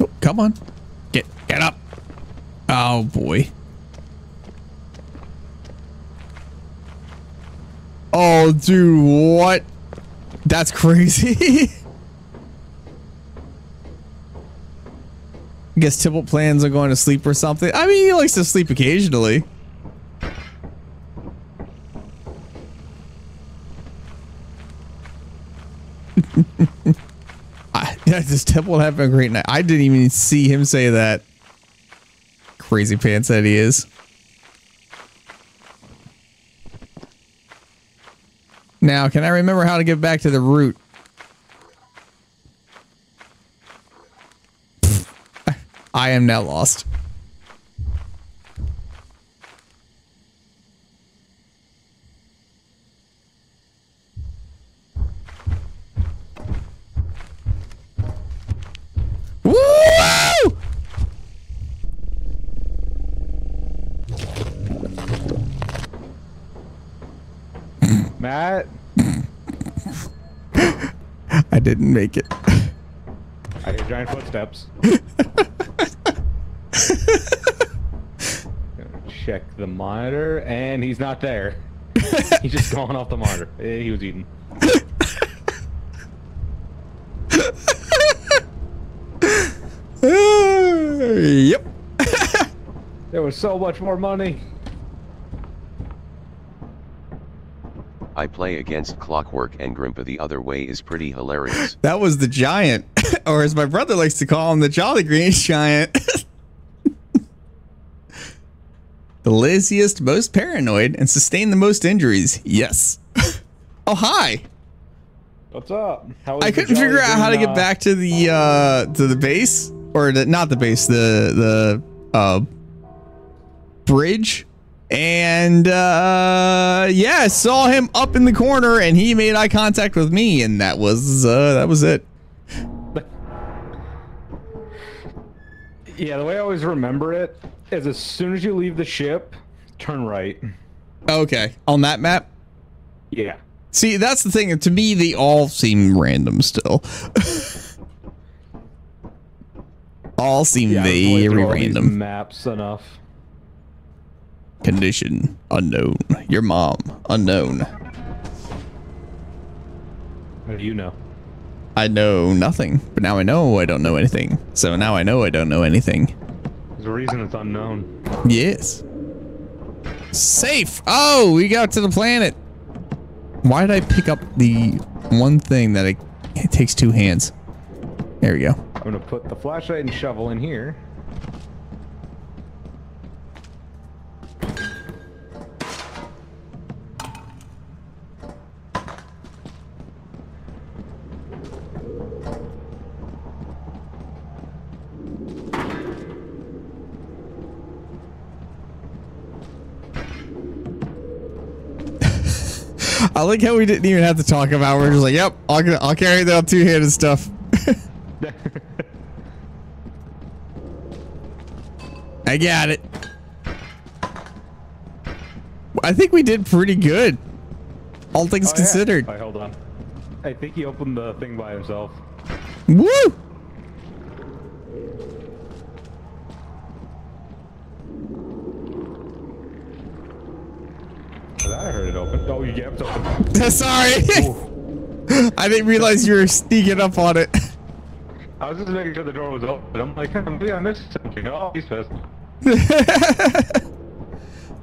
Oh, come on. Get get up. Oh boy. Oh dude, what? That's crazy. I guess Tybalt plans on going to sleep or something. I mean, he likes to sleep occasionally. I, does Tybalt have a great night? I didn't even see him say that. Crazy pants that he is. Now, can I remember how to get back to the route? I am now lost. Woo! Matt, I didn't make it. I hear giant footsteps. Check the monitor, and he's not there. he's just gone off the monitor. Eh, He was eating. yep. There was so much more money. I play against Clockwork and Grimpa the other way is pretty hilarious. That was the giant, or as my brother likes to call him, the Jolly Green Giant. the laziest, most paranoid, and sustained the most injuries. Yes. oh, hi. What's up? How I is the couldn't figure out how to get back to the uh to the base or the not the base the the uh bridge and uh yeah I saw him up in the corner and he made eye contact with me and that was uh that was it Yeah, the way I always remember it is as soon as you leave the ship, turn right. okay on that map Yeah. see that's the thing to me they all seem random still all seem Yeah, very random Maps enough. Condition unknown your mom unknown How do you know? I know nothing, but now I know I don't know anything. So now I know I don't know anything. There's a reason it's unknown. Yes. Safe. Oh, we got to the planet. Why did I pick up the one thing that I, it takes two hands? There we go. I'm gonna put the flashlight and shovel in here. I like how we didn't even have to talk about. it. We're just like, yep, I'll I'll carry the two-handed stuff. I got it. I think we did pretty good. All things Oh, yeah. considered. Alright, hold on. I think he opened the thing by himself. Woo! I heard it open. Oh, yeah, it's open. Sorry. I didn't realize you were sneaking up on it. I was just making sure the door was open. I'm like, maybe I missed something. Oh, he's pissed.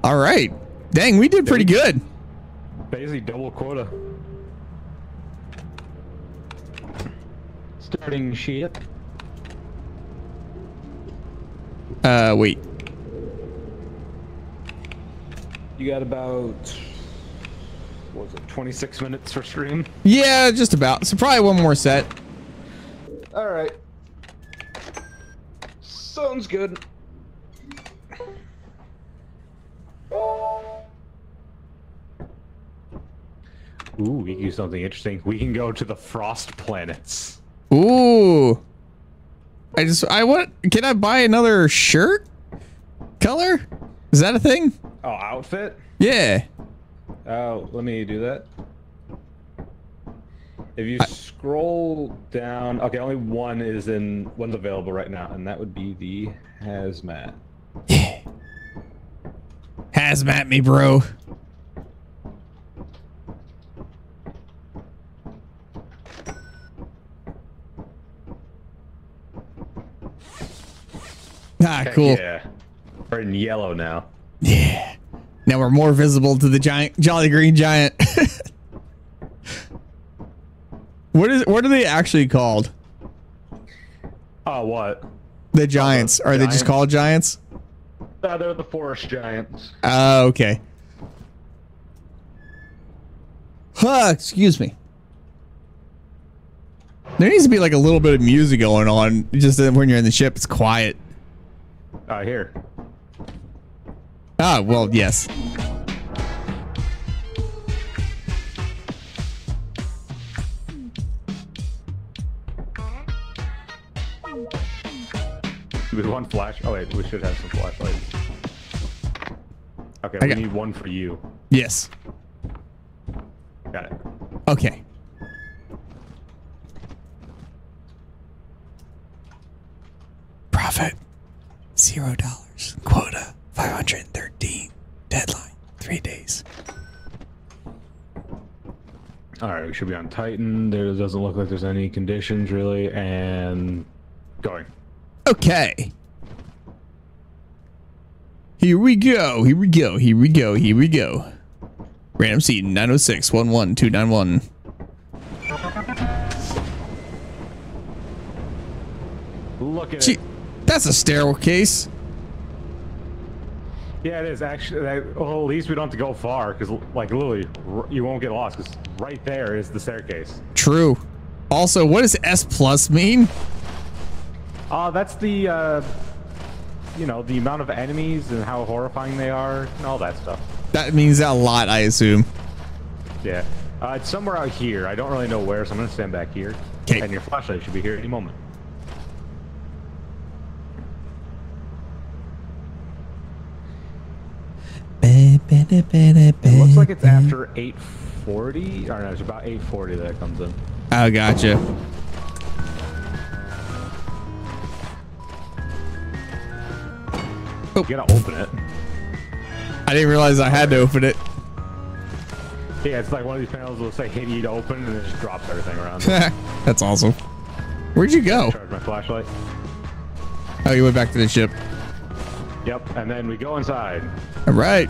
All right. Dang, we did pretty good. Basically double quota. Starting shit. Uh, wait. You got about what was it, 26 minutes for stream? Yeah, just about. So probably one more set. All right. Sounds good. Ooh, we can do something interesting. We can go to the frost planets. Ooh. I just I want can I buy another shirt? Color? Is that a thing? Oh, outfit? Yeah. Oh, let me do that. If you scroll down, okay, only one is in one's available right now, and that would be the hazmat. Hazmat me, bro. Ah, cool. Yeah, we're in yellow now. Yeah. Now we're more visible to the giant Jolly Green Giant. what is what are they actually called? Oh, what? The giants. Are they just called giants? Uh, they're the forest giants. Oh, okay. Huh, excuse me. There needs to be like a little bit of music going on. Just when you're in the ship, it's quiet. Uh, here. Ah, well, yes. With one flash. Oh wait, we should have some flashlights. Okay, I we got- need one for you. Yes. Got it. Okay. Profit zero dollars. Quota five hundred and thirteen. Deadline three days. All right, we should be on Titan. There doesn't look like there's any conditions really, and going. Okay. Here we go. Here we go. Here we go. Here we go. Random seed 906 11291. Look at Gee, it. that's a staircase. Yeah, it is actually. that- Well, at least we don't have to go far because, like, literally, r- you won't get lost because right there is the staircase. True. Also, what does S plus mean? Uh, that's the, uh, you know, the amount of enemies and how horrifying they are and all that stuff. That means a lot, I assume. Yeah. Uh, it's somewhere out here. I don't really know where, so I'm gonna stand back here. 'Kay. And your flashlight should be here any moment. It looks like it's after 8:40. Or no, it's about 8:40 that it comes in. Oh, gotcha. You gotta open it. I didn't realize I had to open it. Yeah, it's like one of these panels will say hit E to open and it just drops everything around. That's awesome. Where'd you go? Charge my flashlight. Oh, you went back to the ship. Yep, and then we go inside. All right.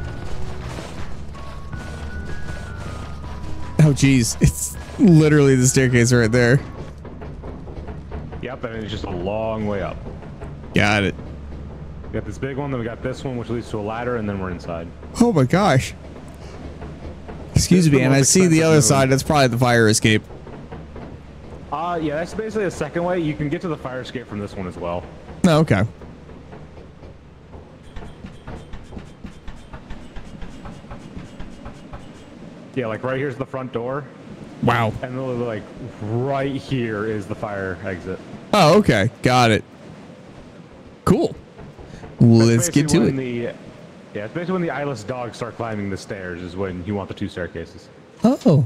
Oh, geez. It's literally the staircase right there. Yep, and it's just a long way up. Got it. We got this big one, then we got this one, which leads to a ladder, and then we're inside. Oh my gosh. Excuse This me, and I see the other room. side. That's probably the fire escape. Uh, yeah, that's basically the second way. You can get to the fire escape from this one as well. No, okay. Yeah, like right here's the front door, Wow. and then, like right here is the fire exit. Oh, okay. Got it. Cool. Let's get to when it. The, yeah, it's basically when the eyeless dogs start climbing the stairs is when you want the two staircases. Oh,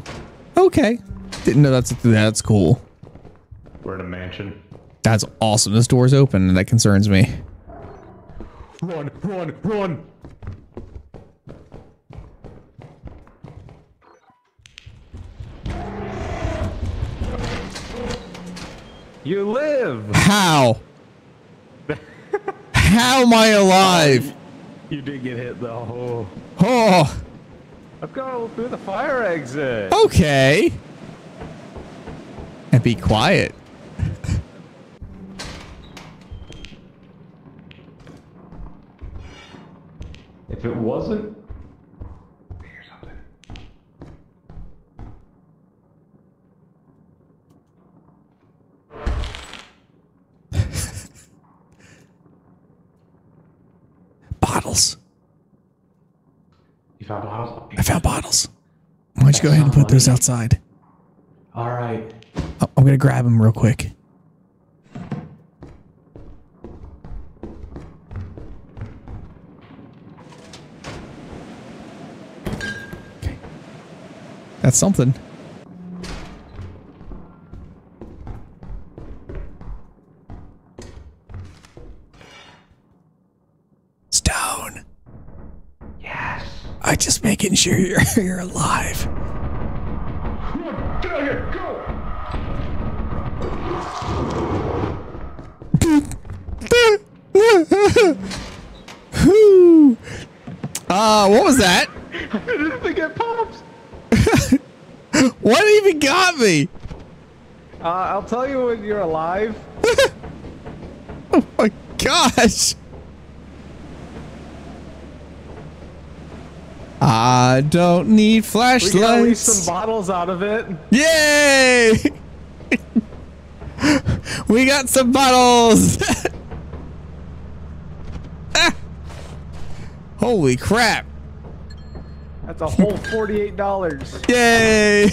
okay. Didn't know that's that's cool. We're in a mansion. That's awesome. This door's open, and that concerns me. Run, run, run! You live! How? How am I alive? Um, you did get hit though. Oh, Let's go through the fire exit. okay. And be quiet. If it wasn't. Bottles. You found bottles? I found bottles. Why don't you go ahead and put those outside? Alright. Oh, I'm gonna grab them real quick. Okay. That's something. I just making sure you're you're alive. Get out here, go! Uh, what was that? I didn't think it pops! What even got me? Uh, I'll tell you when you're alive. Oh my gosh. I don't need flashlights. We got at least some bottles out of it. Yay! we got some bottles. Ah. Holy crap. That's a whole forty-eight dollars. Yay!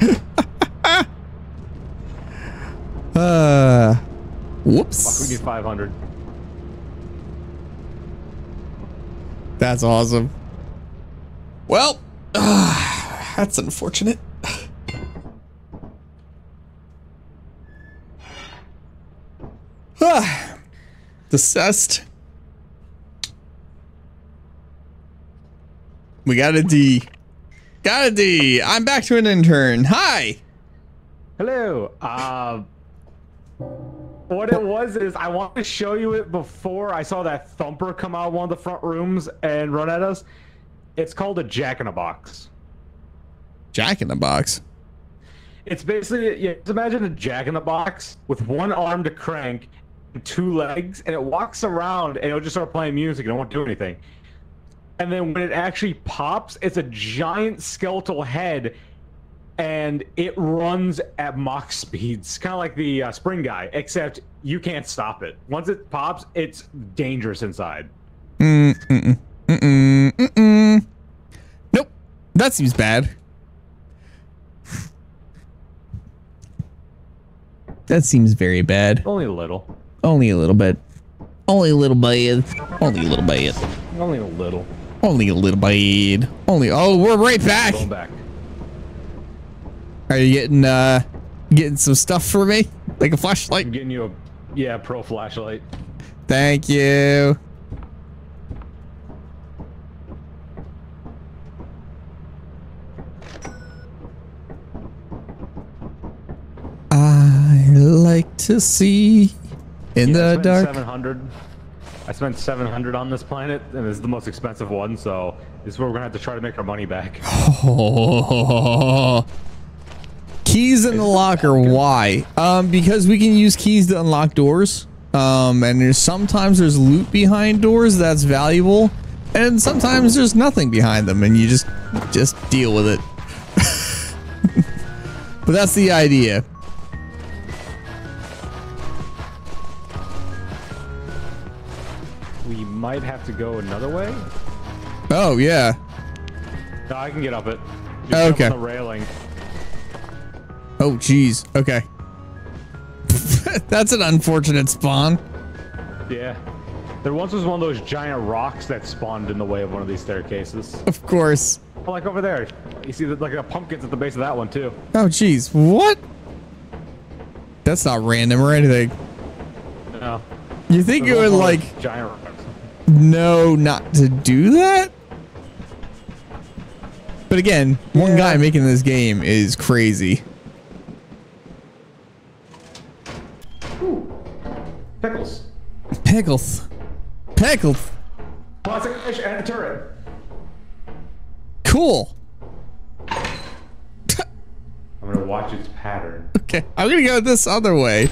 uh, Fuck, whoops. we need five hundred. That's awesome. Well, uh, that's unfortunate. Ah, Disgust. We got a D. Got a D. I'm back to an intern. Hi. Hello. Uh, what it was is I wanted to show you it before I saw that thumper come out of one of the front rooms and run at us. It's called a Jack in a Box. Jack in the box. It's basically yeah, just imagine a Jack in the Box with one arm to crank and two legs, and it walks around and it'll just start playing music and it won't do anything. And then when it actually pops, it's a giant skeletal head, and it runs at Mach speeds, kind of like the uh, Spring Guy, except you can't stop it. Once it pops, it's dangerous inside. Mm, mm, mm, mm, mm. Nope. That seems bad. That seems very bad. Only a little. Only a little bit. Only a little bit. Only a little bit. Only a little. Only a little bit. Only. Oh, we're right back. Going back. Are you getting uh getting some stuff for me? Like a flashlight? I'm getting you a yeah pro flashlight. Thank you. I like to see in the dark. Seven hundred. I spent seven hundred on this planet, and it's the most expensive one. So this is where we're gonna have to try to make our money back. Keys in the locker. Why? Um, because we can use keys to unlock doors. Um, and there's sometimes there's loot behind doors that's valuable, and sometimes there's nothing behind them, and you just just deal with it. but that's the idea. We might have to go another way. Oh yeah. No, I can get up it. Just okay. the railing. Oh, jeez. Okay. That's an unfortunate spawn. Yeah. There once was one of those giant rocks that spawned in the way of one of these staircases. Of course. Oh, like over there. You see, the, like the pumpkins at the base of that one too. Oh, jeez. What? That's not random or anything. No. You think it would, one of those like, giant rocks. know not to do that? But again, one guy making this game is crazy. Pickles. Pickles. Pickles. Plastic fish and a turret. Cool. I'm gonna watch its pattern. Okay, I'm gonna go this other way.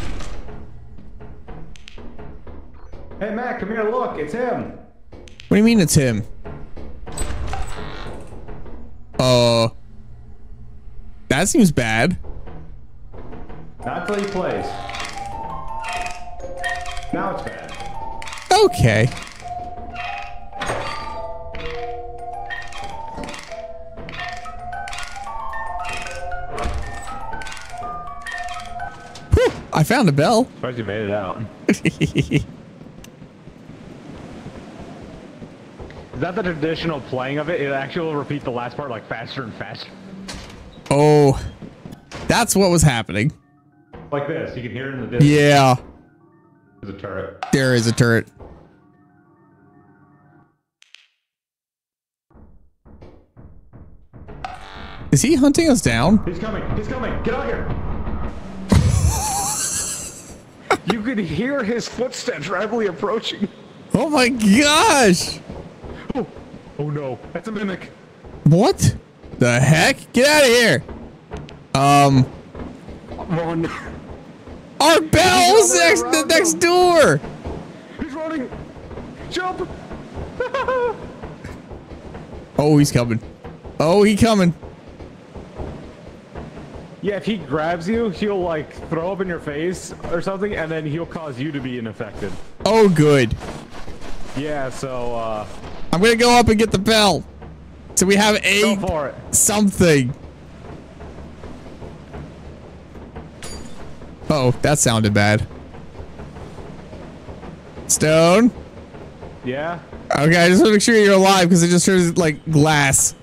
Hey Matt, come here. Look, it's him. What do you mean it's him? Uh, that seems bad. Not till he plays. Now it's bad. Okay. Whew, I found a bell. Surprised you made it out. Is that the traditional playing of it? It actually will repeat the last part like faster and faster. oh, that's what was happening. Like this. You can hear it in the distance. Yeah, There's a turret. there is a turret. Is he hunting us down? He's coming. He's coming. Get out here. you could hear his footsteps rapidly approaching. Oh my gosh! Oh, oh no. That's a mimic. What the heck? Get out of here! Um, Run. our bell's next, around next door. He's running. Jump. Oh, he's coming. Oh, he coming. Yeah, if he grabs you, he'll like throw up in your face or something, and then he'll cause you to be infected. Oh, good. Yeah, so uh I'm gonna go up and get the bell. So we have a go for it. something. Oh, that sounded bad. Stone. Yeah? Okay, I just want to make sure you're alive because it just turns like glass.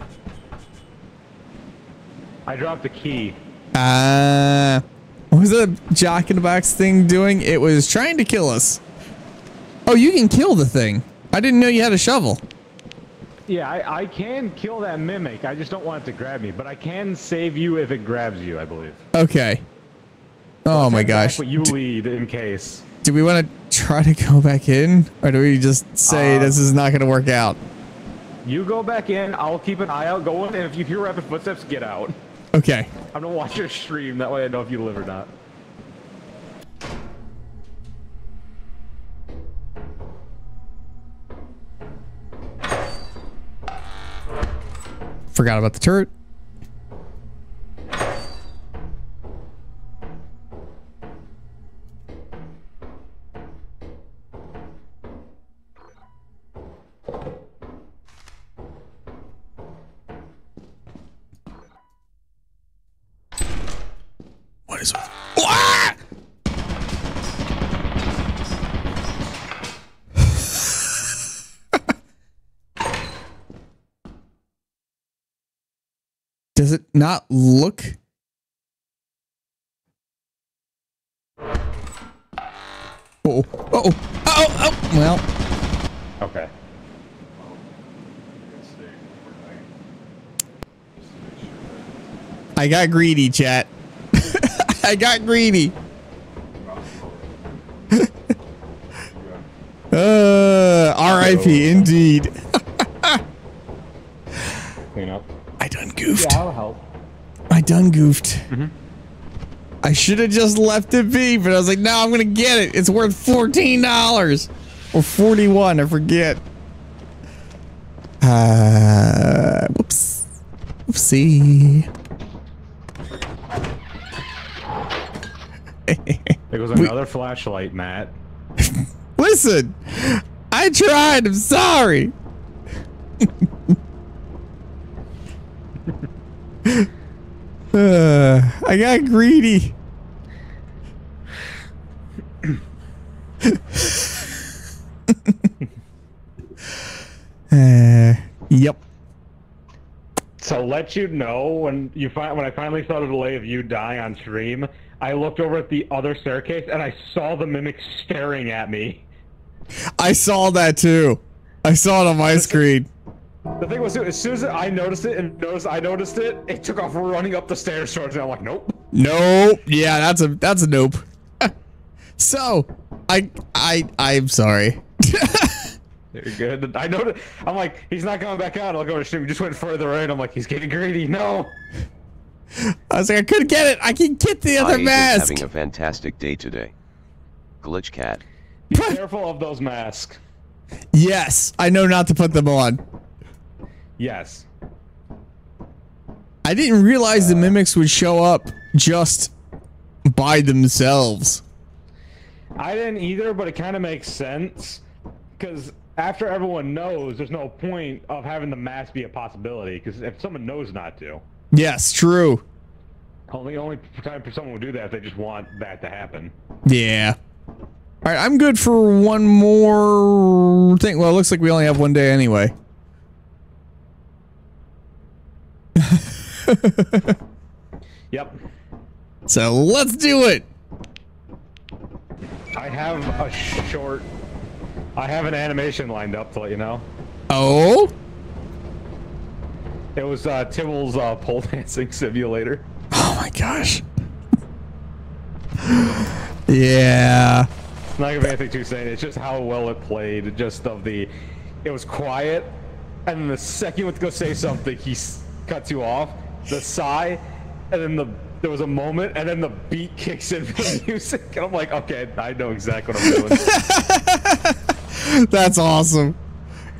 I dropped a key. Uh, what was the Jack in the Box thing doing? It was trying to kill us. Oh, you can kill the thing. I didn't know you had a shovel. Yeah, I, I can kill that mimic. I just don't want it to grab me, but I can save you if it grabs you, I believe. Okay. Oh my gosh. But you lead in case. Do we want to try to go back in? Or do we just say Uh, this is not going to work out? You go back in, I'll keep an eye out going, and if you hear rapid footsteps, get out. Okay. I'm gonna watch your stream, that way I know if you live or not. Forgot about the turret. Not look? Oh, oh, oh, oh, oh, well, Okay. I got greedy, chat. I got greedy. uh, R.I.P. Indeed. Clean up. I done goofed. Yeah, I'll help. I done goofed. I should have just left it be, but I was like, no, I'm gonna get it. It's worth fourteen dollars or forty-one. I forget. Uh, whoops, whoopsie. There goes another flashlight, Matt. Listen, I tried. I'm sorry. I got greedy. uh, yep. So let you know, when you fi- when I finally saw the delay of you die on stream, I looked over at the other staircase and I saw the mimic staring at me. I saw that too. I saw it on my screen. The thing was, as soon as I noticed it and noticed I noticed it, it took off running up the stairs towards me. I'm like, nope. Nope. Yeah, that's a that's a nope. so, I I I'm sorry. You're good. I know. I'm like, he's not coming back out. I'll go to stream. He just went further in. I'm like, he's getting greedy. No. I was like, I couldn't get it. I can get the other I mask. is having a fantastic day today. Glitch cat. Be careful of those masks. Yes, I know not to put them on. Yes. I didn't realize the mimics would show up just by themselves. I didn't either, but it kind of makes sense because after everyone knows, there's no point of having the mask be a possibility. Because if someone knows not to, Yes, true. only only time for someone would do that if they just want that to happen. Yeah. All right, I'm good for one more thing. Well, it looks like we only have one day anyway. Yep. So let's do it. I have a short. I have an animation lined up to let you know. Oh? It was uh, Tybalt's uh, pole dancing simulator. Oh my gosh. Yeah. It's not gonna be anything too insane. It's just how well it played. Just of the, it was quiet, and the second you went to go say something, he cuts you off. The sigh, and then the there was a moment, and then the beat kicks in for the music, and I'm like, okay, I know exactly what I'm doing. That's awesome.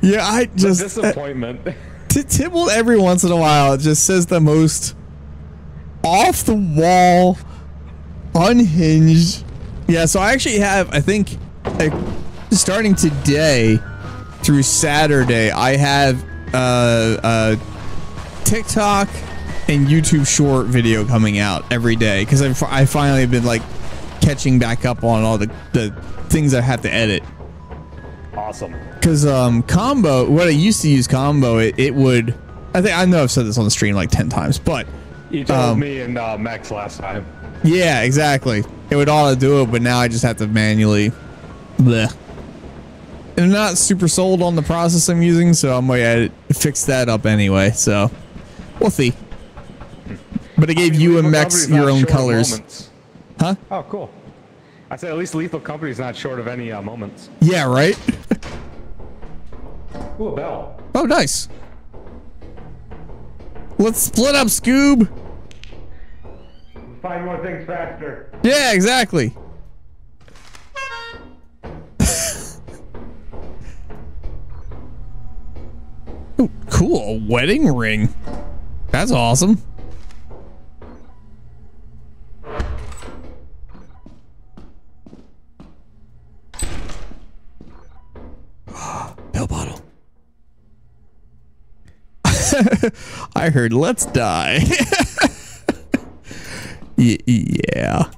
Yeah, I The just disappointment. T- Tybalt every once in a while it just says the most off the wall, unhinged. Yeah, so I actually have, I think, like, starting today through Saturday, I have uh, uh, TikTok and YouTube short video coming out every day because I finally been like catching back up on all the the things I have to edit. awesome. Because um, combo, what I used to use combo, it, it would. I think I know I've said this on the stream like ten times, but You told um, me and uh, Max last time. yeah, exactly. It would auto do it, but now I just have to manually. Bleh. And I'm not super sold on the process I'm using, so I'm going to fix that up anyway. So we'll see. But I gave you and Mex your own colors. moments. Huh? Oh, cool. I said at least Lethal Company's not short of any uh, moments. Yeah, right? Ooh, a bell. Oh, nice. Let's split up, Scoob. Find more things faster. Yeah, exactly. Ooh, cool. A wedding ring. That's awesome. I heard let's die. Yeah.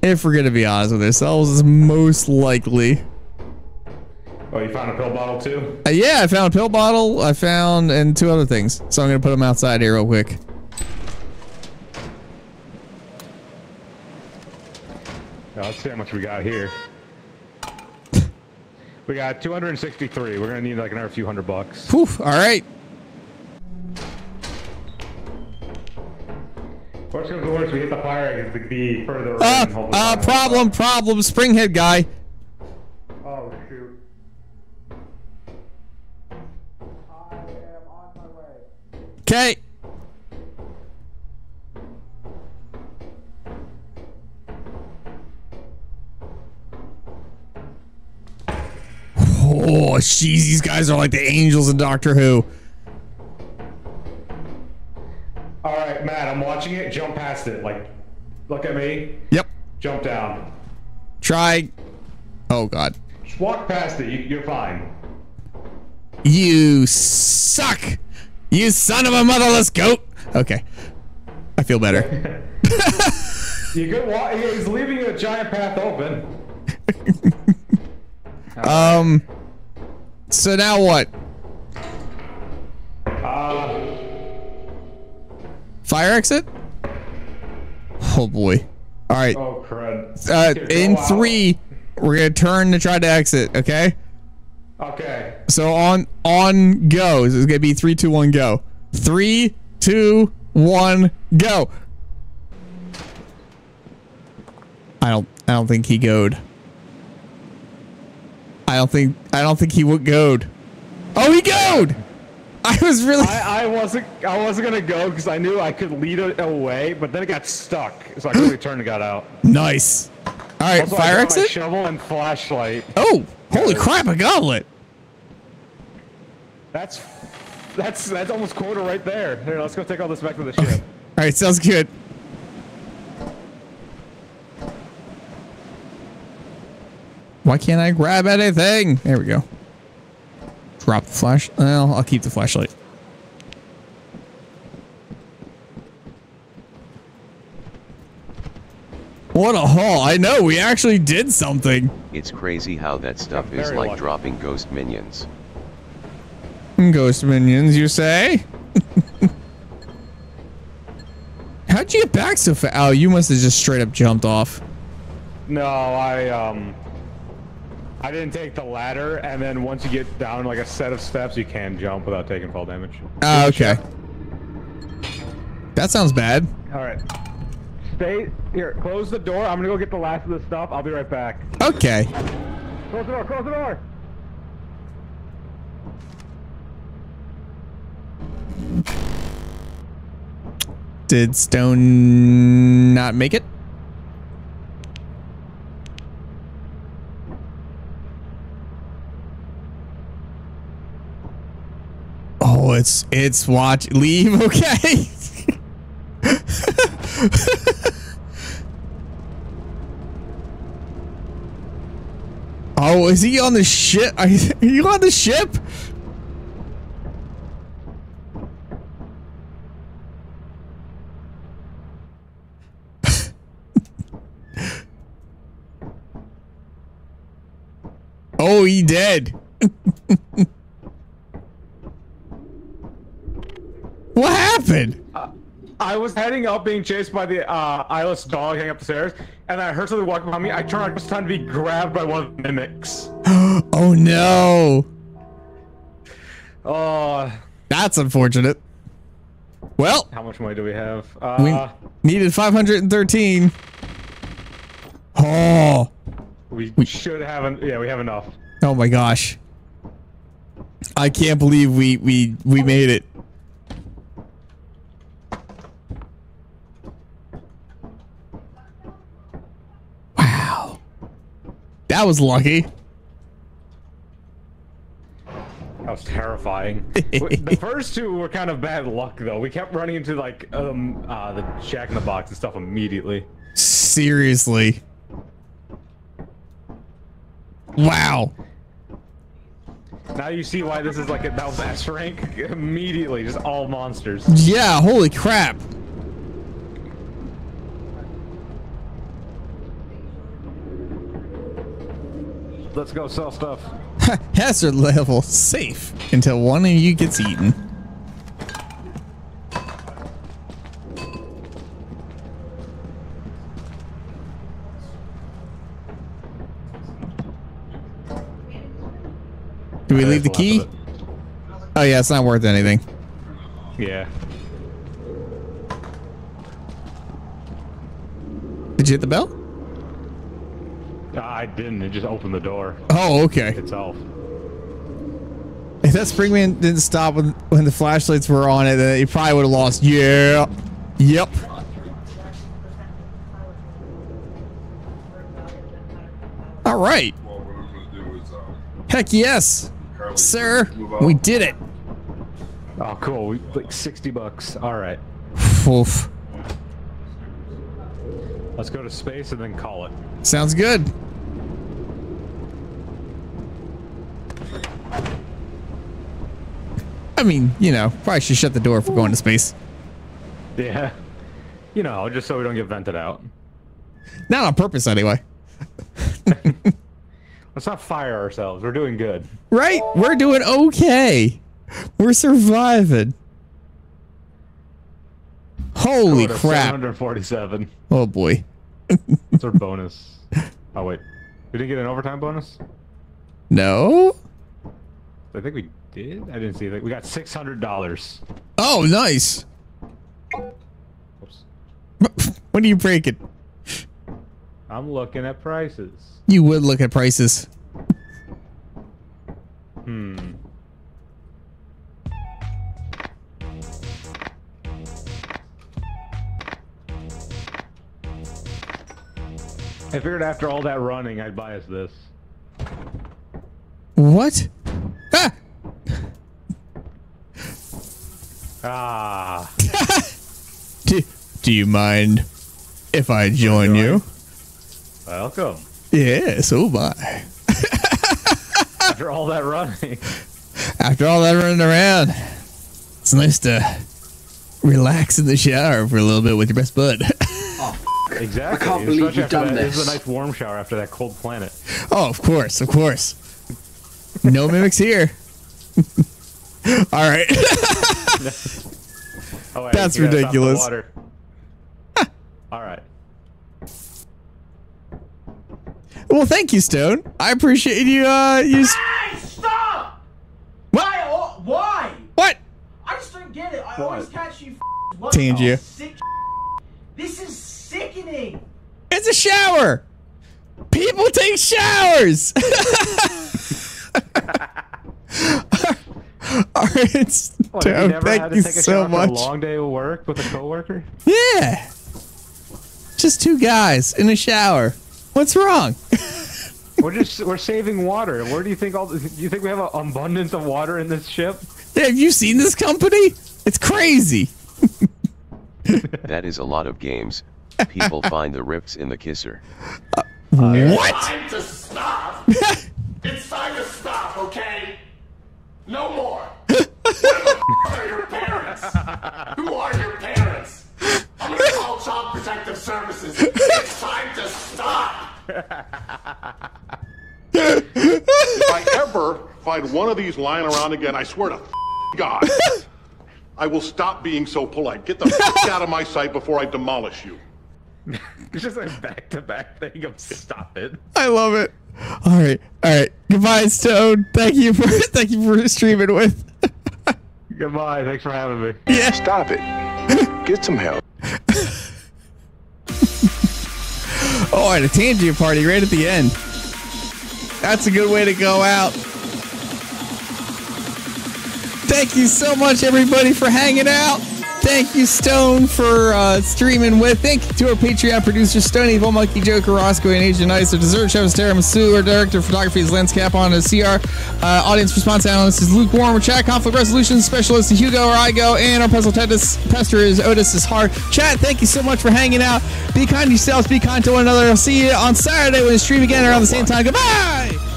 If we're gonna be honest with ourselves, it's most likely. Oh, you found a pill bottle too? Uh, yeah, I found a pill bottle. I found and two other things. So I'm gonna put them outside here real quick. Now, let's see how much we got here. We got 263. We're gonna need like another few hundred bucks. Poof. All right. Worst comes to worst, we hit the fire exit to be further away Uh, the uh, problem, problem. Springhead guy. Oh shoot. I am on my way. Okay. Oh, jeez, these guys are like the angels in Doctor Who. All right, Matt, I'm watching it. Jump past it. Like, look at me. Yep. Jump down. Try. Oh God. Just walk past it. You, you're fine. You suck. You son of a motherless goat. Okay. I feel better. You could walk. He's leaving a giant path open. Um. So now what? Uh, Fire exit? Oh boy. All right. oh crud. Uh, in out. three, we're gonna turn to try to exit. Okay. Okay. So on on go. This is gonna be three, two, one, go. Three, two, one, go. I don't. I don't think he goad. I don't think. I don't think he would goad. Oh, he goad. I was really. I, I wasn't. I wasn't gonna go because I knew I could lead it away, but then it got stuck, so I quickly turned and got out. Nice. All right, Also, fire exit. shovel and flashlight. Oh, holy crap! A goblet. That's that's that's almost quarter right there. Here, let's go take all this back to the ship. All right, sounds good. Why can't I grab anything? There we go. Drop the flash. Well, I'll keep the flashlight. What a haul. I know, we actually did something. It's crazy how that stuff is like lucky. dropping ghost minions. Ghost minions, you say? How'd you get back so fast? Oh, you must have just straight up jumped off. No, I um, I didn't take the ladder, and then once you get down like a set of steps, you can jump without taking fall damage. Oh, okay. That sounds bad. All right. Stay here. Close the door. I'm gonna go get the last of the stuff. I'll be right back. Okay. Close the door. Close the door. Did Stone not make it? Oh, it's it's watch leave. Okay. oh, is he on the ship? Are you on the ship? Oh, he dead. what happened? I was heading up, being chased by the uh, eyeless dog hanging up the stairs, and I heard something walking behind me. I turned. It was time to be grabbed by one of the mimics. oh no. Oh, That's unfortunate. Well, how much money do we have? we Uh, needed 513. Oh. we, we should have. En- yeah, we have enough. Oh my gosh. I can't believe we we we made it. Wow. That was lucky. That was terrifying. the first two were kind of bad luck, though. We kept running into like um uh, the Jack in the Box and stuff immediately. Seriously. Wow. Now you see why this is like a, that was S rank immediately, just all monsters. Yeah, holy crap. Let's go sell stuff. Hazard level safe until one of you gets eaten. Do we leave the key? Oh yeah, it's not worth anything. Yeah. Did you hit the bell? I didn't. It just opened the door. Oh, okay. Itself. If that springman didn't stop when, when the flashlights were on it, then he probably would have lost. Yeah. Yep. All right. Heck yes, sir. We did it. Oh, cool. We, like 60 bucks. All right. Oof. Let's go to space and then call it. Sounds good. I mean, you know, probably should shut the door we're going to space. Yeah. You know, just so we don't get vented out. Not on purpose, anyway. Let's not fire ourselves. We're doing good. Right? We're doing okay. We're surviving. Holy crap. 747. Oh boy. What's our bonus? Oh wait, we didn't get an overtime bonus. No? I think we did. I didn't see that. We got six hundred dollars. Oh, nice. Oops. when are you breaking? I'm looking at prices. You would look at prices. Hmm. I figured after all that running, I'd buy us this. What? Ah! Do, do you mind if I join you? Welcome. Yes, oh my. After all that running. After all that running around, it's nice to relax in the shower for a little bit with your best bud. Exactly. I can't believe Especially you've done that. This is this. a nice warm shower after that cold planet. oh, of course, of course. No mimics here. all right. Oh, wait, That's we gotta stop the ridiculous. all right. well, thank you, Stone. I appreciate you. Uh, you. Hey, stop! What? Why? oh, Why? What? I just don't get it. I always catch you f- what Tangia. the This is sickening. It's a shower. People take showers. all right, What, have you Thank had to you take a so much. a long day of work with a coworker? Yeah. Just two guys in a shower. What's wrong? we're just we're saving water. Where do you think all? Do you think we have an abundance of water in this ship? Have you seen this company? It's crazy. That is a lot of games. People find the rips in the kisser. Uh, what? Time to stop. it's time to stop, okay? No more. Where the f- are your parents? Who are your parents? I'm gonna call Child Protective Services. It's time to stop. if I ever find one of these lying around again, I swear to God, I will stop being so polite. Get the out of my sight before I demolish you. It's just a back to back thing of stop it. I love it. All right, all right. Goodbye, Stone. Thank you for thank you for streaming with. Goodbye. Thanks for having me. Yeah. Stop it. Get some help. Oh, and a Tangia party right at the end. That's a good way to go out. Thank you so much, everybody, for hanging out. Thank you, Stone, for uh, streaming with. Thank you to our Patreon producers, Stone Evil, Monkey Joker, Roscoe, and Agent Ice. Our dessert chef is Tara Masu. Our director of photography is Lance Capon. Our CR uh, audience response analyst is Luke Warm. Our chat conflict resolution specialist is Hugo or Igo. And our puzzle test- tester is Otis is hard. Chat, thank you so much for hanging out. Be kind to yourselves, be kind to one another. I'll see you on Saturday when we stream again around the same time. Goodbye!